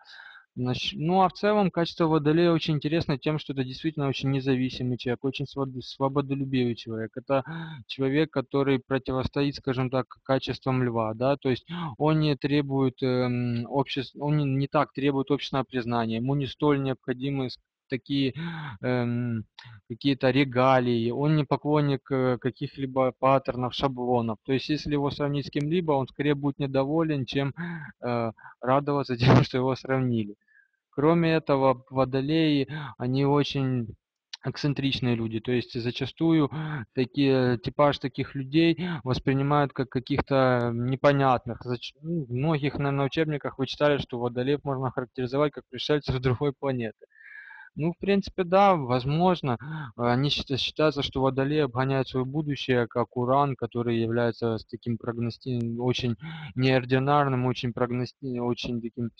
Ну, а в целом качество Водолея очень интересно тем, что это действительно очень независимый человек, очень свободолюбивый человек. Это человек, который противостоит, скажем так, качествам льва, да, то есть он не требует эм, общества, он не, не так требует общественного признания, ему не столь необходимы такие эм, какие-то регалии, он не поклонник э, каких-либо паттернов, шаблонов. То есть, если его сравнить с кем-либо, он скорее будет недоволен, чем э, радоваться тем, что его сравнили. Кроме этого, водолеи, они очень эксцентричные люди, то есть зачастую такие типаж таких людей воспринимают как каких-то непонятных. Ну, в многих, наверное, учебниках вы читали, что водолеев можно характеризовать как пришельцев с другой планеты. Ну, в принципе, да, возможно. Они считаются, что Водолей обгоняет свое будущее, как Уран, который является с таким прогности... очень неординарным, очень прогности... очень таким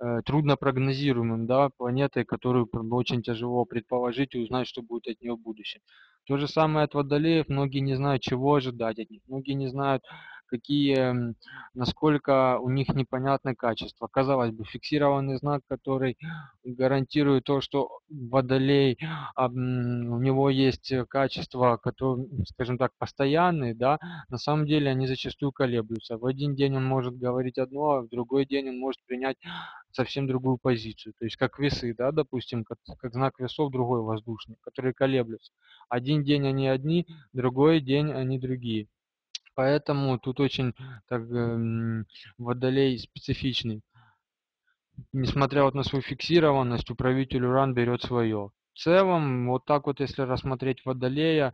э, трудно прогнозируемым, да, планетой, которую очень тяжело предположить и узнать, что будет от нее в будущем. То же самое от Водолеев, многие не знают, чего ожидать от них, многие не знают, какие, насколько у них непонятны качества. Казалось бы, фиксированный знак, который гарантирует то, что водолей, у него есть качества, которые, скажем так, постоянные, да, на самом деле они зачастую колеблются. В один день он может говорить одно, а в другой день он может принять совсем другую позицию. То есть как весы, да, допустим, как, как знак весов другой воздушный, которые колеблются. Один день они одни, другой день они другие. Поэтому тут очень так, водолей специфичный. Несмотря вот на свою фиксированность, управитель Уран берет свое. В целом, вот так вот, если рассмотреть водолея,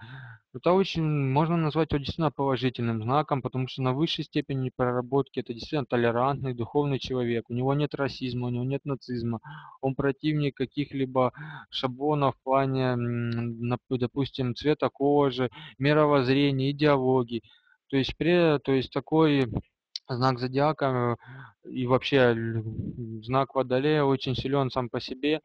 это очень можно назвать его действительно положительным знаком, потому что на высшей степени проработки это действительно толерантный, духовный человек. У него нет расизма, у него нет нацизма. Он противник каких-либо шаблонов в плане, допустим, цвета кожи, мировоззрения, идеологии. То есть, при, то есть такой знак зодиака э, и вообще знак Водолея очень силен сам по себе,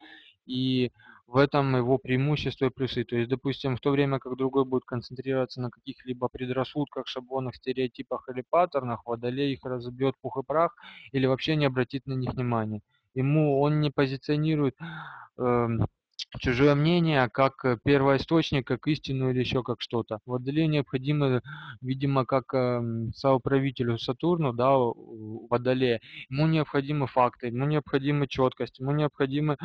и в этом его преимущество и плюсы. То есть, допустим, в то время как другой будет концентрироваться на каких-либо предрассудках, шаблонах, стереотипах или паттернах, Водолей их разобьет пух и прах или вообще не обратит на них внимания. Ему он не позиционирует э, чужое мнение как э, первоисточник, как истину или еще как что-то. Водолею необходимо, видимо, как э, соуправителю Сатурну, да, Водолея, ему необходимы факты, ему необходима четкость, ему необходимы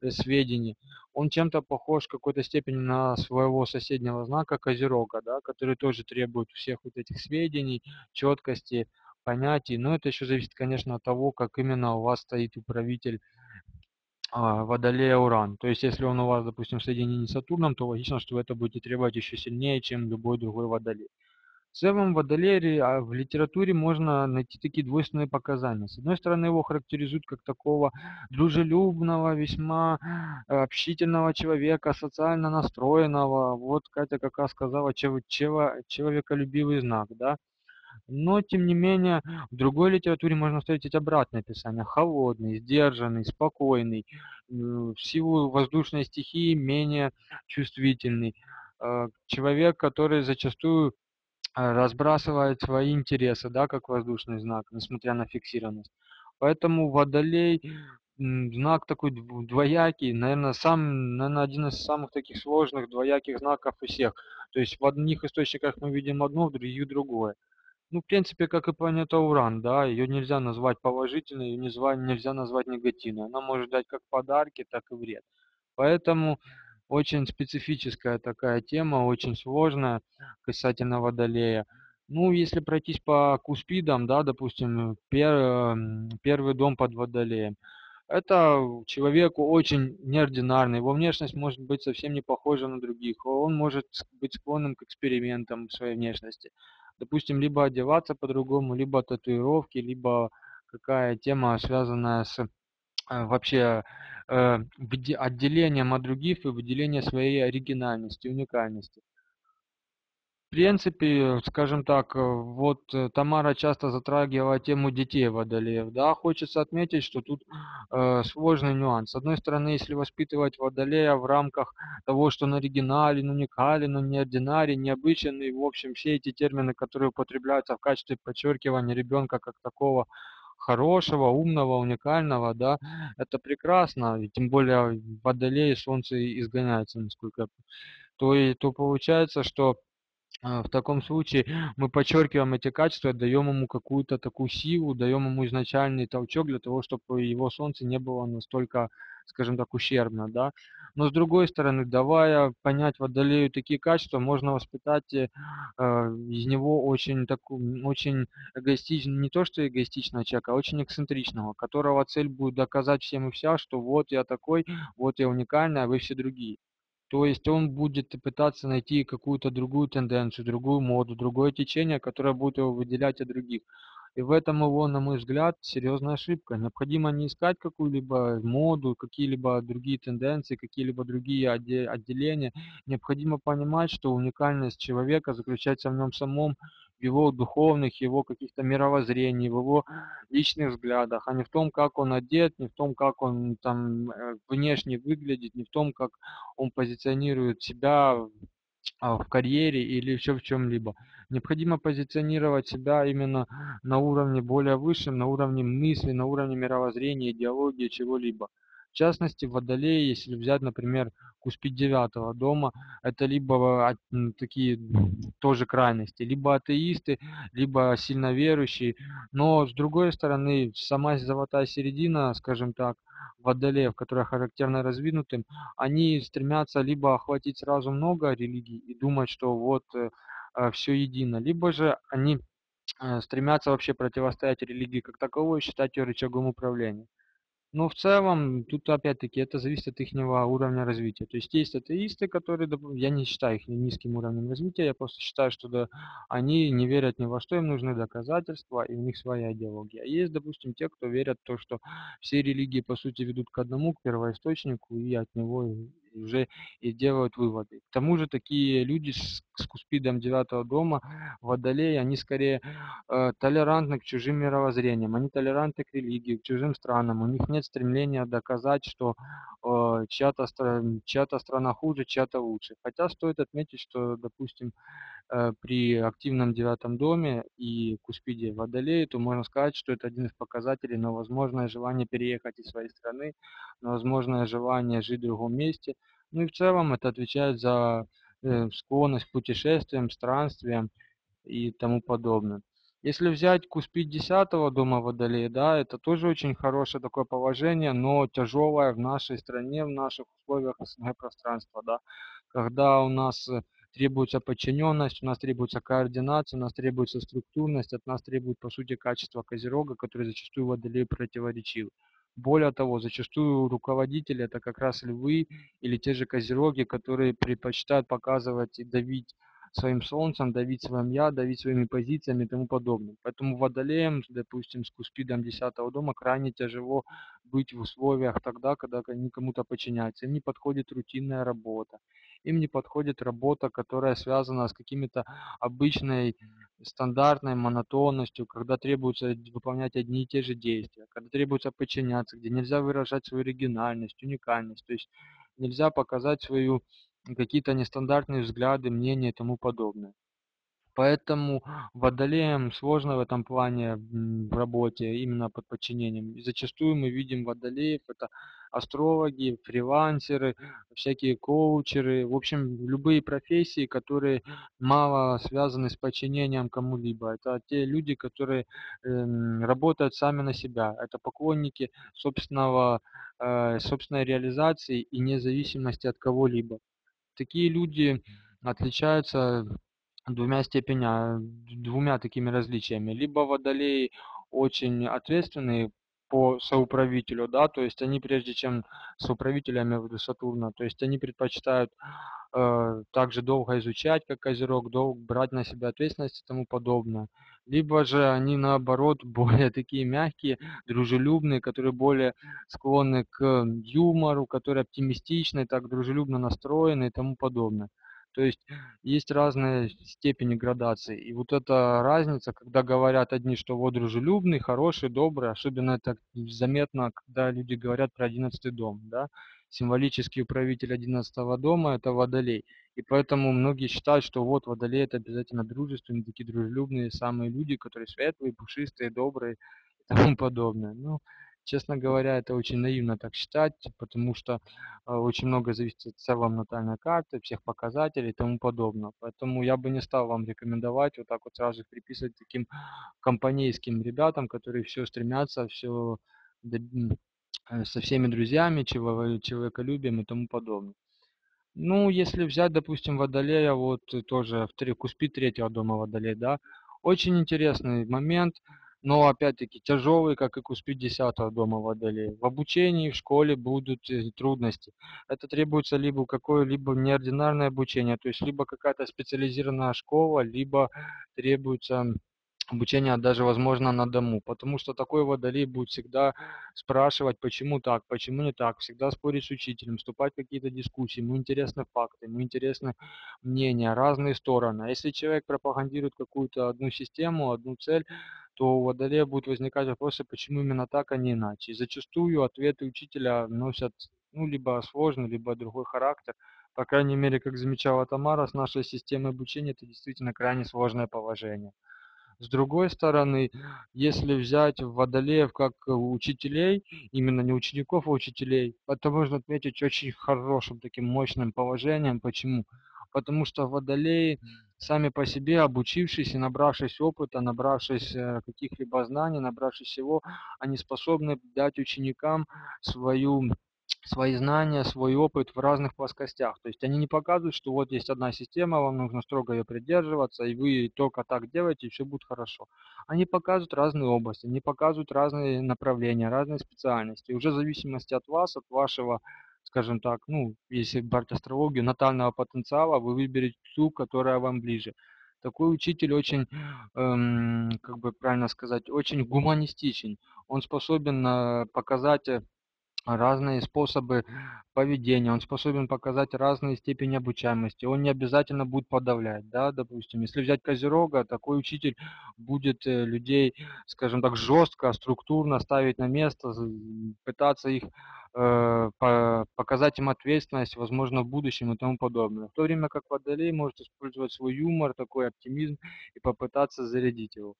э, сведения. Он чем-то похож в какой-то степени на своего соседнего знака Козерога, да, который тоже требует всех вот этих сведений, четкости, понятий. Но это еще зависит, конечно, от того, как именно у вас стоит управитель а, Водолея Уран. То есть, если он у вас, допустим, в соединении с Сатурном, то логично, что вы это будете требовать еще сильнее, чем любой другой Водолей. В целом, Водолей а, в литературе можно найти такие двойственные показания. С одной стороны, его характеризуют как такого дружелюбного, весьма э, общительного человека, социально настроенного. Вот Катя как раз сказала, человеколюбивый знак, да. Но, тем не менее, в другой литературе можно встретить обратное описание. Холодный, сдержанный, спокойный, в силу воздушной стихии менее чувствительный. Э, человек, который зачастую э, разбрасывает свои интересы, да, как воздушный знак, несмотря на фиксированность. Поэтому водолей знак такой двоякий, наверное, сам, наверное, один из самых таких сложных двояких знаков у всех. То есть в одних источниках мы видим одно, в других другое. Ну, в принципе, как и планета Уран, да, ее нельзя назвать положительной, ее нельзя назвать негативной. Она может дать как подарки, так и вред. Поэтому очень специфическая такая тема, очень сложная касательно Водолея. Ну, если пройтись по Куспидам, да, допустим, пер, первый дом под Водолеем. Это человеку очень неординарный, его внешность может быть совсем не похожа на других, он может быть склонным к экспериментам в своей внешности допустим, либо одеваться по-другому, либо татуировки, либо какая тема, связанная с э, вообще э, отделением от других и выделением своей оригинальности, уникальности принципе, скажем так, э, вот э, Тамара часто затрагивала тему детей водолеев, да, хочется отметить, что тут э, сложный нюанс. С одной стороны, если воспитывать водолея в рамках того, что он оригинален, уникален, он неординарен, необычен, и, в общем, все эти термины, которые употребляются в качестве подчеркивания ребенка как такого хорошего, умного, уникального, да, это прекрасно, и тем более водолей солнце изгоняется, насколько то, и, то получается, что в таком случае мы подчеркиваем эти качества, даем ему какую-то такую силу, даем ему изначальный толчок для того, чтобы его солнце не было настолько, скажем так, ущербно, да. Но с другой стороны, давая понять водолею такие качества, можно воспитать э, из него очень такую, очень эгоистичного, не то что эгоистичного человека, а очень эксцентричного, которого цель будет доказать всем и вся, что вот я такой, вот я уникальный, а вы все другие. То есть он будет пытаться найти какую-то другую тенденцию, другую моду, другое течение, которое будет его выделять от других. И в этом его, на мой взгляд, серьезная ошибка. Необходимо не искать какую-либо моду, какие-либо другие тенденции, какие-либо другие отделения. Необходимо понимать, что уникальность человека заключается в нем самом, его духовных, его каких-то мировоззрений, в его личных взглядах, а не в том, как он одет, не в том, как он там э, внешне выглядит, не в том, как он позиционирует себя а, в карьере или еще в чем-либо. Необходимо позиционировать себя именно на уровне более высшем, на уровне мысли, на уровне мировоззрения, идеологии, чего-либо. В частности, в Водолее, если взять, например, Куспид девятого дома, это либо такие тоже крайности, либо атеисты, либо сильно верующие. Но, с другой стороны, сама золотая середина, скажем так, водолеев, которая характерна развинутым, они стремятся либо охватить сразу много религий и думать, что вот э, э все едино, либо же они э, стремятся вообще противостоять религии как таковой и считать ее рычагом управления. Ну, в целом, тут опять-таки это зависит от их уровня развития. То есть есть атеисты, которые, я не считаю их низким уровнем развития, я просто считаю, что да, они не верят ни во что, им нужны доказательства, и у них своя идеология. А есть, допустим, те, кто верят в то, что все религии, по сути, ведут к одному, к первоисточнику, и от него уже и делают выводы. К тому же такие люди с, с куспидом девятого дома, водолеи, они скорее э, толерантны к чужим мировоззрениям, они толерантны к религии, к чужим странам, у них нет стремления доказать, что э, чья-то, чья-то страна хуже, чья-то лучше. Хотя стоит отметить, что, допустим, Э, при активном девятом доме и Куспиде Водолее, то можно сказать, что это один из показателей на возможное желание переехать из своей страны, на возможное желание жить в другом месте. Ну и в целом это отвечает за э, склонность к путешествиям, странствиям и тому подобное. Если взять Куспид 10 дома Водолея, да, это тоже очень хорошее такое положение, но тяжелое в нашей стране, в наших условиях СНГ пространства, да, когда у нас э, требуется подчиненность, у нас требуется координация, у нас требуется структурность, от нас требует, по сути, качество козерога, который зачастую водолею противоречив. Более того, зачастую руководители это как раз львы или те же козероги, которые предпочитают показывать и давить своим солнцем, давить своим я, давить своими позициями и тому подобное. Поэтому водолеем, допустим, с куспидом 10 дома крайне тяжело быть в условиях тогда, когда они кому-то подчиняются. Им не подходит рутинная работа, им не подходит работа, которая связана с какими-то обычной стандартной монотонностью, когда требуется выполнять одни и те же действия, когда требуется подчиняться, где нельзя выражать свою оригинальность, уникальность, то есть нельзя показать свою какие-то нестандартные взгляды, мнения и тому подобное. Поэтому водолеям сложно в этом плане в работе, именно под подчинением. И зачастую мы видим водолеев, это астрологи, фрилансеры, всякие коучеры, в общем, любые профессии, которые мало связаны с подчинением кому-либо. Это те люди, которые э, работают сами на себя. Это поклонники собственного, э, собственной реализации и независимости от кого-либо такие люди отличаются двумя степенями, двумя такими различиями. Либо водолеи очень ответственные по соуправителю, да, то есть они прежде чем соуправителями в Сатурна, то есть они предпочитают э, также долго изучать, как Козерог, долго брать на себя ответственность и тому подобное. Либо же они наоборот более такие мягкие, дружелюбные, которые более склонны к юмору, которые оптимистичны, так дружелюбно настроены и тому подобное. То есть есть разные степени градации. И вот эта разница, когда говорят одни, что вот дружелюбный, хороший, добрый, особенно это заметно, когда люди говорят про одиннадцатый дом, да, символический управитель одиннадцатого дома – это водолей. И поэтому многие считают, что вот водолей – это обязательно дружественные, такие дружелюбные самые люди, которые светлые, пушистые, добрые и тому подобное. Ну, Честно говоря, это очень наивно так считать, потому что а, очень много зависит от целом натальной карты, всех показателей и тому подобное. Поэтому я бы не стал вам рекомендовать вот так вот сразу их приписывать таким компанейским ребятам, которые все стремятся, все э, со всеми друзьями, человеколюбием и тому подобное. Ну, если взять, допустим, Водолея, вот тоже в Куспи третьего дома Водолей, да, очень интересный момент – но опять-таки тяжелый, как и Куспид 10 дома Водолея. В обучении в школе будут э, трудности. Это требуется либо какое-либо неординарное обучение, то есть либо какая-то специализированная школа, либо требуется обучение даже возможно на дому, потому что такой водолей будет всегда спрашивать, почему так, почему не так, всегда спорить с учителем, вступать в какие-то дискуссии, ему интересны факты, ему интересны мнения, разные стороны. А если человек пропагандирует какую-то одну систему, одну цель, то у водолея будут возникать вопросы, почему именно так, а не иначе. И зачастую ответы учителя носят ну, либо сложный, либо другой характер. По крайней мере, как замечала Тамара, с нашей системой обучения это действительно крайне сложное положение. С другой стороны, если взять водолеев как учителей, именно не учеников, а учителей, это можно отметить очень хорошим таким мощным положением. Почему? Потому что водолеи сами по себе, обучившись и набравшись опыта, набравшись э, каких-либо знаний, набравшись всего, они способны дать ученикам свою свои знания, свой опыт в разных плоскостях. То есть они не показывают, что вот есть одна система, вам нужно строго ее придерживаться, и вы только так делаете, и все будет хорошо. Они показывают разные области, они показывают разные направления, разные специальности. И уже в зависимости от вас, от вашего скажем так, ну, если брать астрологию, натального потенциала, вы выберете ту, которая вам ближе. Такой учитель очень, эм, как бы правильно сказать, очень гуманистичен. Он способен э, показать разные способы поведения, он способен показать разные степени обучаемости, он не обязательно будет подавлять, да, допустим. Если взять Козерога, такой учитель будет э, людей, скажем так, жестко, структурно ставить на место, пытаться их э, показать им ответственность, возможно, в будущем и тому подобное. В то время как Водолей может использовать свой юмор, такой оптимизм и попытаться зарядить его.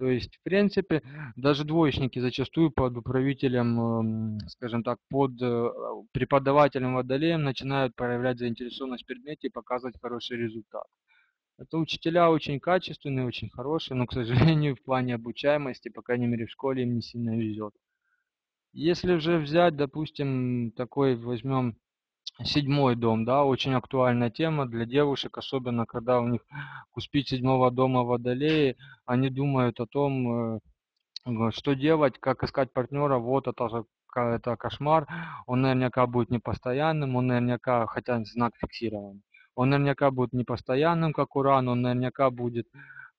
То есть, в принципе, даже двоечники зачастую под управителем, эм, скажем так, под э, преподавателем водолеем начинают проявлять заинтересованность в предмете и показывать хороший результат. Это учителя очень качественные, очень хорошие, но, к сожалению, в плане обучаемости, по крайней мере, в школе им не сильно везет. Если же взять, допустим, такой возьмем седьмой дом, да, очень актуальная тема для девушек, особенно когда у них куспить седьмого дома водолеи, они думают о том, э, что делать, как искать партнера, вот это же это кошмар, он наверняка будет непостоянным, он наверняка, хотя знак фиксирован, он наверняка будет непостоянным, как уран, он наверняка будет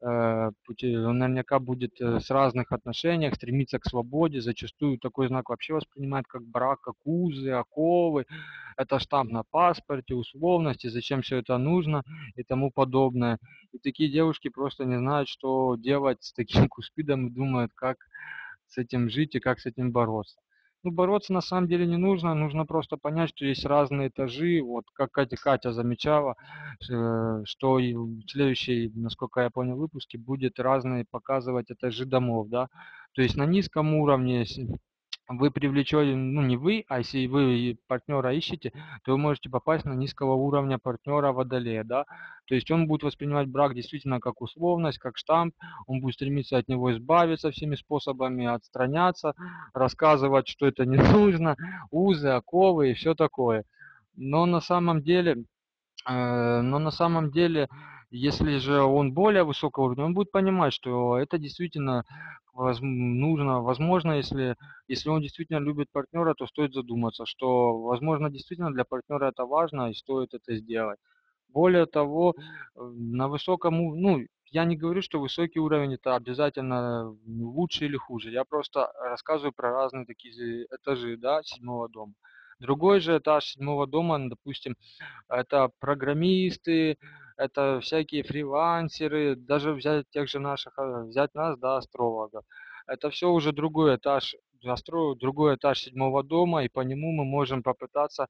он наверняка будет э, с разных отношениях стремиться к свободе. Зачастую такой знак вообще воспринимают как брак, как узы, оковы. Это штамп на паспорте, условности, зачем все это нужно и тому подобное. И такие девушки просто не знают, что делать с таким куспидом и думают, как с этим жить и как с этим бороться. Ну, бороться на самом деле не нужно, нужно просто понять, что есть разные этажи. Вот как Катя, Катя замечала, э, что в следующей, насколько я понял, выпуске будет разные показывать этажи домов, да. То есть на низком уровне вы привлечете, ну не вы, а если вы партнера ищете, то вы можете попасть на низкого уровня партнера водолея, да, то есть он будет воспринимать брак действительно как условность, как штамп, он будет стремиться от него избавиться всеми способами, отстраняться, рассказывать, что это не нужно, узы, оковы и все такое. Но на самом деле, э, но на самом деле, если же он более высокого уровня, он будет понимать, что это действительно нужно, возможно, если, если он действительно любит партнера, то стоит задуматься, что, возможно, действительно для партнера это важно и стоит это сделать. Более того, на высоком, ну, я не говорю, что высокий уровень это обязательно лучше или хуже. Я просто рассказываю про разные такие этажи, да, седьмого дома. Другой же этаж седьмого дома, допустим, это программисты, это всякие фрилансеры, даже взять тех же наших, э, взять нас, да, астрологов. Это все уже другой этаж, настрою другой этаж седьмого дома, и по нему мы можем попытаться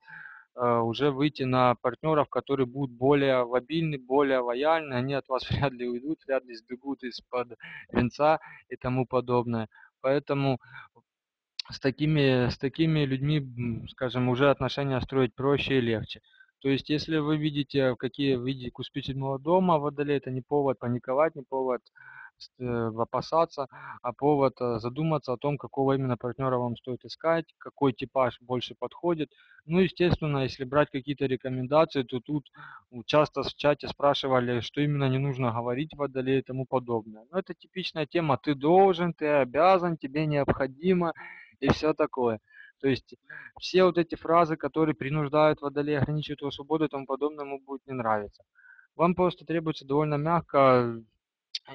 э, уже выйти на партнеров, которые будут более лобильны, более лояльны, они от вас вряд ли уйдут, вряд ли сбегут из-под венца и тому подобное. Поэтому с такими, с такими людьми, скажем, уже отношения строить проще и легче. То есть, если вы видите, какие видите куски седьмого дома водолей, это не повод паниковать, не повод э, опасаться, а повод э, задуматься о том, какого именно партнера вам стоит искать, какой типаж больше подходит. Ну, естественно, если брать какие-то рекомендации, то тут часто в чате спрашивали, что именно не нужно говорить водолей и тому подобное. Но это типичная тема, ты должен, ты обязан, тебе необходимо и все такое. То есть все вот эти фразы, которые принуждают водолея ограничивать его свободу и тому подобное, ему будет не нравиться. Вам просто требуется довольно мягко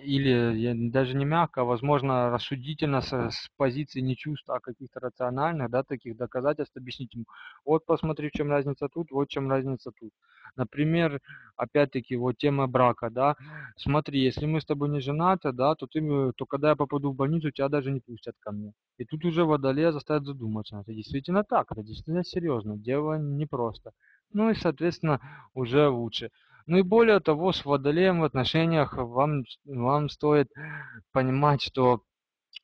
или даже не мягко, а возможно рассудительно с, с позиции не чувств, а каких-то рациональных, да, таких доказательств объяснить ему. Вот посмотри, в чем разница тут, вот в чем разница тут. Например, опять-таки, вот тема брака, да. Смотри, если мы с тобой не женаты, да, то ты, то когда я попаду в больницу, тебя даже не пустят ко мне. И тут уже водолея заставит задуматься. Это действительно так, это действительно серьезно, дело непросто. Ну и, соответственно, уже лучше. Ну и более того, с водолеем в отношениях вам, вам стоит понимать, что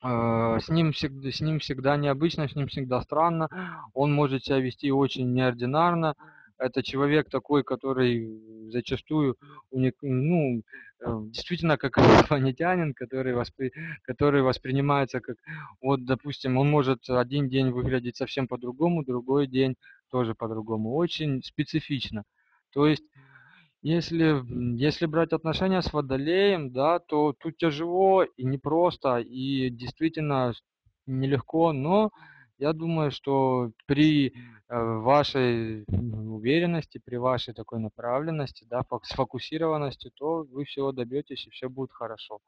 э, с, ним с ним всегда необычно, с ним всегда странно. Он может себя вести очень неординарно. Это человек такой, который зачастую уник, ну, э, действительно как инопланетянин, который, воспри, который воспринимается как, вот, допустим, он может один день выглядеть совсем по-другому, другой день тоже по-другому. Очень специфично. То есть если, если брать отношения с водолеем, да, то тут тяжело и непросто, и действительно нелегко, но я думаю, что при э, вашей уверенности, при вашей такой направленности, да, сфокусированности, то вы всего добьетесь и все будет хорошо.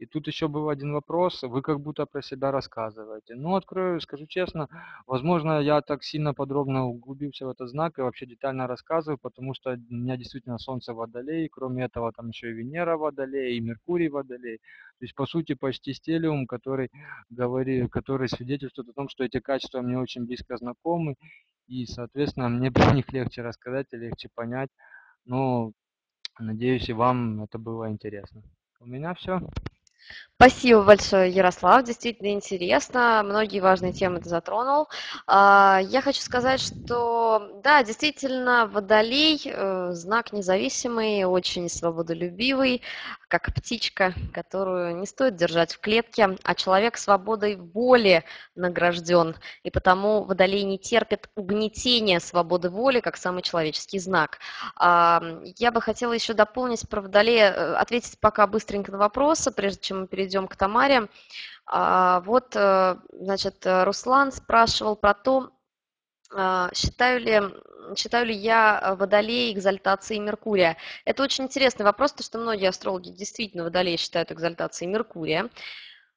И тут еще был один вопрос, вы как будто про себя рассказываете. Ну, открою, скажу честно, возможно, я так сильно подробно углубился в этот знак и вообще детально рассказываю, потому что у меня действительно Солнце Водолей, кроме этого там еще и Венера Водолей, и Меркурий Водолей. То есть, по сути, почти стелиум, который, говорит, который свидетельствует о том, что эти качества мне очень близко знакомы, и, соответственно, мне про них легче рассказать и легче понять. Но надеюсь, и вам это было интересно. У меня все. Спасибо большое, Ярослав. Действительно интересно. Многие важные темы ты затронул. А, я хочу сказать, что да, действительно, водолей э, знак независимый, очень свободолюбивый, как птичка, которую не стоит держать в клетке, а человек свободой воли награжден. И потому водолей не терпит угнетения свободы воли, как самый человеческий знак. А, я бы хотела еще дополнить про водолея, э, ответить пока быстренько на вопросы, прежде чем мы перейдем к Тамаре. А, вот, э, значит, Руслан спрашивал про то, а, считаю ли, считаю ли я Водолей экзальтацией Меркурия. Это очень интересный вопрос, потому что многие астрологи действительно Водолей считают экзальтацией Меркурия.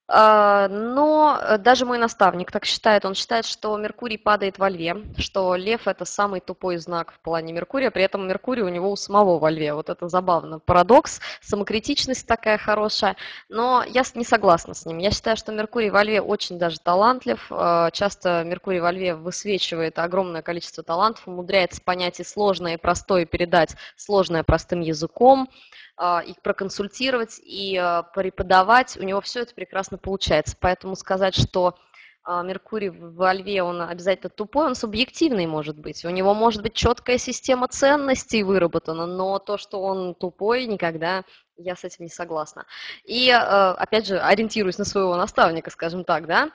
А, но э, даже мой наставник так считает. Он считает, что Меркурий падает во льве, что лев – это самый тупой знак в плане Меркурия, при этом Меркурий у него у самого во льве. Вот это забавно. Парадокс, самокритичность такая хорошая. Но я не согласна с ним. Я считаю, что Меркурий во льве очень даже талантлив. А, часто Меркурий во льве высвечивает огромное количество талантов, умудряется понять и сложное, и простое передать сложное простым языком. А, их проконсультировать и а, преподавать, у него все это прекрасно получается. Поэтому сказать, что а, Меркурий во льве, он обязательно тупой, он субъективный может быть. У него может быть четкая система ценностей выработана, но то, что он тупой, никогда я с этим не согласна. И, э, опять же, ориентируюсь на своего наставника, скажем так, да.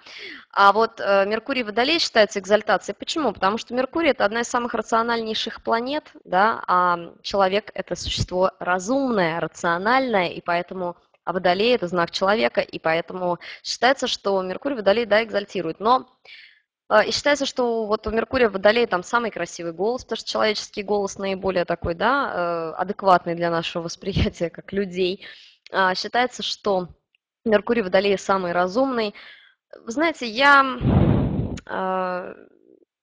А вот э, Меркурий Водолей считается экзальтацией. Почему? Потому что Меркурий – это одна из самых рациональнейших планет, да, а человек – это существо разумное, рациональное, и поэтому а Водолей – это знак человека, и поэтому считается, что Меркурий Водолей, да, экзальтирует. Но и считается, что вот у Меркурия Водолей там самый красивый голос, потому что человеческий голос наиболее такой, да, адекватный для нашего восприятия как людей. А, считается, что Меркурий Водолей самый разумный, вы знаете, я... Э,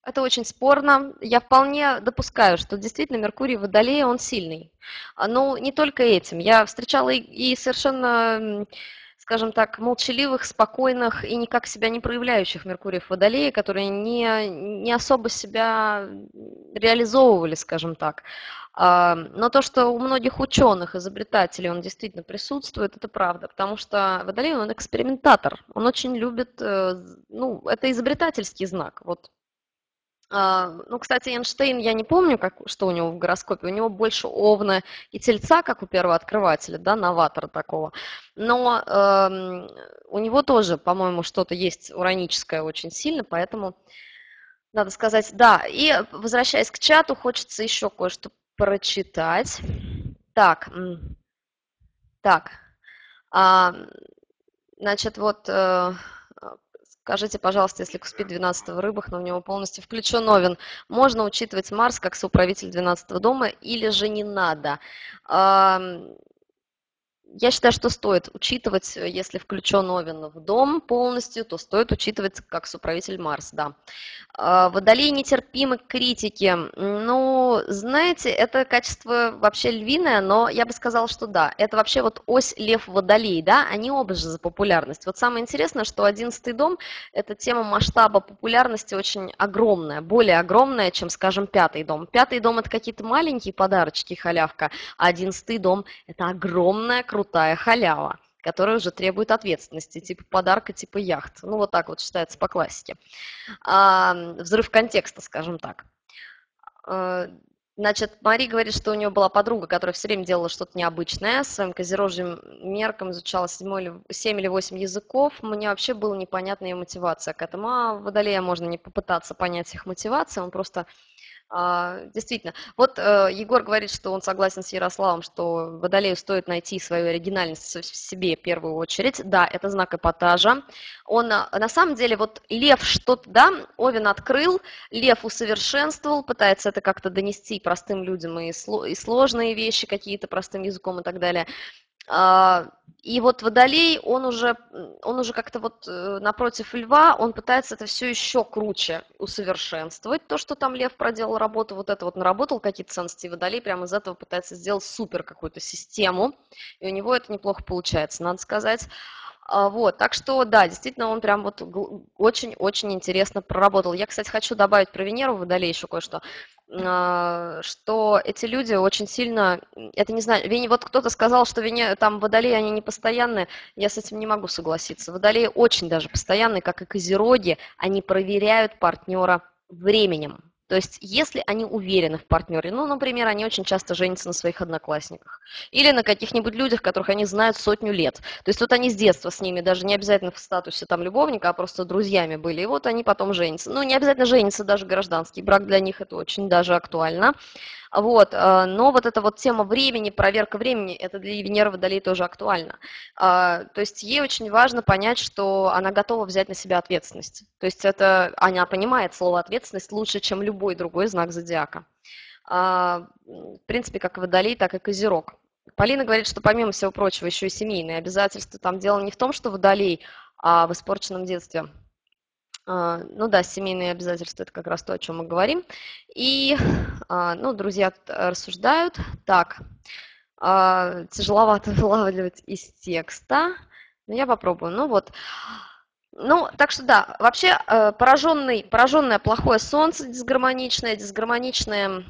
это очень спорно. Я вполне допускаю, что действительно Меркурий в Водолее, он сильный. А, Но не только этим. Я встречала и совершенно скажем так, молчаливых, спокойных и никак себя не проявляющих Меркуриев Водолея, которые не, не особо себя реализовывали, скажем так. А, но то, что у многих ученых, изобретателей он действительно присутствует, это правда, потому что Водолей, он экспериментатор, он очень любит, э, ну, это изобретательский знак, вот ну, кстати, Эйнштейн, я не помню, как, что у него в гороскопе. У него больше овна и тельца, как у первого открывателя, да, новатора такого. Но э, у него тоже, по-моему, что-то есть ураническое очень сильно, поэтому надо сказать, да. И возвращаясь к чату, хочется еще кое-что прочитать. Так, так. А, значит, вот... Э, Скажите, пожалуйста, если Куспид 12 в рыбах, но в него полностью включен Овен, можно учитывать Марс как соуправитель 12 дома или же не надо? Я считаю, что стоит учитывать, э, если включен Овен в дом полностью, то стоит учитывать как суправитель Марс, да. А, водолей нетерпимы к критике. Ну, знаете, это качество вообще львиное, но я бы сказала, что да. Это вообще вот ось лев-водолей, да, они оба же за популярность. Вот самое интересное, что одиннадцатый дом, эта тема масштаба популярности очень огромная, более огромная, чем, скажем, пятый дом. Пятый дом – это какие-то маленькие подарочки, халявка, а одиннадцатый дом – это огромная, крутая крутая халява, которая уже требует ответственности, типа подарка, типа яхт. Ну, вот так вот считается по классике. А, взрыв контекста, скажем так. А, значит, Мари говорит, что у нее была подруга, которая все время делала что-то необычное, с своим козерожьим мерком изучала 7 или, 7 или 8 языков. Мне вообще была непонятна ее мотивация к этому. А Водолея можно не попытаться понять их мотивацию, он просто действительно. Вот э, Егор говорит, что он согласен с Ярославом, что Водолею стоит найти свою оригинальность в себе в первую очередь. Да, это знак эпатажа. Он, а, на самом деле, вот Лев что-то, да, Овен открыл, Лев усовершенствовал, пытается это как-то донести простым людям и сложные вещи какие-то простым языком и так далее. А, и вот Водолей, он уже, он уже как-то вот э, напротив Льва, он пытается это все еще круче усовершенствовать. То, что там Лев проделал работу, вот это вот наработал какие-то ценности, и Водолей прямо из этого пытается сделать супер какую-то систему, и у него это неплохо получается, надо сказать. А, вот, так что, да, действительно, он прям вот очень-очень интересно проработал. Я, кстати, хочу добавить про Венеру в Водолей еще кое-что, что эти люди очень сильно, это не знаю, вот кто-то сказал, что Вене, там Водолей, они не постоянные, я с этим не могу согласиться. Водолеи очень даже постоянные, как и Козероги, они проверяют партнера временем. То есть, если они уверены в партнере, ну, например, они очень часто женятся на своих одноклассниках или на каких-нибудь людях, которых они знают сотню лет. То есть, вот они с детства с ними, даже не обязательно в статусе там любовника, а просто друзьями были, и вот они потом женятся. Ну, не обязательно женятся даже гражданский брак для них, это очень даже актуально. Вот, э, но вот эта вот тема времени, проверка времени, это для Венеры Водолей тоже актуально. А, то есть ей очень важно понять, что она готова взять на себя ответственность. То есть это, она понимает слово ответственность лучше, чем любой другой знак зодиака. А, в принципе, как Водолей, так и Козерог. Полина говорит, что помимо всего прочего еще и семейные обязательства. Там дело не в том, что Водолей, а в испорченном детстве а, ну да, семейные обязательства – это как раз то, о чем мы говорим. И, а, ну, друзья рассуждают. Так, тяжеловато вылавливать из текста, но я попробую. Ну вот, ну, так что да, вообще э, пораженный, пораженное плохое солнце дисгармоничное, дисгармоничный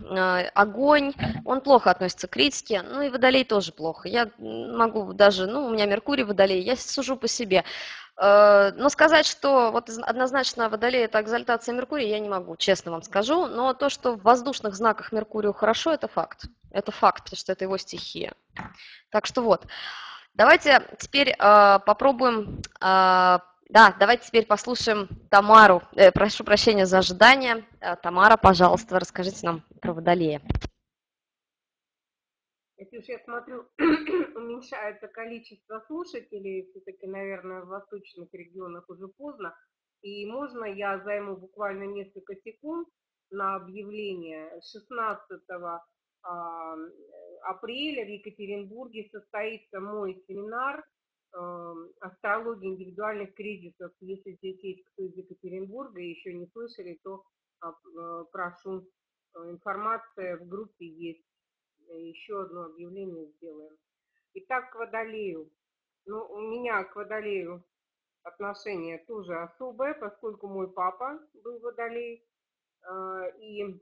огонь, он плохо относится к критике, ну и водолей тоже плохо. Я могу даже, ну, у меня Меркурий водолей, я сужу по себе. Э, но сказать, что вот однозначно Водолей – это экзальтация Меркурия, я не могу, честно вам скажу. Но то, что в воздушных знаках Меркурию хорошо, это факт. Это факт, потому что это его стихия. Так что вот. Давайте теперь э, попробуем... Э, да, давайте теперь послушаем Тамару. Э, прошу прощения за ожидание. Э, Тамара, пожалуйста, расскажите нам про Водолея. Уж я смотрю, уменьшается количество слушателей, все-таки, наверное, в восточных регионах уже поздно, и можно я займу буквально несколько секунд на объявление 16 а, апреля в Екатеринбурге состоится мой семинар эм, «Астрология индивидуальных кризисов». Если здесь есть кто из Екатеринбурга и еще не слышали, то а, э, прошу, э, информация в группе есть еще одно объявление сделаем. Итак, к Водолею. Ну, у меня к Водолею отношение тоже особое, поскольку мой папа был Водолей, а, и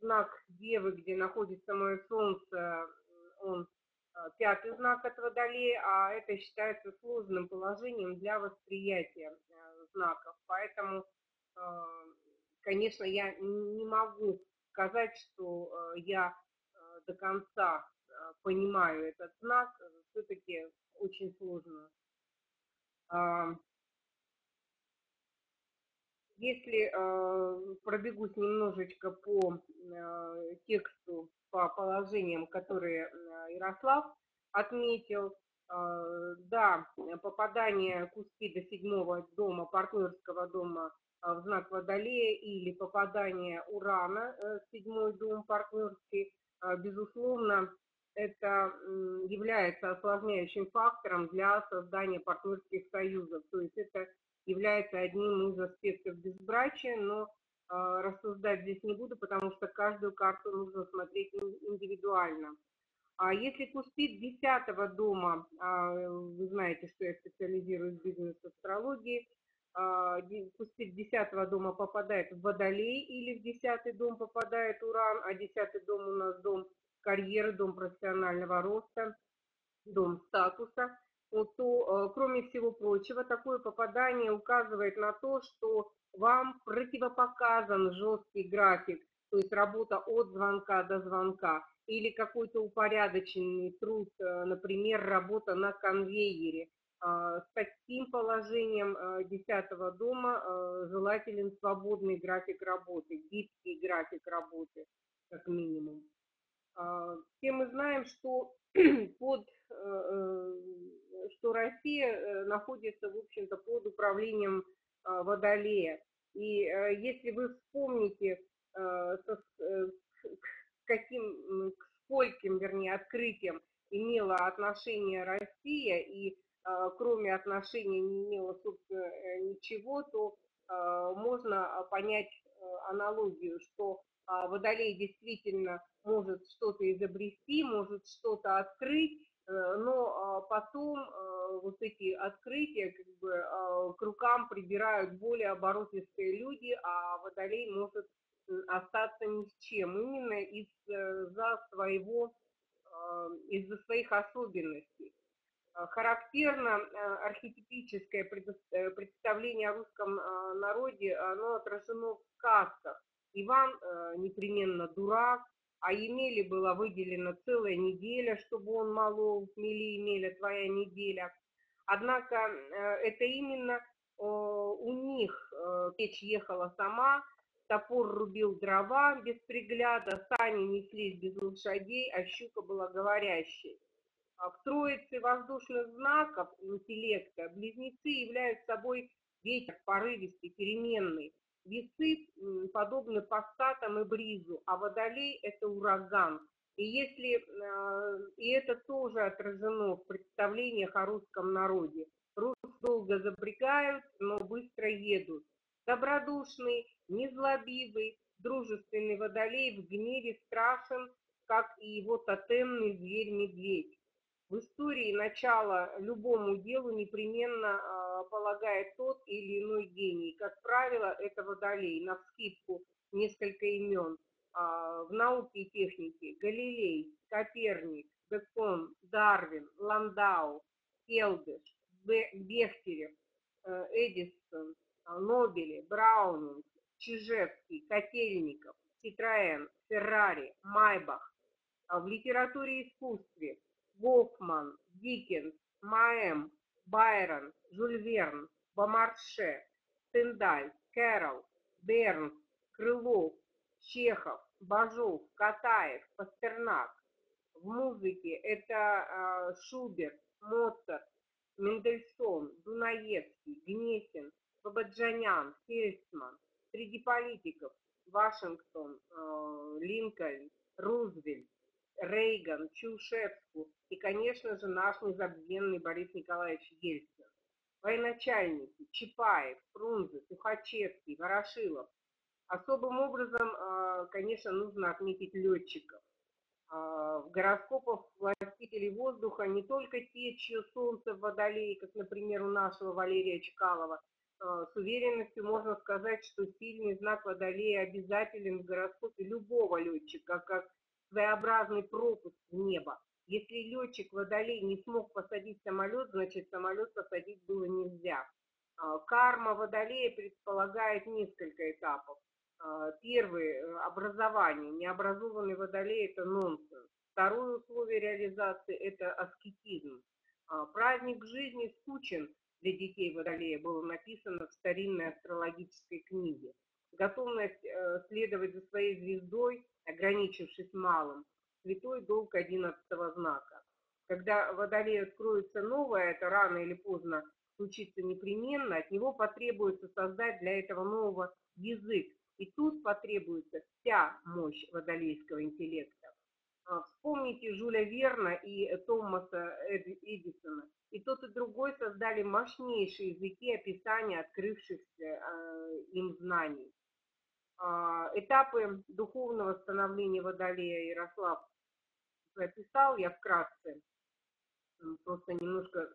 знак Девы, где находится мое Солнце, он пятый знак от Водолея, а это считается сложным положением для восприятия знаков. Поэтому, конечно, я не могу сказать, что э, я э, до конца э, понимаю этот знак, все-таки очень сложно. Если пробегусь немножечко по тексту, по положениям, которые Ярослав отметил, да, попадание куски до седьмого дома, партнерского дома а, в знак Водолея или попадание Урана э, в седьмой дом партнерский, а, безусловно, это является осложняющим фактором для создания партнерских союзов. То есть это является одним из аспектов безбрачия, но а, рассуждать здесь не буду, потому что каждую карту нужно смотреть индивидуально. А если Куспит 10 дома, вы знаете, что я специализируюсь в бизнес-астрологии, Куспит а, 10 дома попадает в Водолей или в 10 дом попадает Уран, а 10 дом у нас дом карьеры, дом профессионального роста, дом статуса, то, э, кроме всего прочего, такое попадание указывает на то, что вам противопоказан жесткий график, то есть работа от звонка до звонка, или какой-то упорядоченный труд, э, например, работа на конвейере, а, с таким положением а, десятого дома а, желателен свободный график работы, гибкий график работы, как минимум. Все мы знаем, что, под, э, э, что Россия э, находится, в общем-то, под управлением Водолея. И если вы вспомните, с каким, скольким, вернее, открытием имела отношение Россия и кроме отношения не имела, собственно, ничего, то можно понять аналогию, что Водолей действительно может что-то изобрести, может что-то открыть, Э, но а, потом э, вот эти открытия как бы а, к рукам прибирают более оборотистые люди, а водолей может остаться ни с чем, именно из-за своего, а, из-за своих особенностей. Характерно архетипическое э, представление о русском народе, оно отражено в сказках. Иван непременно дурак, а Емеле была выделена целая неделя, чтобы он молол, мели Емеля, твоя неделя. Однако э, это именно э, у них э, печь ехала сама, топор рубил дрова без пригляда, сани неслись без лошадей, а щука была говорящей. А в троице воздушных знаков интеллекта близнецы являются собой ветер порывистый, переменный, Весы подобны паскатам и бризу, а водолей – это ураган. И, если, а, и это тоже отражено в представлениях о русском народе. Рус долго запрягают, но быстро едут. Добродушный, незлобивый, дружественный водолей в гневе страшен, как и его тотемный зверь-медведь. В истории начало любому делу непременно а, полагает тот или иной гений. Как правило, это водолей, на вскидку несколько имен. А, в науке и технике Галилей, Коперник, Бекон, Дарвин, Ландау, Келдыш, Бехтерев, э, Эдисон, а, Нобели, Браунинг, Чижевский, Котельников, Ситроен, Феррари, Майбах. В литературе и искусстве Гофман, Диккенс, Маэм, Байрон, Жюль Верн, Бомарше, Стендаль, Кэрол, Бернс, Крылов, Чехов, Бажов, Катаев, Пастернак. В музыке это э, Шуберт, Моцарт, Мендельсон, Дунаевский, Гнесин, Бабаджанян, Фельдсман. Среди политиков Вашингтон, э, Линкольн, Рузвельт, Рейган, Чаушевску и, конечно же, наш незабвенный Борис Николаевич Ельцин. Военачальники Чапаев, Фрунзе, Тухачевский, Ворошилов. Особым образом, а, конечно, нужно отметить летчиков. А, в гороскопах властителей воздуха не только те, чье солнце в водолее, как, например, у нашего Валерия Чкалова, а, с уверенностью можно сказать, что сильный знак водолея обязателен в гороскопе любого летчика, как своеобразный пропуск в небо. Если летчик водолей не смог посадить самолет, значит самолет посадить было нельзя. А, карма водолея предполагает несколько этапов. А, первый – образование. Необразованный водолей – это нонсенс. Второе условие реализации – это аскетизм. А, праздник жизни скучен для детей водолея было написано в старинной астрологической книге. Готовность э, следовать за своей звездой ограничившись малым, святой долг одиннадцатого знака. Когда водолей откроется новое, это рано или поздно случится непременно, от него потребуется создать для этого нового язык. И тут потребуется вся мощь водолейского интеллекта. А, вспомните Жюля Верна и Томаса Эдисона. И тот, и другой создали мощнейшие языки описания открывшихся э, им знаний. А, этапы духовного становления Водолея Ярослав прописал я вкратце, просто немножко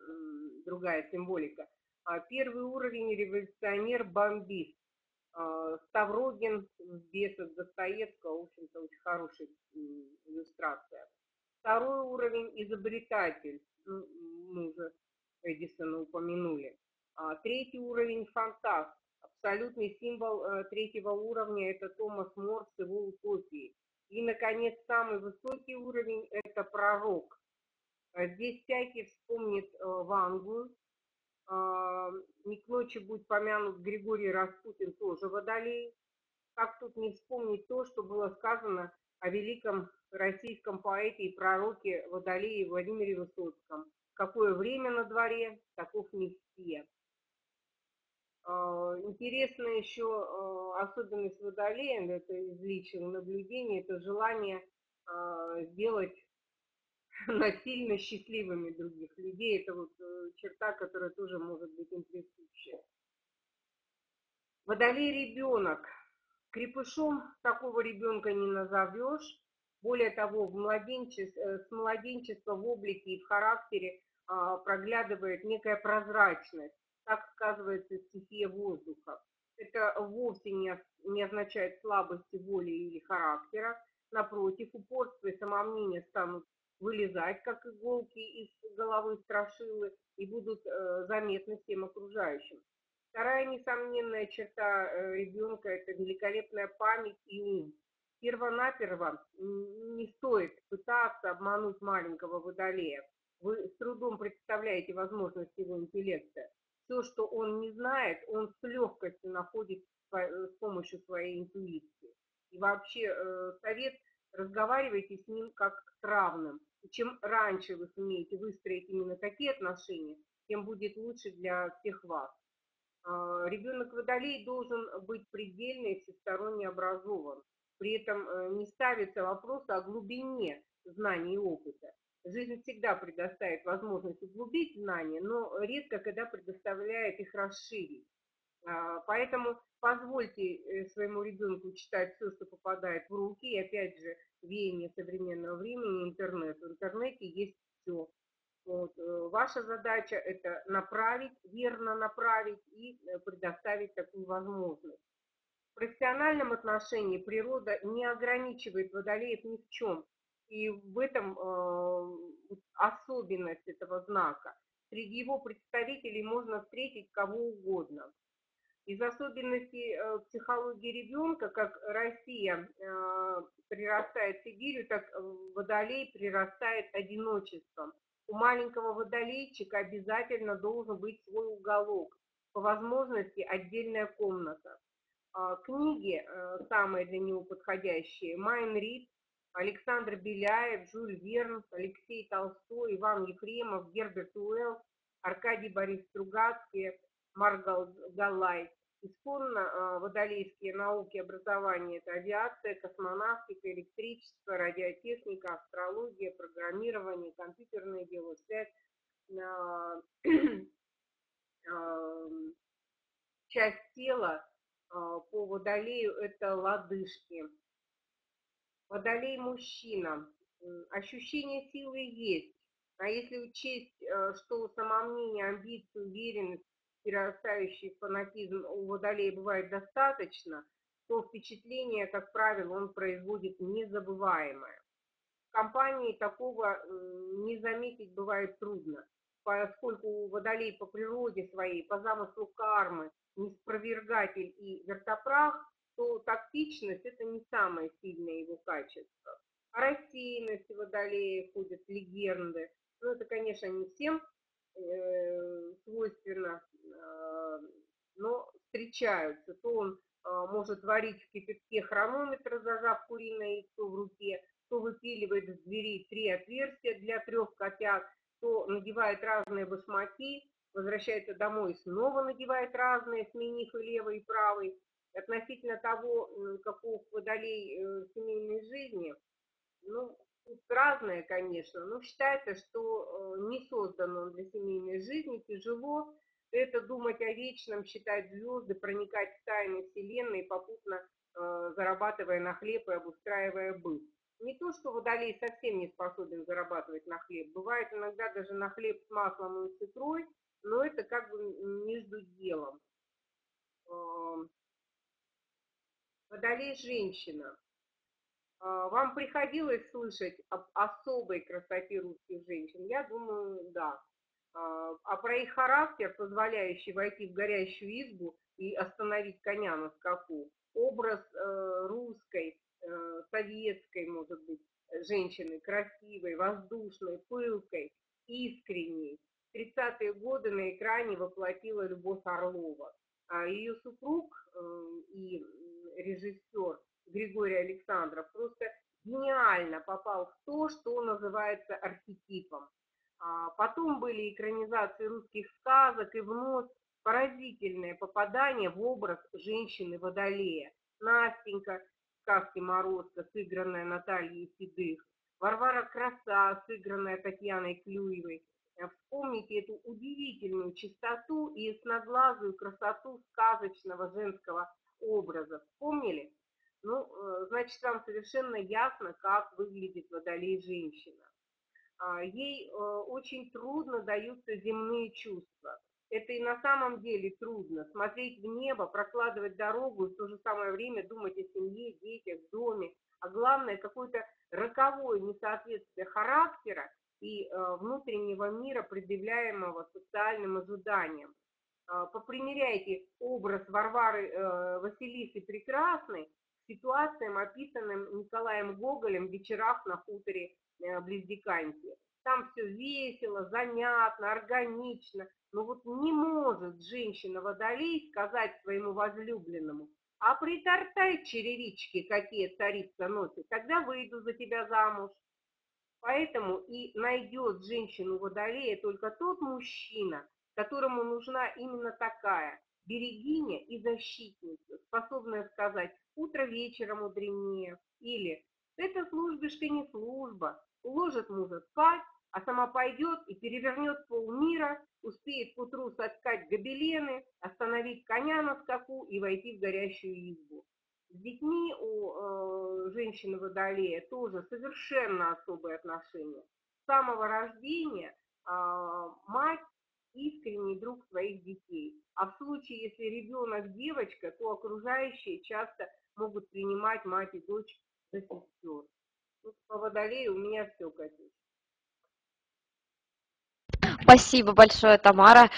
другая символика. А, первый уровень революционер-бомбист. А, Ставрогин, бесов Достоевского, в общем-то, очень хорошая иллюстрация. Второй уровень изобретатель, ну, мы уже Эдисона упомянули. Третий уровень фантаст, Абсолютный символ э, третьего уровня – это Томас Мор с его утопией. И, наконец, самый высокий уровень – это пророк. Э, здесь всякий вспомнит э, Вангу. Не к ночи будет помянут Григорий Распутин, тоже водолей. Как тут не вспомнить то, что было сказано о великом российском поэте и пророке Водолее Владимире Высоцком. Какое время на дворе, таков Мессия. А, интересно еще а, особенность водолея, это из личного наблюдения, это желание э, сделать насильно счастливыми других людей. Это вот э, черта, которая тоже может быть им присуща. Водолей ребенок. Крепышом такого ребенка не назовешь. Более того, в младенчестве, э, с младенчества в облике и в характере а, проглядывает некая прозрачность. Так сказывается стихия воздуха. Это вовсе не, не означает слабости воли или характера. Напротив, упорство и самомнение станут вылезать, как иголки из головы страшилы, и будут э, заметны всем окружающим. Вторая несомненная черта э, ребенка – это великолепная память и ум. Первонаперво не стоит пытаться обмануть маленького водолея. Вы с трудом представляете возможность его интеллекта. Все, что он не знает, он с легкостью находит с помощью своей интуиции. И вообще э, совет – разговаривайте с ним как с равным. И чем раньше вы сумеете выстроить именно такие отношения, тем будет лучше для всех вас. А, Ребенок водолей должен быть предельно и всесторонне образован. При этом э, не ставится вопрос о глубине знаний и опыта. Жизнь всегда предоставит возможность углубить знания, но редко когда предоставляет их расширить. А, поэтому позвольте э, своему ребенку читать все, что попадает в руки. И опять же, веяние современного времени, интернет. В интернете есть все. Вот. Э, ваша задача – это направить, верно направить и э, предоставить такую возможность. В профессиональном отношении природа не ограничивает водолеев ни в чем. И в этом э, особенность этого знака. Среди его представителей можно встретить кого угодно. Из особенностей э, психологии ребенка, как Россия э, прирастает Сибирью, так водолей прирастает одиночеством. У маленького водолейчика обязательно должен быть свой уголок, по возможности отдельная комната. А, книги э, самые для него подходящие. Майн Рид, Александр Беляев, Жюль Верн, Алексей Толстой, Иван Ефремов, Герберт Уэллс, Аркадий Борис Стругацкий, Марк Галлай. Исконно э, водолейские науки образования – это авиация, космонавтика, электричество, радиотехника, астрология, программирование, компьютерная дело, связь. Эм, часть тела по водолею – это лодыжки. Водолей мужчина. Ощущение силы есть. А если учесть, э, что самомнение, амбиции, уверенность перерастающий фанатизм у водолея бывает достаточно, то впечатление, как правило, он производит незабываемое. В компании такого не заметить бывает трудно, поскольку у водолей по природе своей, по замыслу кармы, неспровергатель и вертопрах, то тактичность – это не самое сильное его качество. О рассеянности водолея ходят легенды. Но это, конечно, не всем э, свойственно Э, но встречаются. То он э, может варить в кипятке хронометр, зажав куриное яйцо в руке, то выпиливает в двери три отверстия для трех котят, то надевает разные башмаки, возвращается домой и снова надевает разные, сменив и левый, и правый. Относительно того, каков водолей э, семейной жизни, ну, разное, конечно, но считается, что не создан он для семейной жизни, тяжело, это думать о вечном, считать звезды, проникать в тайны Вселенной, попутно э, зарабатывая на хлеб и обустраивая быт. Не то, что водолей совсем не способен зарабатывать на хлеб. Бывает иногда даже на хлеб с маслом и с икрой, но это как бы между делом. Водолей женщина. Э, вам приходилось слышать об особой красоте русских женщин? Я думаю, да. А, а про их характер, позволяющий войти в горящую избу и остановить коня на скаку, образ э, русской, э, советской, может быть, женщины, красивой, воздушной, пылкой, искренней. В 30-е годы на экране воплотила Любовь Орлова. А ее супруг э, и режиссер Григорий Александров просто гениально попал в то, что называется архетипом. А, потом были экранизации русских сказок и вновь поразительное попадание в образ женщины-водолея. Настенька, сказки «Морозко», сыгранная Натальей Седых, Варвара Краса, сыгранная Татьяной Клюевой. Э, вспомните эту удивительную чистоту и ясноглазую красоту сказочного женского образа. Вспомнили? Ну, э, значит, вам совершенно ясно, как выглядит водолей женщина. А, ей э, очень трудно даются земные чувства. Это и на самом деле трудно. Смотреть в небо, прокладывать дорогу в то же самое время думать о семье, детях, доме. А главное, какое-то роковое несоответствие характера и э, внутреннего мира, предъявляемого социальным ожиданиям. Э, попримеряйте образ Варвары э, Василисы Прекрасной к ситуациям, описанным Николаем Гоголем в вечерах на хуторе э. Там все весело, занятно, органично, но вот не может женщина-водолей сказать своему возлюбленному, а притортай черевички, какие царица носит, тогда выйду за тебя замуж. Поэтому и найдет женщину водолея только тот мужчина, которому нужна именно такая берегиня и защитница, способная сказать «утро вечера мудренее» или «это службишка не служба», уложит мужа спать, а сама пойдет и перевернет полмира, успеет к утру соткать гобелены, остановить коня на скаку и войти в горящую избу. С детьми у э, женщины Водолея тоже совершенно особые отношения. С самого рождения э, мать искренний друг своих детей. А в случае, если ребенок девочка, то окружающие часто могут принимать мать и дочь за сестер. Вот по Водолею у меня все, Катюш. Спасибо большое, Тамара.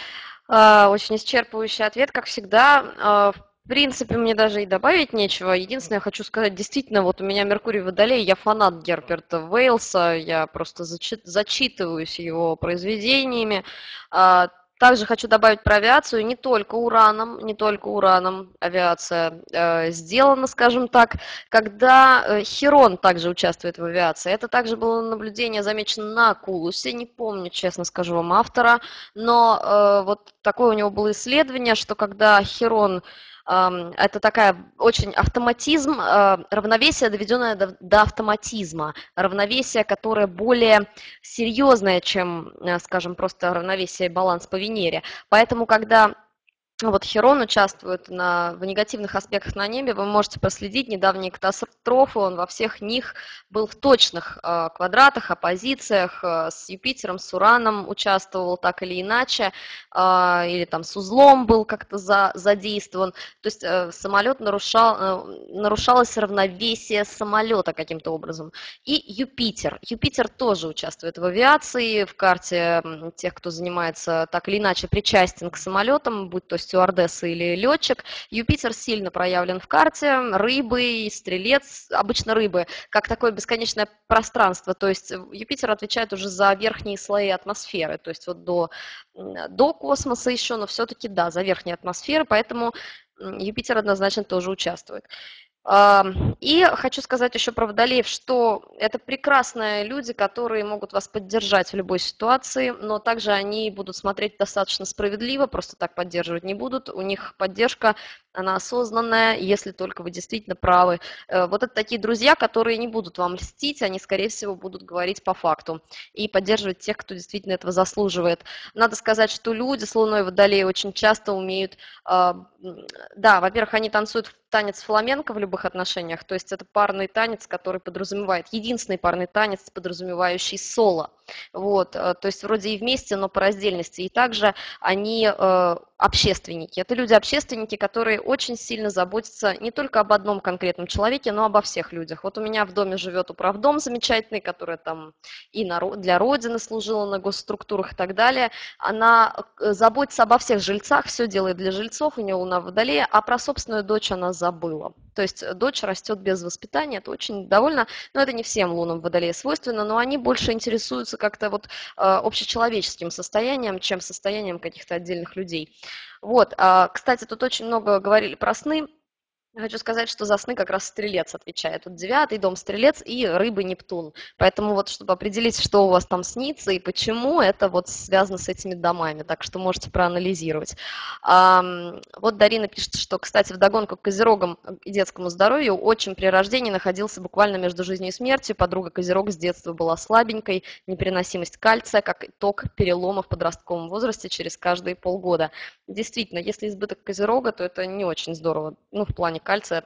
Э, очень исчерпывающий ответ, как всегда. В принципе, мне даже и добавить нечего. Единственное, хочу сказать, действительно, вот у меня Меркурий Водолей, я фанат Герберта Вейлса, я просто зачит, зачитываюсь его произведениями. А, также хочу добавить про авиацию, не только ураном, не только ураном авиация э, сделана, скажем так, когда э, Херон также участвует в авиации. Это также было наблюдение замечено на Кулусе, не помню, честно скажу вам, автора, но э, вот такое у него было исследование, что когда Херон это такая очень автоматизм, э, равновесие, доведенное до, до автоматизма, равновесие, которое более серьезное, чем, э, скажем, просто равновесие и баланс по Венере. Поэтому, когда вот Херон участвует на, в негативных аспектах на небе, вы можете проследить недавние катастрофы, он во всех них был в точных э, квадратах, оппозициях, э, с Юпитером, с Ураном участвовал так или иначе, э, или там с узлом был как-то за, задействован, то есть э, самолет нарушал, э, нарушалось равновесие самолета каким-то образом. И Юпитер, Юпитер тоже участвует в авиации, в карте тех, кто занимается так или иначе причастен к самолетам, будь то стюардесса или летчик. Юпитер сильно проявлен в карте, рыбы, стрелец, обычно рыбы, как такое бесконечное пространство. То есть Юпитер отвечает уже за верхние слои атмосферы, то есть вот до, до космоса еще, но все-таки да, за верхние атмосферы, поэтому Юпитер однозначно тоже участвует. И хочу сказать еще про водолеев, что это прекрасные люди, которые могут вас поддержать в любой ситуации, но также они будут смотреть достаточно справедливо, просто так поддерживать не будут. У них поддержка она осознанная, если только вы действительно правы. Э, вот это такие друзья, которые не будут вам льстить, они, скорее всего, будут говорить по факту и поддерживать тех, кто действительно этого заслуживает. Надо сказать, что люди с Луной Водолея очень часто умеют, а, да, во-первых, они танцуют танец фламенко в любых отношениях, то есть это парный танец, который подразумевает, единственный парный танец, подразумевающий соло. Вот, э, то есть вроде и вместе, но по раздельности. И также они э, общественники. Это люди-общественники, которые очень сильно заботятся не только об одном конкретном человеке, но обо всех людях. Вот у меня в доме живет управдом замечательный, который там и для Родины служила на госструктурах и так далее. Она э, заботится обо всех жильцах, все делает для жильцов, у нее луна в водолее, а про собственную дочь она забыла. То есть э, дочь растет без воспитания, это очень довольно, ну это не всем лунам в водолее свойственно, но они больше интересуются как-то вот э, общечеловеческим состоянием, чем состоянием каких-то отдельных людей. Вот, а, кстати, тут очень много говорили про сны. Хочу сказать, что за сны как раз стрелец отвечает. Вот девятый дом стрелец и рыбы Нептун. Поэтому вот, чтобы определить, что у вас там снится и почему, это вот связано с этими домами. Так что можете проанализировать. вот Дарина пишет, что, кстати, в догонку к козерогам и детскому здоровью очень при рождении находился буквально между жизнью и смертью. Подруга козерога с детства была слабенькой, непереносимость кальция, как итог перелома в подростковом возрасте через каждые полгода. Действительно, если избыток козерога, то это не очень здорово, ну, в плане кальция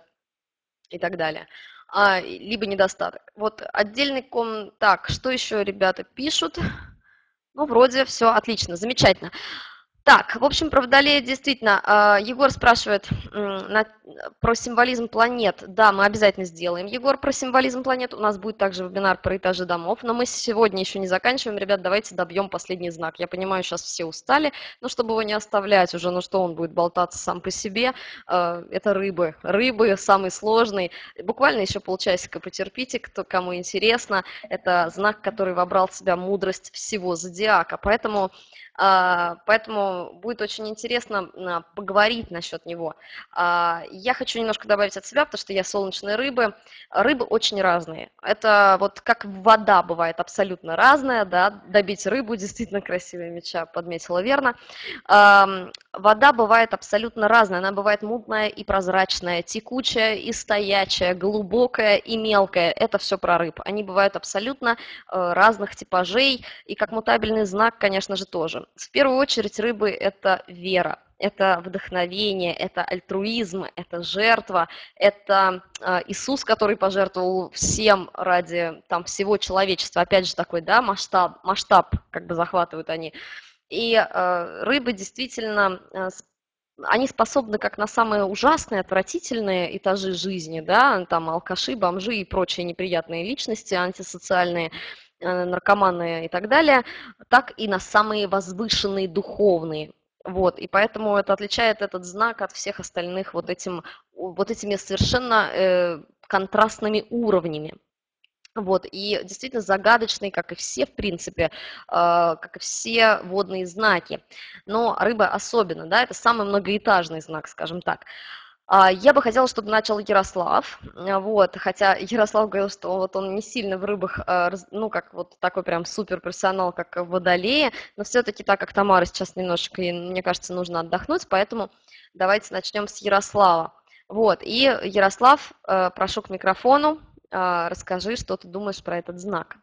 и так далее. А, либо недостаток. Вот отдельный ком... Так, что еще ребята пишут? Ну, вроде все отлично, замечательно. Так, в общем, про Водолея действительно. А, Егор спрашивает про символизм планет. Да, мы обязательно сделаем. Егор, про символизм планет. У нас будет также вебинар про этажи домов. Но мы сегодня еще не заканчиваем. Ребят, давайте добьем последний знак. Я понимаю, сейчас все устали, но чтобы его не оставлять уже, ну что он будет болтаться сам по себе. А, это рыбы. Рыбы самый сложный. Буквально еще полчасика потерпите, кто, кому интересно. Это знак, который вобрал в себя мудрость всего зодиака. Поэтому поэтому будет очень интересно а, поговорить насчет него. А, я хочу немножко добавить от себя, потому что я солнечные рыбы. Рыбы очень разные. Это вот как вода бывает абсолютно разная, да, добить рыбу, действительно красивая меча, подметила верно. Вода бывает абсолютно разная, она бывает мутная и прозрачная, текучая и стоячая, глубокая и мелкая. Это все про рыб. Они бывают абсолютно э, разных типажей, и как мутабельный знак, конечно же, тоже. В первую очередь рыбы – это вера, это вдохновение, это альтруизм, это жертва, это э, Иисус, который пожертвовал всем ради там, всего человечества. Опять же такой да, масштаб, масштаб как бы захватывают они. И э, рыбы действительно э, они способны как на самые ужасные, отвратительные этажи жизни, да, там алкаши, бомжи и прочие неприятные личности антисоциальные, Э, наркоманы и так далее, так и на самые возвышенные духовные. Вот, и поэтому это отличает этот знак от всех остальных вот, этим, вот этими совершенно э, контрастными уровнями. Вот, и действительно загадочный, как и все, в принципе, э, как и все водные знаки. Но рыба особенно, да, это самый многоэтажный знак, скажем так. А, я бы хотела, чтобы начал Ярослав, а, вот, хотя Ярослав говорил, что вот он не сильно в рыбах, а, ну, как вот такой прям суперпрофессионал, как в водолее, но все-таки так как Тамара сейчас немножечко, мне кажется, нужно отдохнуть, поэтому давайте начнем с Ярослава. Вот, и Ярослав, прошу к микрофону, расскажи, что ты думаешь про этот знак.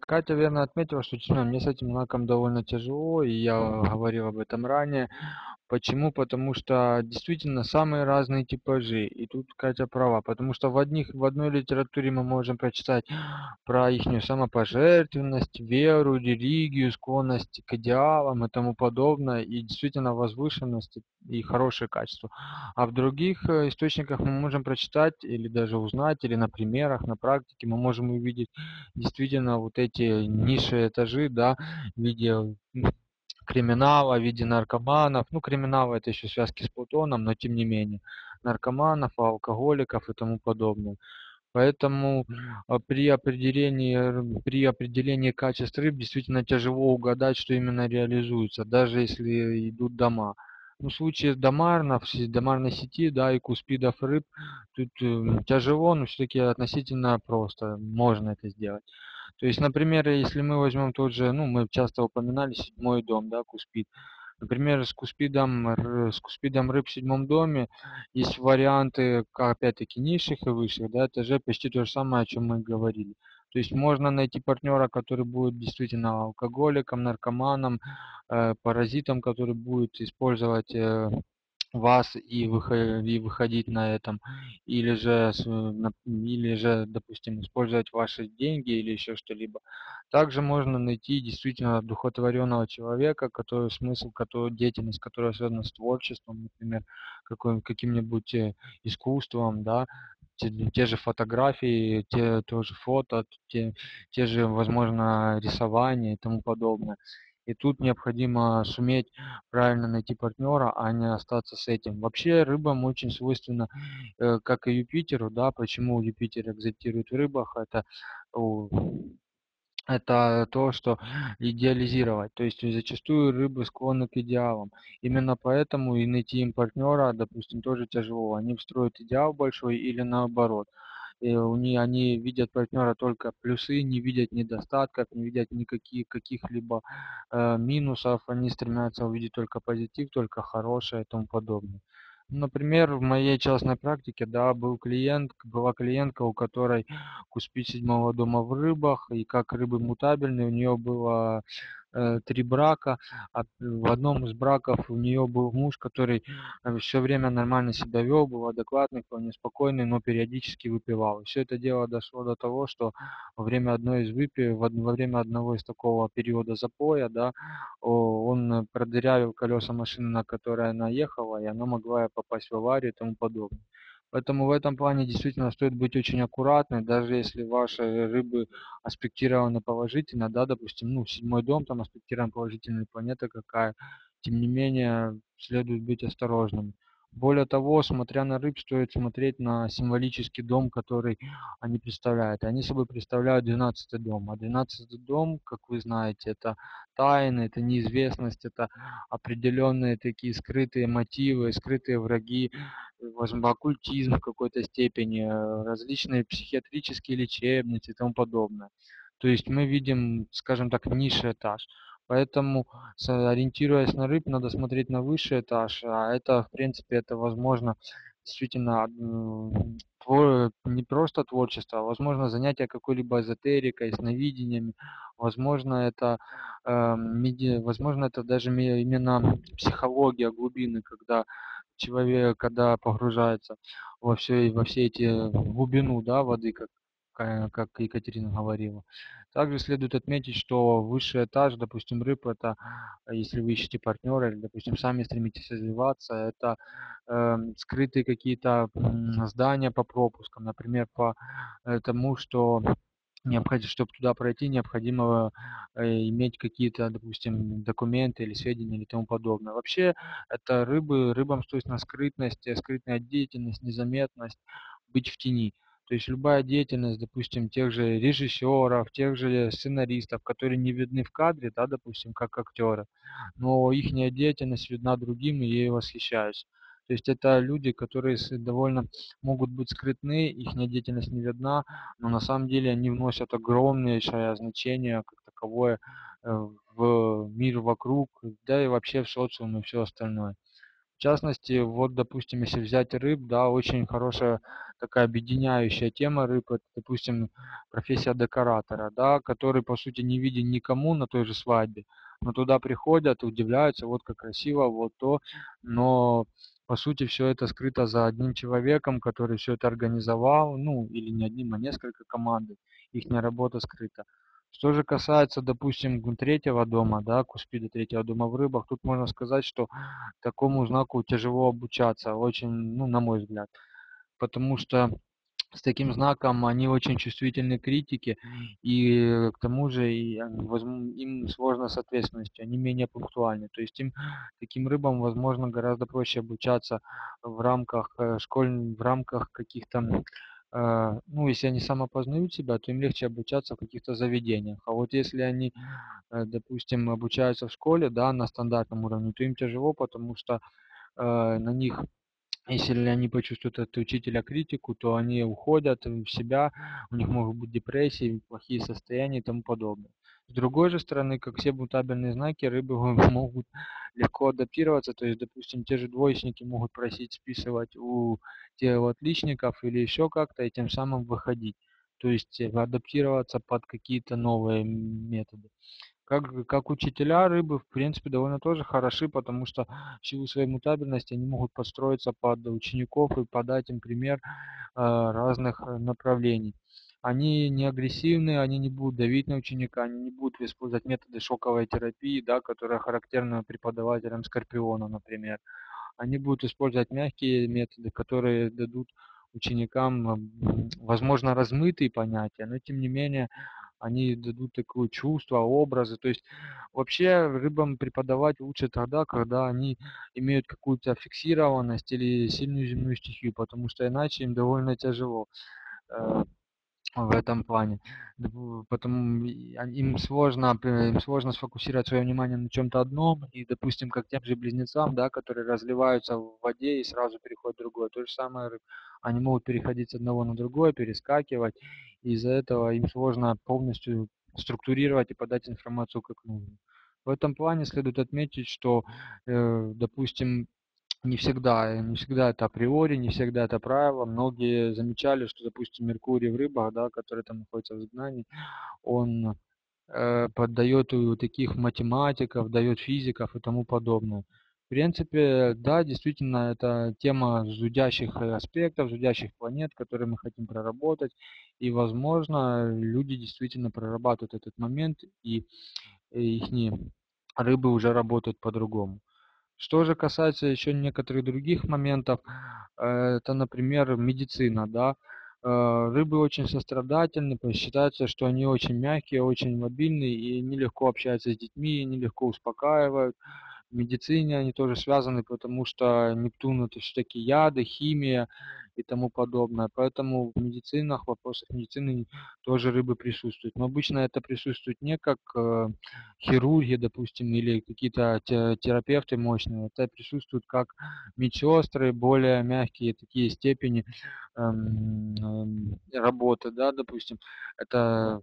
Катя верно отметила, что действительно мне с этим знаком довольно тяжело, и я говорил об этом ранее. Почему? Потому что действительно самые разные типажи. И тут Катя права. Потому что в, одних, в одной литературе мы можем прочитать про их самопожертвенность, веру, религию, склонность к идеалам и тому подобное. И действительно возвышенность и хорошее качество. А в других э, источниках мы можем прочитать или даже узнать, или на примерах, на практике мы можем увидеть действительно вот эти низшие этажи, да, в виде криминала в виде наркоманов. Ну, криминал это еще связки с Плутоном, но тем не менее. Наркоманов, алкоголиков и тому подобное. Поэтому а, при определении, при определении качеств рыб действительно тяжело угадать, что именно реализуется, даже если идут дома. Ну, в случае домарнов, домарной сети, да, и куспидов рыб, тут э, тяжело, но все-таки относительно просто, можно это сделать. То есть, например, если мы возьмем тот же, ну, мы часто упоминали седьмой дом, да, Куспид. Например, с Куспидом, с Куспидом рыб в седьмом доме есть варианты, опять-таки, низших и высших, да, это же почти то же самое, о чем мы говорили. То есть можно найти партнера, который будет действительно алкоголиком, наркоманом, э, паразитом, который будет использовать э, вас и, выходить на этом, или же, или же, допустим, использовать ваши деньги или еще что-либо. Также можно найти действительно духотворенного человека, который смысл, который, деятельность, которая связана с творчеством, например, каким-нибудь э, искусством, да, те, те же фотографии, те тоже фото, те, те же, возможно, рисования и тому подобное. И тут необходимо суметь правильно найти партнера, а не остаться с этим. Вообще рыбам очень свойственно, э, как и Юпитеру, да, почему Юпитер экзотирует в рыбах, это это то, что идеализировать. То есть зачастую рыбы склонны к идеалам. Именно поэтому и найти им партнера, допустим, тоже тяжело. Они строят идеал большой или наоборот. И у них, они видят партнера только плюсы, не видят недостатков, не видят никаких каких-либо э, минусов. Они стремятся увидеть только позитив, только хорошее и тому подобное. Например, в моей частной практике, да, был клиент, была клиентка, у которой куспи седьмого дома в рыбах, и как рыбы мутабельные, у нее было три брака. В одном из браков у нее был муж, который э, все время нормально себя вел, был адекватный, вполне спокойный, но периодически выпивал. И все это дело дошло до того, что во время одной из выпи, во время одного из такого периода запоя, да, он продырявил колеса машины, на которой она ехала, и она могла попасть в аварию и тому подобное. Поэтому в этом плане действительно стоит быть очень аккуратной, даже если ваши рыбы аспектированы положительно, да, допустим, ну, седьмой дом там аспектирован положительно, планета какая, тем не менее, следует быть осторожным. Более того, смотря на рыб, стоит смотреть на символический дом, который они представляют. Они собой представляют 12 дом. А 12 дом, как вы знаете, это тайны, это неизвестность, это определенные такие скрытые мотивы, скрытые враги, возможно, оккультизм в какой-то степени, различные психиатрические лечебницы и тому подобное. То есть мы видим, скажем так, низший этаж. Поэтому, ориентируясь на рыб, надо смотреть на высший этаж, а это, в принципе, это возможно действительно не просто творчество, а возможно занятие какой-либо эзотерикой, сновидениями, возможно это, э, меди... возможно это даже именно психология глубины, когда человек, когда погружается во все, во все эти глубину да, воды, как как Екатерина говорила. Также следует отметить, что высший этаж, допустим, рыб, это если вы ищете партнера или, допустим, сами стремитесь развиваться, это э, скрытые какие-то здания по пропускам, например, по тому, что необходимо, чтобы туда пройти, необходимо э, иметь какие-то, допустим, документы или сведения или тому подобное. Вообще, это рыбы, рыбам стоит на скрытность, скрытная деятельность, незаметность, быть в тени. То есть любая деятельность, допустим, тех же режиссеров, тех же сценаристов, которые не видны в кадре, да, допустим, как актеры, но их деятельность видна другим, и ей восхищаюсь. То есть это люди, которые довольно могут быть скрытны, их деятельность не видна, но на самом деле они вносят огромнейшее значение как таковое э, в мир вокруг, да и вообще в социум и все остальное. Частности, вот, допустим, если взять рыб, да, очень хорошая такая объединяющая тема рыб, это, допустим, профессия декоратора, да, который, по сути, не виден никому на той же свадьбе, но туда приходят, удивляются, вот как красиво, вот то, но по сути все это скрыто за одним человеком, который все это организовал, ну, или не одним, а несколько команд, их работа скрыта. Что же касается, допустим, третьего дома, да, Куспида третьего дома в рыбах, тут можно сказать, что такому знаку тяжело обучаться, очень, ну, на мой взгляд. Потому что с таким знаком они очень чувствительны к критике, и к тому же и, им сложно с ответственностью, они менее пунктуальны. То есть им, таким рыбам, возможно, гораздо проще обучаться в рамках э, школь, в рамках каких-то ну, если они самопознают себя, то им легче обучаться в каких-то заведениях. А вот если они, э, допустим, обучаются в школе, да, на стандартном уровне, то им тяжело, потому что э, на них если они почувствуют от учителя критику, то они уходят в себя, у них могут быть депрессии, плохие состояния и тому подобное. С другой же стороны, как все мутабельные знаки, рыбы могут легко адаптироваться, то есть, допустим, те же двоечники могут просить списывать у тех отличников или еще как-то, и тем самым выходить, то есть э, адаптироваться под какие-то новые методы. Как, как учителя рыбы, в принципе, довольно тоже хороши, потому что в силу своей мутабельности они могут подстроиться под учеников и подать им пример э, разных направлений они не агрессивные, они не будут давить на ученика, они не будут использовать методы шоковой терапии, да, которые характерны преподавателям Скорпиона, например. Они будут использовать мягкие методы, которые дадут ученикам, возможно, размытые понятия, но тем не менее они дадут такое чувство, образы. То есть вообще рыбам преподавать лучше тогда, когда они имеют какую-то фиксированность или сильную земную стихию, потому что иначе им довольно тяжело. В этом плане. Потом им сложно, им сложно сфокусировать свое внимание на чем-то одном, и, допустим, как тем же близнецам, да, которые разливаются в воде и сразу переходят в другое. То же самое, они могут переходить с одного на другое, перескакивать, и из-за этого им сложно полностью структурировать и подать информацию как нужно. В этом плане следует отметить, что, э, допустим, не всегда, не всегда это априори, не всегда это правило. Многие замечали, что, допустим, Меркурий в рыбах, да, который там находится в изгнании, он э, поддает у таких математиков, дает физиков и тому подобное. В принципе, да, действительно, это тема зудящих аспектов, зудящих планет, которые мы хотим проработать. И, возможно, люди действительно прорабатывают этот момент, и их рыбы уже работают по-другому. Что же касается еще некоторых других моментов, э, это, например, медицина, да. Э, рыбы очень сострадательны, считается, что они очень мягкие, очень мобильные и нелегко общаются с детьми, нелегко успокаивают медицине они тоже связаны, потому что Нептун это все-таки яды, химия и тому подобное. Поэтому в медицинах, в вопросах медицины тоже рыбы присутствуют. Но обычно это присутствует не как э, хирурги, допустим, или какие-то терапевты мощные. Это присутствуют как медсестры, более мягкие такие степени эм, эм, работы, да, допустим. Это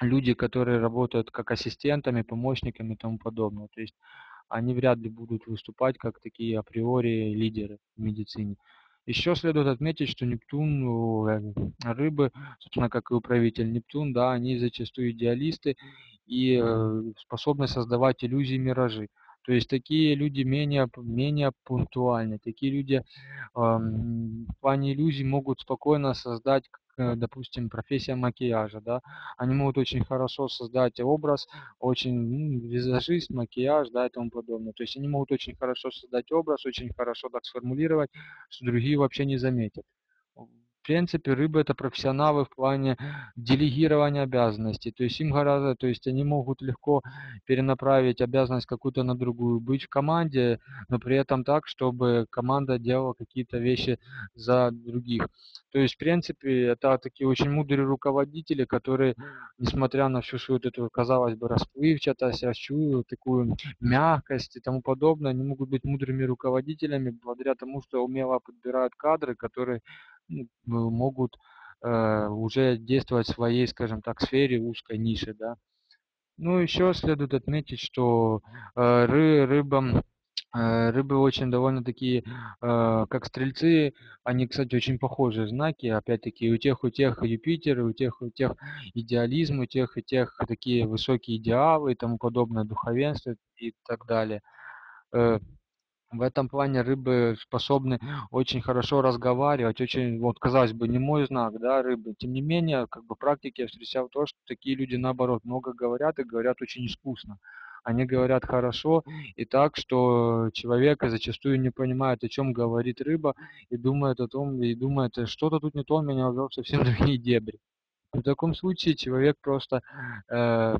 люди, которые работают как ассистентами, помощниками и тому подобное. То есть они вряд ли будут выступать как такие априори лидеры в медицине. Еще следует отметить, что Нептун, э, рыбы, собственно, как и управитель Нептун, да, они зачастую идеалисты и э, способны создавать иллюзии, миражи. То есть такие люди менее, менее пунктуальны, такие люди э, в плане иллюзий могут спокойно создать Э, допустим, профессия макияжа, да, они могут очень хорошо создать образ, очень визажист, макияж, да, и тому подобное. То есть они могут очень хорошо создать образ, очень хорошо так сформулировать, что другие вообще не заметят. Принципе, рыбы это профессионалы в плане делегирования обязанностей. То есть им гораздо, то есть они могут легко перенаправить обязанность какую-то на другую, быть в команде, но при этом так, чтобы команда делала какие-то вещи за других. То есть, в принципе, это такие очень мудрые руководители, которые, несмотря на всю свою эту, казалось бы, расплывчатость, всю такую мягкость и тому подобное, они могут быть мудрыми руководителями благодаря тому, что умело подбирают кадры, которые могут э, уже действовать в своей, скажем так, сфере узкой ниши, да. Ну, еще следует отметить, что э, ры, рыбам э, Рыбы очень довольно такие, как стрельцы, они, кстати, очень похожие знаки. Опять-таки, у тех, у тех Юпитер, у тех, у тех идеализм, у тех, и тех такие высокие идеалы и тому подобное, духовенство и так далее. Э, в этом плане рыбы способны очень хорошо разговаривать, очень, вот, казалось бы, не мой знак, да, рыбы. Тем не менее, как бы в практике я встречал то, что такие люди, наоборот, много говорят и говорят очень искусно. Они говорят хорошо и так, что человек зачастую не понимает, о чем говорит рыба, и думает о том, и думает, что-то тут не то, меня ввел в совсем другие дебри. В таком случае человек просто э,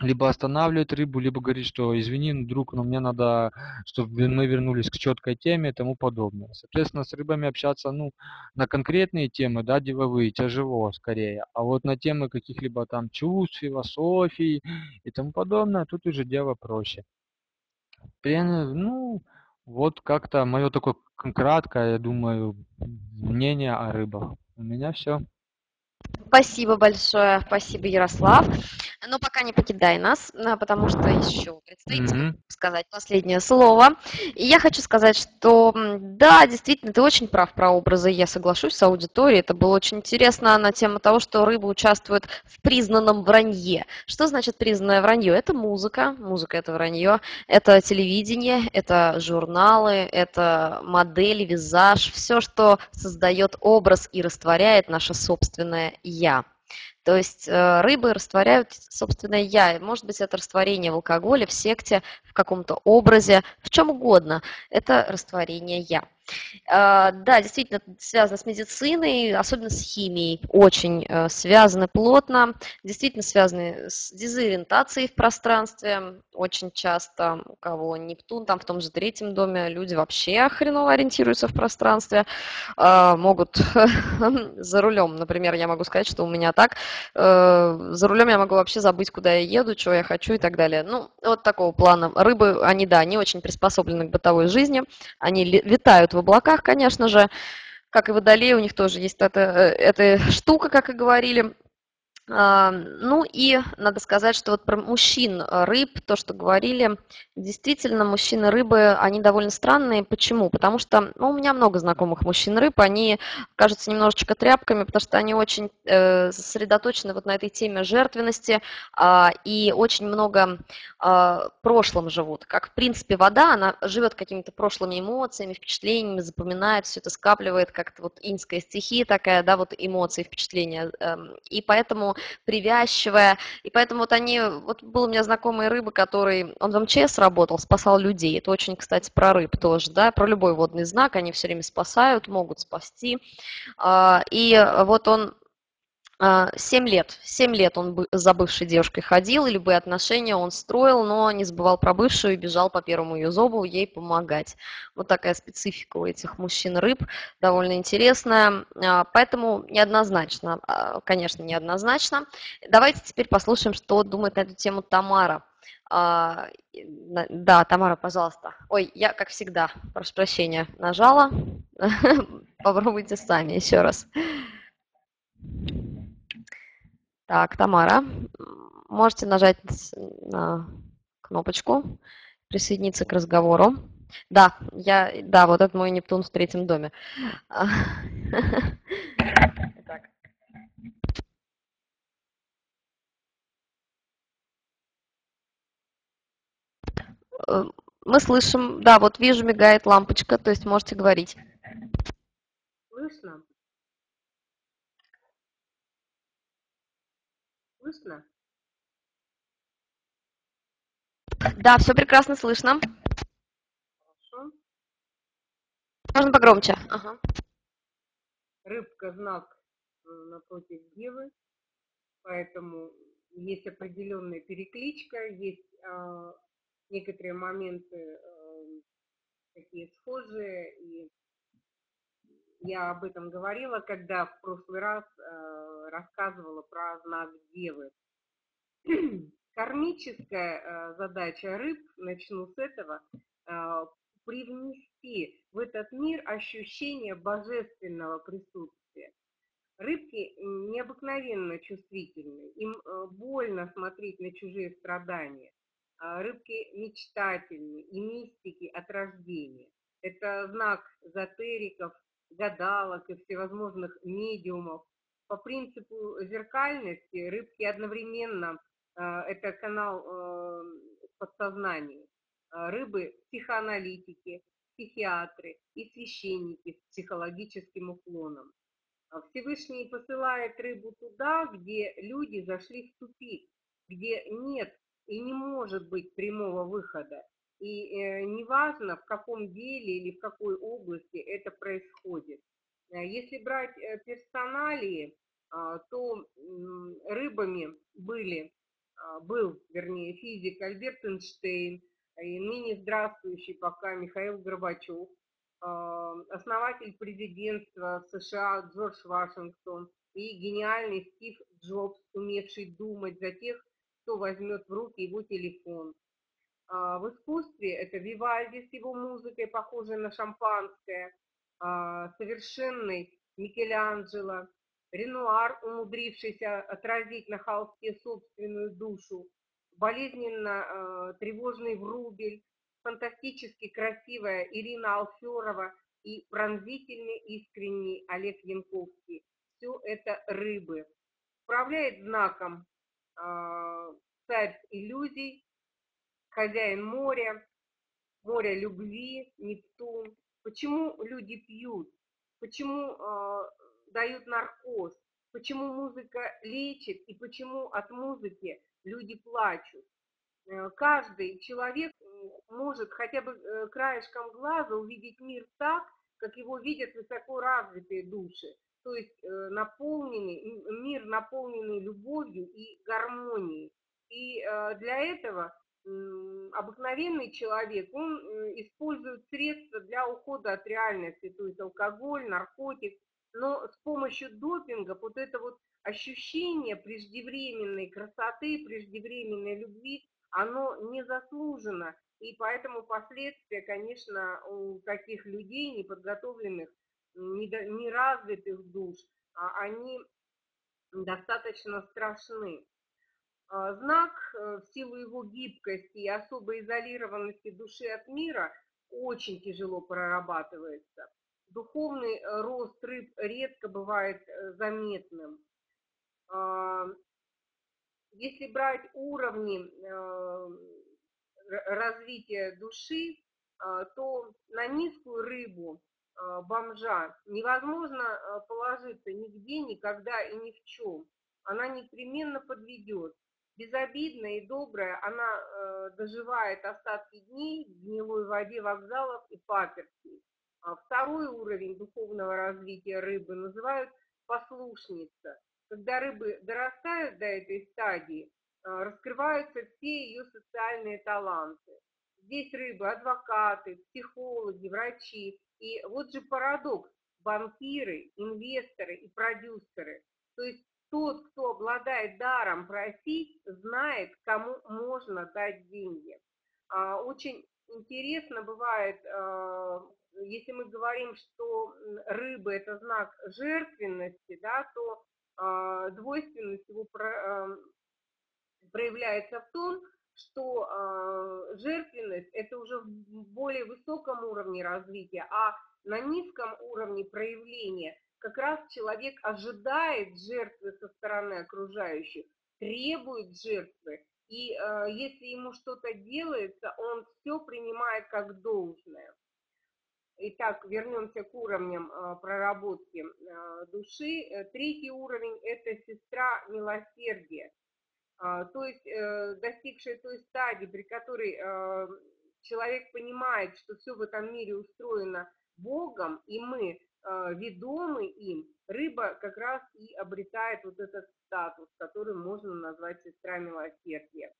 либо останавливает рыбу, либо говорит, что извини, друг, но мне надо, чтобы мы вернулись к четкой теме и тому подобное. Соответственно, с рыбами общаться, ну, на конкретные темы, да, деловые, тяжело скорее. А вот на темы каких-либо там чувств, философии и тому подобное, тут уже дело проще. Ну, вот как-то мое такое краткое, я думаю, мнение о рыбах. У меня все. Спасибо большое, спасибо, Ярослав. Но пока не покидай нас, а, потому что еще предстоит mm-hmm. сказать последнее слово. И я хочу сказать, что да, действительно, ты очень прав про образы, я соглашусь с аудиторией. Это было очень интересно на тему того, что рыба участвует в признанном вранье. Что значит признанное вранье? Это музыка, музыка это вранье, это телевидение, это журналы, это модели, визаж, все, что создает образ и растворяет наше собственное «я». То есть э, рыбы растворяют, собственно, я. Может быть, это растворение в алкоголе, в секте, в каком-то образе, в чем угодно. Это растворение я. А, да, действительно, связано с медициной, особенно с химией, очень э, связаны плотно, действительно связаны с дезориентацией в пространстве, очень часто у кого Нептун, там в том же третьем доме люди вообще хреново ориентируются в пространстве, а, могут за рулем, например, я могу сказать, что у меня так, э, за рулем я могу вообще забыть, куда я еду, что я хочу и так далее. Ну, вот такого плана. Рыбы, они, да, они очень приспособлены к бытовой жизни, они витают в облаках, конечно же, как и водолей, у них тоже есть эта, э, эта штука, как и говорили, ну и надо сказать, что вот про мужчин э, рыб, то, что говорили, действительно, мужчины рыбы, они довольно странные. Почему? Потому что ну, у меня много знакомых мужчин рыб, они кажутся немножечко тряпками, потому что они очень э, сосредоточены вот на этой теме жертвенности э, и очень много э, прошлым живут. Как, в принципе, вода, она живет какими-то прошлыми эмоциями, впечатлениями, запоминает, все это скапливает, как-то вот инская стихия такая, да, вот эмоции, впечатления. Э, и поэтому привязчивая. И поэтому вот они, вот был у меня знакомый рыба, который, он в МЧС работал, спасал людей. Это очень, кстати, про рыб тоже, да, про любой водный знак, они все время спасают, могут спасти. А, и вот он 7 а, лет. 7 лет он за бывшей девушкой ходил, любые отношения он строил, но не забывал про бывшую и бежал по первому ее зобу ей помогать. Вот такая специфика у этих мужчин-рыб, довольно интересная. А, поэтому неоднозначно, а, конечно, неоднозначно. Давайте теперь послушаем, что думает на эту тему Тамара. Да, Тамара, пожалуйста. Ой, я, как всегда, прошу прощения, нажала. Попробуйте сами еще раз. Так, Тамара, можете нажать на кнопочку, присоединиться к разговору. Да, я, да, вот это мой Нептун в третьем доме. Так. Э, мы слышим, да, вот вижу, мигает лампочка, то есть можете говорить. Слышно? Слышно? Да, все прекрасно слышно. Хорошо. Можно погромче. Ага. Рыбка знак напротив Девы, поэтому есть определенная перекличка, есть э, некоторые моменты э, такие схожие, и я об этом говорила, когда в прошлый раз э, рассказывала про знак Девы. Кармическая э, задача рыб, начну с этого, э, привнести в этот мир ощущение божественного присутствия. Рыбки необыкновенно чувствительны, им э, больно смотреть на чужие страдания. Э, рыбки мечтательны и мистики от рождения. Это знак эзотериков, гадалок и всевозможных медиумов. По принципу зеркальности рыбки одновременно, э, это канал э, подсознания, э, рыбы психоаналитики, психиатры и священники с психологическим уклоном. Всевышний посылает рыбу туда, где люди зашли в тупик, где нет и не может быть прямого выхода. И э, неважно, в каком деле или в какой области это происходит. Э, если брать э, персоналии, э, то рыбами были, э, был, вернее, физик Альберт Эйнштейн, и ныне здравствующий пока Михаил Горбачев, э, основатель президентства США Джордж Вашингтон и гениальный Стив Джобс, умевший думать за тех, кто возьмет в руки его телефон. А, в искусстве это Вивальди с его музыкой, похожей на шампанское, а, совершенный Микеланджело, Ренуар, умудрившийся отразить на холсте собственную душу, болезненно а, тревожный Врубель, фантастически красивая Ирина Алферова и пронзительный искренний Олег Янковский. Все это рыбы. Управляет знаком царь иллюзий, хозяин моря, моря любви, Нептун. Почему люди пьют? Почему э, дают наркоз? почему музыка лечит и почему от музыки люди плачут. Э, каждый человек может хотя бы э, краешком глаза увидеть мир так, как его видят высоко развитые души, то есть э, наполненный, мир наполненный любовью и гармонией. И для этого обыкновенный человек, он использует средства для ухода от реальности, то есть алкоголь, наркотик, но с помощью допинга вот это вот ощущение преждевременной красоты, преждевременной любви, оно не заслужено. И поэтому последствия, конечно, у таких людей, неподготовленных, неразвитых душ, а они достаточно страшны. А, знак э, в силу его гибкости и особой изолированности души от мира очень тяжело прорабатывается. Духовный э, рост рыб редко бывает э, заметным. А, если брать уровни развития души, то на низкую рыбу бомжа невозможно положиться нигде, никогда и ни в чем. Она непременно подведет безобидная и добрая, она э, доживает остатки дней в гнилой воде вокзалов и паперти. А второй уровень духовного развития рыбы называют послушница. Когда рыбы дорастают до этой стадии, э, раскрываются все ее социальные таланты. Здесь рыбы адвокаты, психологи, врачи. И вот же парадокс. Банкиры, инвесторы и продюсеры. То есть тот, кто обладает даром просить, знает, кому можно дать деньги. А, очень интересно бывает, а, если мы говорим, что рыба – это знак жертвенности, да, то а, двойственность его проявляется в том, что жертвенность – это уже в более высоком уровне развития, а на низком уровне проявления – как раз человек ожидает жертвы со стороны окружающих, требует жертвы, и э, если ему что-то делается, он все принимает как должное. Итак, вернемся к уровням э, проработки э, души. Э, третий уровень – это сестра милосердия. Э, то есть э, достигшая той стадии, при которой э, человек понимает, что все в этом мире устроено Богом, и мы ведомы им, рыба как раз и обретает вот этот статус, который можно назвать сестра милосердия.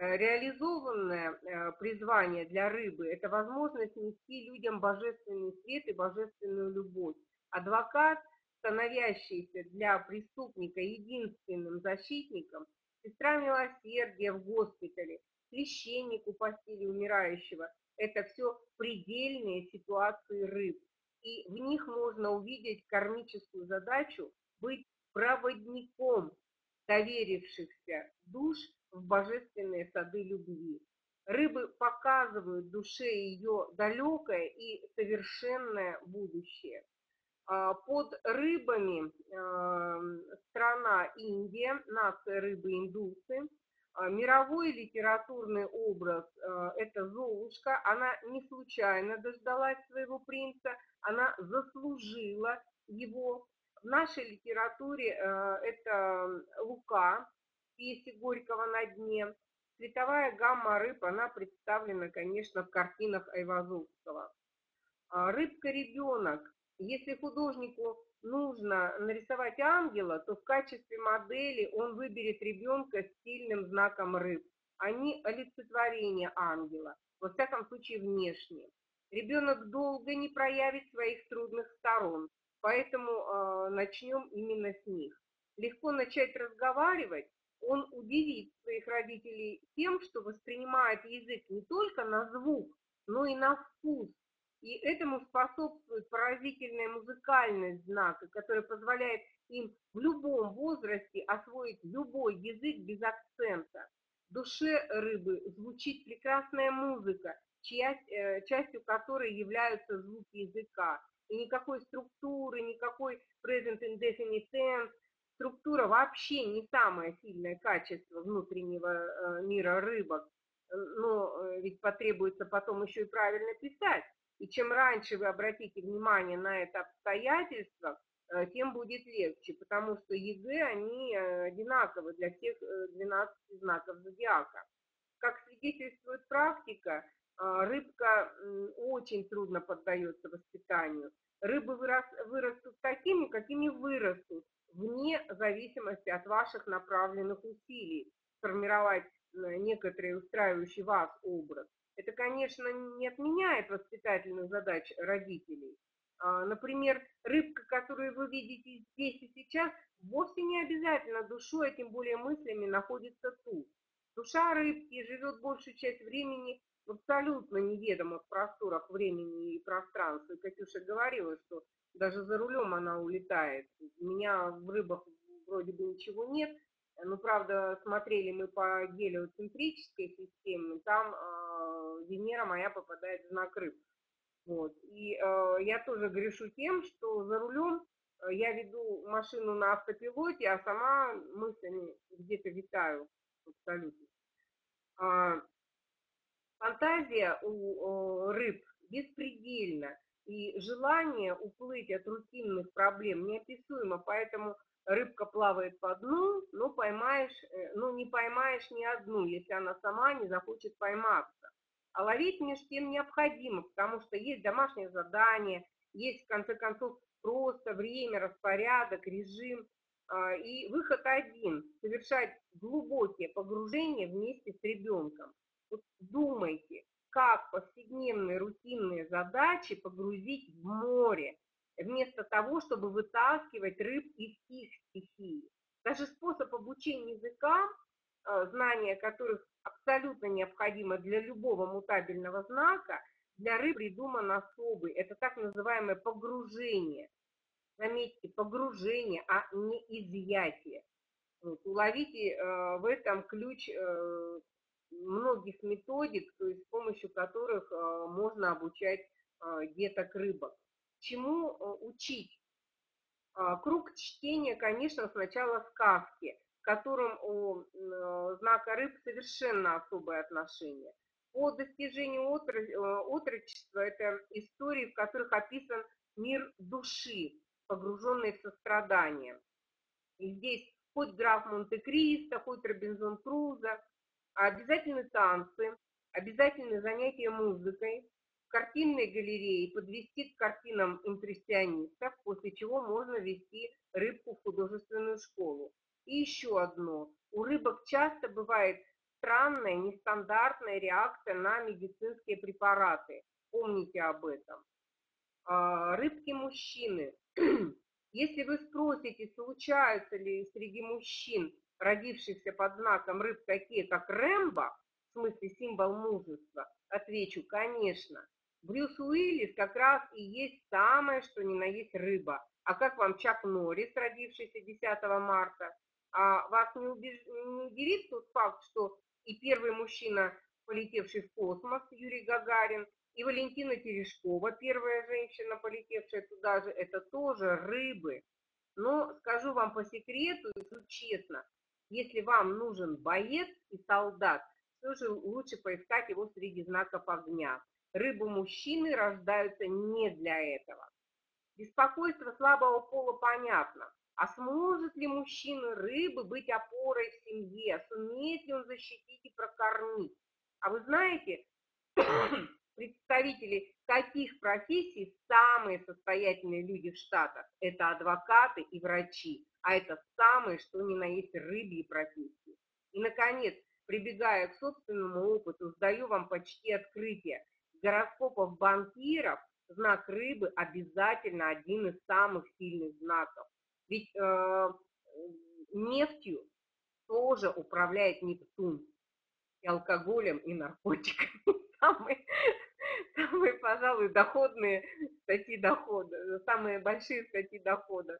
Э, реализованное э, призвание для рыбы – это возможность нести людям божественный свет и божественную любовь. Адвокат, становящийся для преступника единственным защитником, сестра милосердия в госпитале, священник у постели умирающего – это все предельные ситуации рыб и в них можно увидеть кармическую задачу быть проводником доверившихся душ в божественные сады любви. Рыбы показывают душе ее далекое и совершенное будущее. А, под рыбами страна Индия, нация рыбы-индусы – мировой литературный образ а, – это Золушка. Она не случайно дождалась своего принца, она заслужила его. В нашей литературе а, это Лука, песни Горького на дне. Цветовая гамма рыб, она представлена, конечно, в картинах Айвазовского. Рыбка-ребенок. Если художнику нужно нарисовать ангела, то в качестве модели он выберет ребенка с сильным знаком рыб. Они олицетворение ангела, во всяком случае внешне. Ребенок долго не проявит своих трудных сторон, поэтому э, начнем именно с них. Легко начать разговаривать, он удивит своих родителей тем, что воспринимает язык не только на звук, но и на вкус, и этому способствует поразительная музыкальность знака, которая позволяет им в любом возрасте освоить любой язык без акцента. В душе рыбы звучит прекрасная музыка, часть, э, частью которой являются звуки языка. И никакой структуры, никакой present indefinite tense, структура вообще не самое сильное качество внутреннего э, мира рыбок, но э, ведь потребуется потом еще и правильно писать. И чем раньше вы обратите внимание на это обстоятельство, э, тем будет легче, потому что ЕГЭ, они э, одинаковы для всех 12 знаков зодиака. Как свидетельствует практика, рыбка очень трудно поддается воспитанию. Рыбы вырастут такими, какими вырастут, вне зависимости от ваших направленных усилий сформировать некоторый устраивающий вас образ. Это, конечно, не отменяет воспитательных задач родителей. А, например, рыбка, которую вы видите здесь и сейчас, вовсе не обязательно душой, а тем более мыслями находится тут. Душа рыбки живет большую часть времени в абсолютно неведомых просторах времени и пространства. Катюша говорила, что даже за рулем она улетает. У меня в рыбах вроде бы ничего нет, но, правда, смотрели мы по гелиоцентрической системе, там э, Венера моя попадает в знак рыб. Вот. И э, я тоже грешу тем, что за рулем э, я веду машину на автопилоте, а сама мыслями где-то витаю абсолютно. А, фантазия у э, рыб беспредельна, и желание уплыть от рутинных проблем неописуемо, поэтому рыбка плавает по дну, но поймаешь, ну не поймаешь ни одну, если она сама не захочет пойматься. А ловить между тем необходимо, потому что есть домашнее задание, есть в конце концов просто время, распорядок, режим. А, и выход один – совершать глубокие погружения вместе с ребенком. Вот думайте, как повседневные рутинные задачи погрузить в море, вместо того, чтобы вытаскивать рыб из их стихии. Даже способ обучения языкам, э, знания которых абсолютно необходимо для любого мутабельного знака, для рыб придуман особый. Это так называемое погружение. Заметьте, погружение, а не изъятие. Вот, уловите э, в этом ключ э, многих методик, то есть с помощью которых э, можно обучать э, деток рыбок. Чему э, учить? А, круг чтения, конечно, сначала сказки, которым у знака рыб совершенно особое отношение. По достижению отрочества это истории, в которых описан мир души, погруженный в сострадание. И здесь хоть граф Монте-Кристо, хоть Робинзон Крузо, обязательны танцы, обязательны занятия музыкой, картинной галереи подвести к картинам импрессионистов, после чего можно вести рыбку в художественную школу. И еще одно. У рыбок часто бывает странная, нестандартная реакция на медицинские препараты. Помните об этом. А, Рыбки-мужчины. Если вы спросите, случаются ли среди мужчин, родившихся под знаком рыб, такие как Рэмбо, в смысле символ мужества, отвечу, конечно. Брюс Уиллис как раз и есть самое, что ни на есть рыба. А как вам Чак Норрис, родившийся 10 марта? А вас не, убеж... не удивит тот факт, что и первый мужчина, полетевший в космос, Юрий Гагарин, и Валентина Терешкова, первая женщина, полетевшая туда же, это тоже рыбы. Но скажу вам по секрету, честно, если вам нужен боец и солдат, все же лучше поискать его среди знаков огня. Рыбы-мужчины рождаются не для этого. Беспокойство слабого пола понятно. А сможет ли мужчина рыбы быть опорой в семье? Сумеет ли он защитить и прокормить? А вы знаете, представители таких профессий самые состоятельные люди в Штатах. Это адвокаты и врачи. А это самые, что ни на есть рыбьи профессии. И, наконец, прибегая к собственному опыту, сдаю вам почти открытие гороскопов банкиров знак рыбы обязательно один из самых сильных знаков. Ведь э, нефтью тоже управляет Нептун. И алкоголем, и наркотиками. Самые, самые, пожалуй, доходные статьи дохода, самые большие статьи дохода.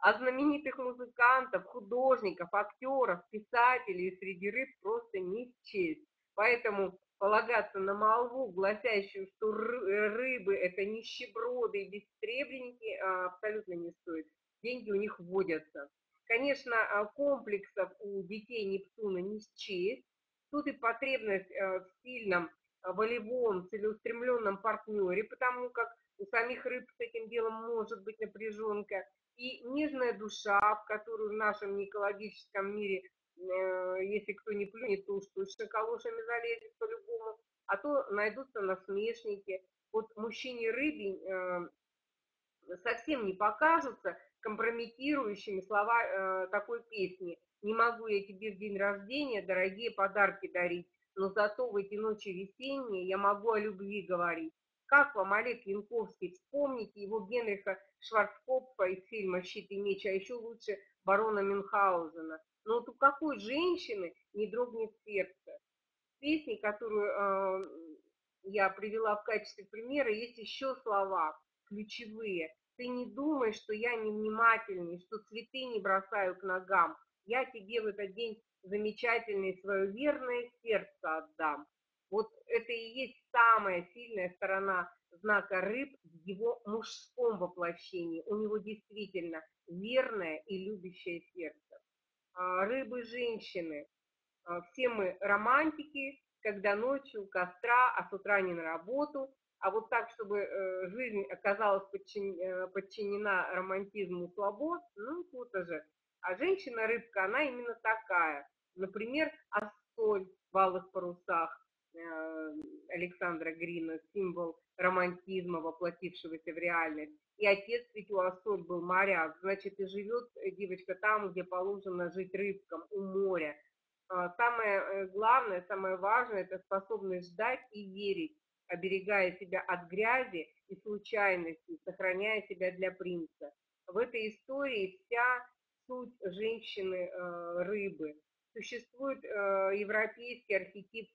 А знаменитых музыкантов, художников, актеров, писателей среди рыб просто не счесть. Поэтому полагаться на молву, гласящую, что рыбы – это нищеброды и бестребленники, а, абсолютно не стоит. Деньги у них вводятся. Конечно, а, комплексов у детей Нептуна не счесть. Тут и потребность а, в сильном волевом, целеустремленном партнере, потому как у самих рыб с этим делом может быть напряженка, и нежная душа, в которую в нашем неэкологическом мире, э, если кто не плюнет, то уж точно калошами залезет по-любому, а то найдутся насмешники. Вот мужчине рыбе э, совсем не покажутся компрометирующими слова э, такой песни. «Не могу я тебе в день рождения дорогие подарки дарить, но зато в эти ночи весенние я могу о любви говорить». Как вам Олег Янковский? Вспомните его Генриха Шварцкопфа из фильма «Щит и меч», а еще лучше барона Мюнхгаузена. Но вот у какой женщины не дрогнет сердце? В песне, которую э, я привела в качестве примера, есть еще слова ключевые. Ты не думай, что я невнимательный, что цветы не бросаю к ногам. Я тебе в этот день замечательный свое верное сердце отдам. Вот это и есть самая сильная сторона знака рыб в его мужском воплощении. У него действительно верное и любящее сердце. А, рыбы женщины. А, все мы романтики, когда ночью у костра, а с утра не на работу. А вот так, чтобы э, жизнь оказалась э, подчинена романтизму свобод, ну, тут же. А женщина-рыбка, она именно такая. Например, Ассоль в алых парусах, Э, Александра Грина, символ романтизма, воплотившегося в реальность. И отец ведь у Ассоль был моряк, значит, и живет девочка там, где положено жить рыбкам, у моря. А, самое главное, самое важное – это способность ждать и верить, оберегая себя от грязи и случайностей, сохраняя себя для принца. В этой истории вся суть женщины-рыбы. Э, Существует европейский архетип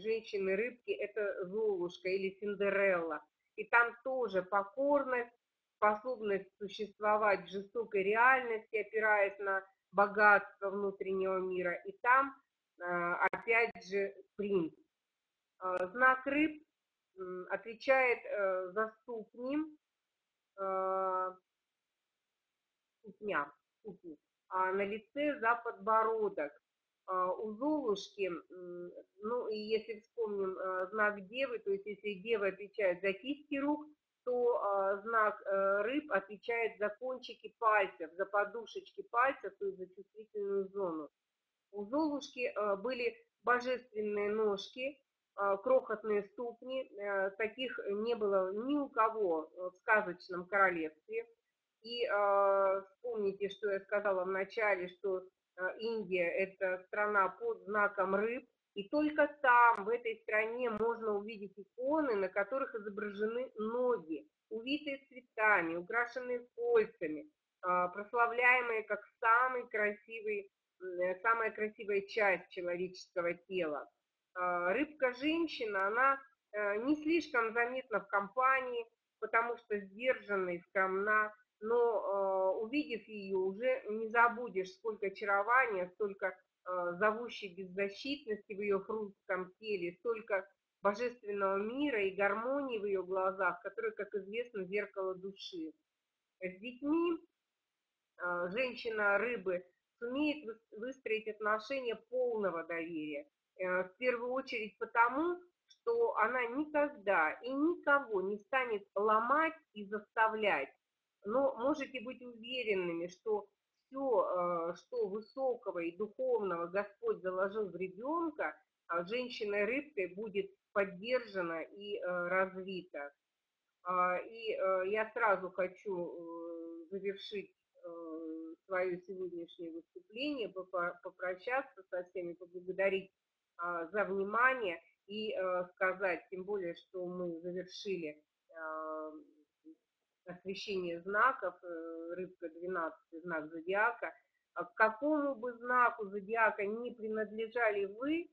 женщины-рыбки – это Золушка или Синдерелла. И там тоже покорность, способность существовать в жестокой реальности, опираясь на богатство внутреннего мира. И там, а, опять же, принц. Знак рыб отвечает э, за ступни, а, ступня, ступни, а на лице за подбородок. А, у Золушки, ну и если вспомним а, знак Девы, то есть если Дева отвечает за кисти рук, то а, знак э, рыб отвечает за кончики пальцев, за подушечки пальцев, то есть за чувствительную зону. У Золушки были божественные ножки, крохотные ступни, э, таких не было ни у кого в сказочном королевстве. И вспомните, что я сказала в начале, что Э, Индия – это страна под знаком рыб, и только там, в этой стране, можно увидеть иконы, на которых изображены ноги, увитые цветами, украшенные кольцами, а, прославляемые как самый красивый, э, самая красивая часть человеческого тела. А, рыбка-женщина, она э, не слишком заметна в компании, потому что сдержанна и скромна, но э, увидев ее, уже не забудешь, сколько очарования, столько э, зовущей беззащитности в ее хрустком теле, столько божественного мира и гармонии в ее глазах, которые, как известно, зеркало души. С детьми э, женщина-рыбы сумеет выстроить отношения полного доверия. Э, в первую очередь потому, что она никогда и никого не станет ломать и заставлять, но можете быть уверенными, что все, э, что высокого и духовного Господь заложил в ребенка, а женщиной-рыбкой будет поддержано и э, развито. А, и я сразу хочу завершить свое сегодняшнее выступление, попрощаться со всеми, поблагодарить за внимание и сказать, тем более, что мы завершили освещение знаков, э, рыбка 12, знак зодиака, а к какому бы знаку зодиака не принадлежали вы,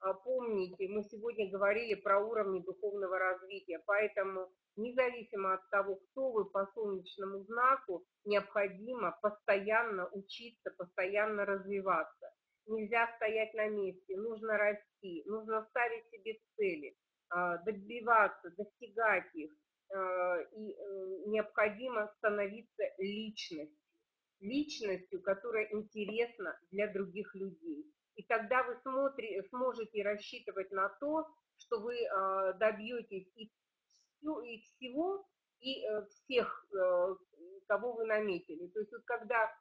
а помните, мы сегодня говорили про уровни духовного развития, поэтому независимо от того, кто вы по солнечному знаку, необходимо постоянно учиться, постоянно развиваться. Нельзя стоять на месте, нужно расти, нужно ставить себе цели, а, добиваться, достигать их, Э, и э, необходимо становиться личностью, личностью, которая интересна для других людей. И тогда вы смотри, сможете рассчитывать на то, что вы э, добьетесь и, и всего, и э, всех, э, кого вы наметили. То есть вот когда а,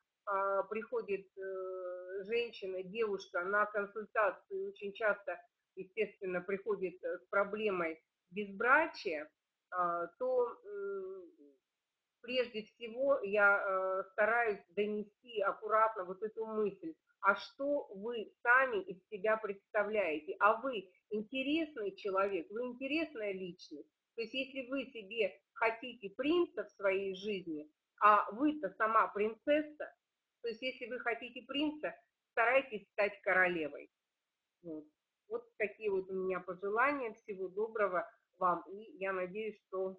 приходит э, женщина, девушка на консультацию, очень часто, естественно, приходит с проблемой безбрачия, а, то прежде всего я стараюсь донести аккуратно вот эту мысль, а что вы сами из себя представляете, а вы интересный человек, вы интересная личность. То есть если вы себе хотите принца в своей жизни, а вы-то сама принцесса, то есть если вы хотите принца, старайтесь стать королевой. Вот. вот такие вот у меня пожелания. Всего доброго вам. И я надеюсь, что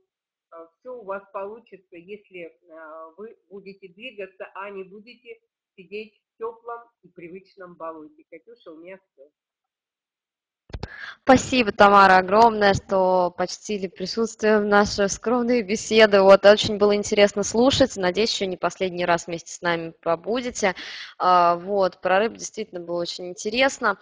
э, все у вас получится, если э, вы будете двигаться, а не будете сидеть в теплом и привычном болоте. Катюша, у меня все. Спасибо, Тамара, огромное, что почтили присутствие в нашей скромной беседы. Вот, очень было интересно слушать. Надеюсь, еще не последний раз вместе с нами побудете. А, вот, про рыб действительно было очень интересно.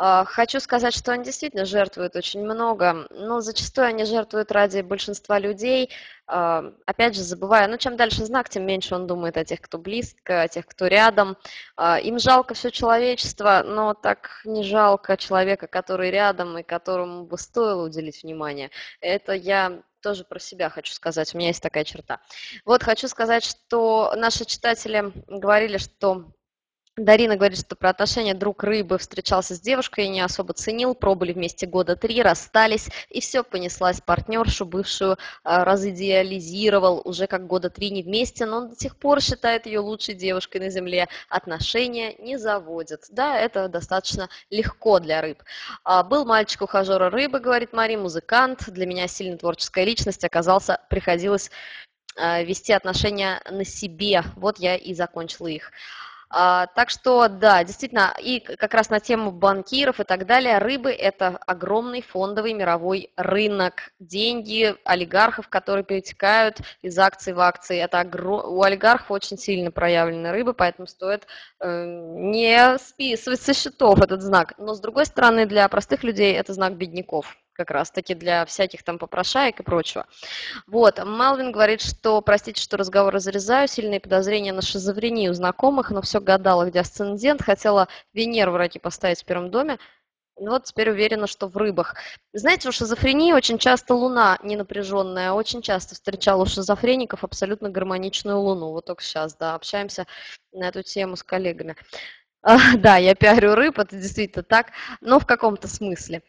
А, хочу сказать, что они действительно жертвуют очень много, но зачастую они жертвуют ради большинства людей, а, опять же, забывая, ну, чем дальше знак, тем меньше он думает о тех, кто близко, о тех, кто рядом. А, им жалко все человечество, но так не жалко человека, который рядом и которому бы стоило уделить внимание. Это я тоже про себя хочу сказать, у меня есть такая черта. Вот хочу сказать, что наши читатели говорили, что Дарина говорит, что про отношения друг рыбы встречался с девушкой не особо ценил, пробыли вместе года три, расстались, и все, понеслась партнершу, бывшую а, разидеализировал, уже как года три не вместе, но он до сих пор считает ее лучшей девушкой на земле, отношения не заводят. Да, это достаточно легко для рыб. А, был мальчик ухажера рыбы, говорит Мария, музыкант, для меня сильно творческая личность, оказался, приходилось а, вести отношения на себе, вот я и закончила их. А, так что, да, действительно, и как раз на тему банкиров и так далее, рыбы – это огромный фондовый мировой рынок. Деньги олигархов, которые перетекают из акций в акции, это огром... у олигархов очень сильно проявлены рыбы, поэтому стоит э, не списывать со счетов этот знак. Но, с другой стороны, для простых людей это знак бедняков как раз-таки для всяких там попрошаек и прочего. Вот, Малвин говорит, что, простите, что разговор разрезаю, сильные подозрения на шизофрению знакомых, но все гадала, где асцендент, хотела Венеру враги поставить в первом доме, ну вот теперь уверена, что в рыбах. Знаете, у шизофрении очень часто луна не напряженная. Очень часто встречала у шизофреников абсолютно гармоничную луну. Вот только сейчас, да, общаемся на эту тему с коллегами. Да, я пиарю рыб, это действительно так, но в каком-то смысле.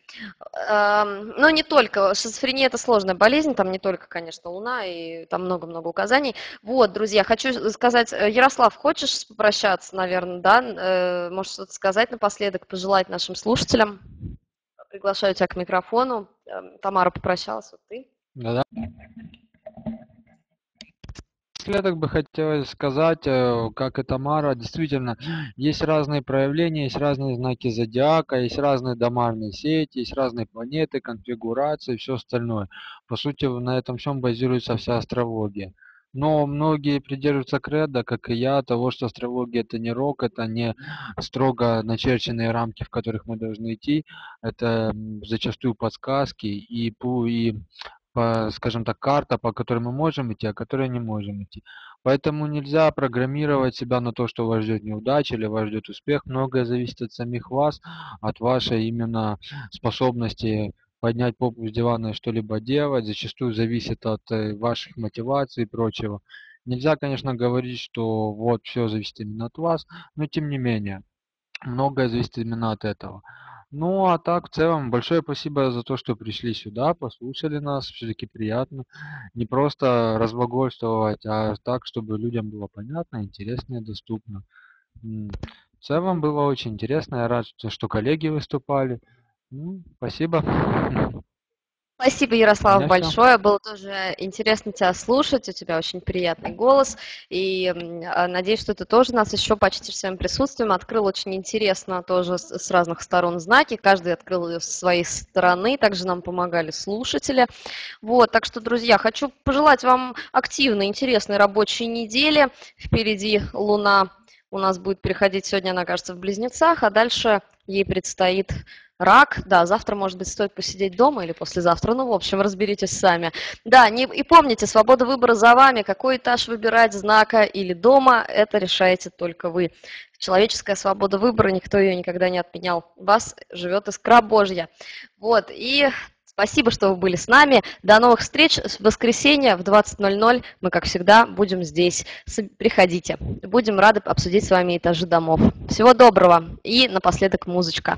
Но не только, шизофрения это сложная болезнь, там не только, конечно, Луна, и там много-много указаний. Вот, друзья, хочу сказать, э, Ярослав, хочешь попрощаться, наверное, да? Э, можешь что-то сказать напоследок, пожелать нашим слушателям? Приглашаю тебя к микрофону. Эм, Тамара попрощалась, вот ты. Да-да. Напоследок бы хотелось сказать, э, как и Тамара, действительно, есть разные проявления, есть разные знаки зодиака, есть разные домарные сети, есть разные планеты, конфигурации все остальное. По сути, на этом всем базируется вся астрология. Но многие придерживаются кредо, как и я, того, что астрология это не рок, это не строго начерченные рамки, в которых мы должны идти. Это зачастую подсказки и, и по, скажем так, карта, по которой мы можем идти, а которой не можем идти. Поэтому нельзя программировать себя на то, что вас ждет неудача или вас ждет успех. Многое зависит от самих вас, от вашей именно способности поднять попу с дивана и что-либо делать. Зачастую зависит от э, ваших мотиваций и прочего. Нельзя, конечно, говорить, что вот все зависит именно от вас, но тем не менее, многое зависит именно от этого. Ну, а так, в целом, большое спасибо за то, что пришли сюда, послушали нас. Все-таки приятно. Не просто разбогольствовать, а так, чтобы людям было понятно, интересно и доступно. В целом было очень интересно. Я рад, что коллеги выступали. Ну, спасибо. Спасибо, Ярослав, большое. Было тоже интересно тебя слушать. У тебя очень приятный голос. И а, надеюсь, что ты тоже нас еще почти своим присутствием открыл очень интересно тоже с разных сторон знаки. Каждый открыл ее с своей стороны. Также нам помогали слушатели. Вот, так что, друзья, хочу пожелать вам активной, интересной рабочей недели. Впереди Луна у нас будет переходить сегодня, она кажется, в близнецах, а дальше ей предстоит рак. Да, завтра, может быть, стоит посидеть дома или послезавтра. Ну, в общем, разберитесь сами. Да, не, и помните, свобода выбора за вами. Какой этаж выбирать, знака или дома, это решаете только вы. Человеческая свобода выбора, никто ее никогда не отменял. Вас живет искра Божья. Вот, и Спасибо, что вы были с нами. До новых встреч. В воскресенье в 20.00 мы, как всегда, будем здесь. Приходите. Будем рады обсудить с вами этажи домов. Всего доброго. И напоследок музычка.